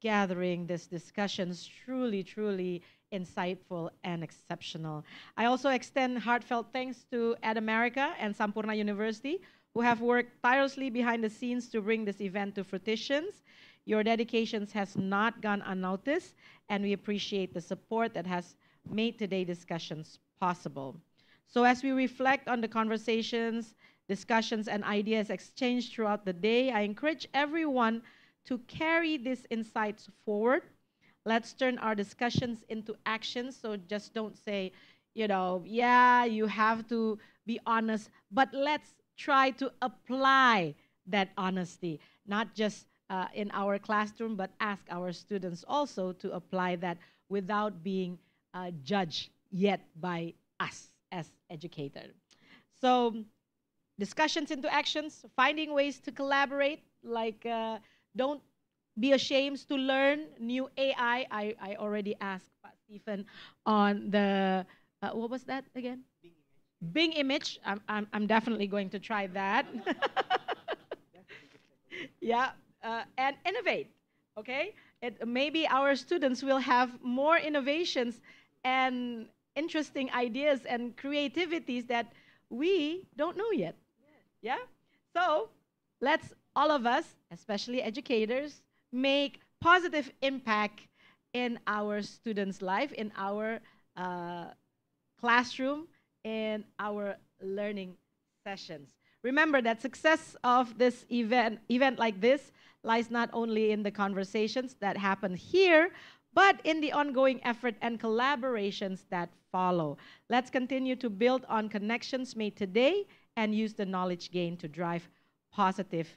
gathering this discussions truly, truly insightful and exceptional. I also extend heartfelt thanks to Ad America and Sampurna University, who have worked tirelessly behind the scenes to bring this event to fruition. Your dedications has not gone unnoticed, and we appreciate the support that has made today's discussions possible. So as we reflect on the conversations, discussions, and ideas exchanged throughout the day, I encourage everyone to carry these insights forward. Let's turn our discussions into actions. So just don't say, you know, yeah, you have to be honest, but let's try to apply that honesty, not just uh, in our classroom, but ask our students also to apply that without being uh, judged yet by us as educators. So discussions into actions, finding ways to collaborate, like uh, don't be ashamed to learn new AI. I, I already asked Pat Stephen on the, uh, what was that again? Bing image. I'm, I'm, I'm definitely going to try that. <laughs> yeah, uh, and innovate, okay? It, maybe our students will have more innovations and interesting ideas and creativities that we don't know yet. Yeah? So let's all of us, especially educators, make positive impact in our students' life, in our uh, classroom, in our learning sessions. Remember that success of this event, event like this lies not only in the conversations that happen here, but in the ongoing effort and collaborations that follow. Let's continue to build on connections made today and use the knowledge gained to drive positive,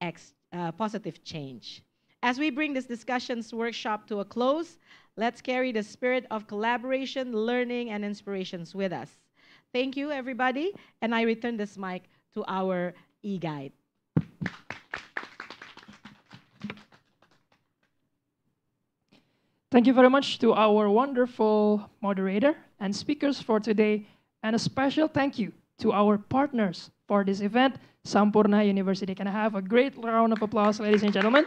ex, uh, positive change. As we bring this discussions workshop to a close, let's carry the spirit of collaboration, learning, and inspirations with us. Thank you, everybody, and I return this mic to our e-guide. Thank you very much to our wonderful moderator and speakers for today, and a special thank you to our partners for this event, Sampurna University. Can I have a great round of applause, ladies and gentlemen?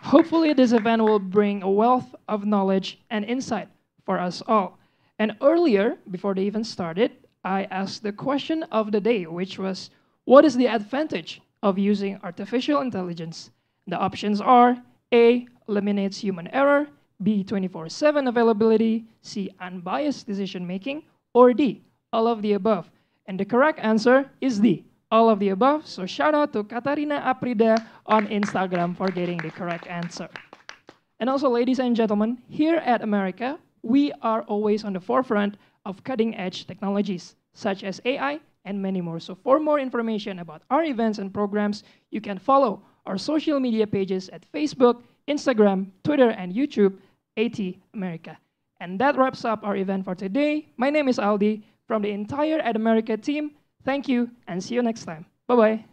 Hopefully, this event will bring a wealth of knowledge and insight for us all. And earlier, before they even started, I asked the question of the day, which was, what is the advantage of using artificial intelligence? The options are A, eliminates human error, B, 24-7 availability, C, unbiased decision making, or D, all of the above. And the correct answer is D, all of the above. So shout out to Katarina Aprida on Instagram for getting the correct answer. And also, ladies and gentlemen, here at America, we are always on the forefront of cutting edge technologies such as AI and many more. So for more information about our events and programs, you can follow our social media pages at Facebook, Instagram, Twitter, and YouTube, AT America. And that wraps up our event for today. My name is Aldi from the entire Ad America team. Thank you and see you next time. Bye bye.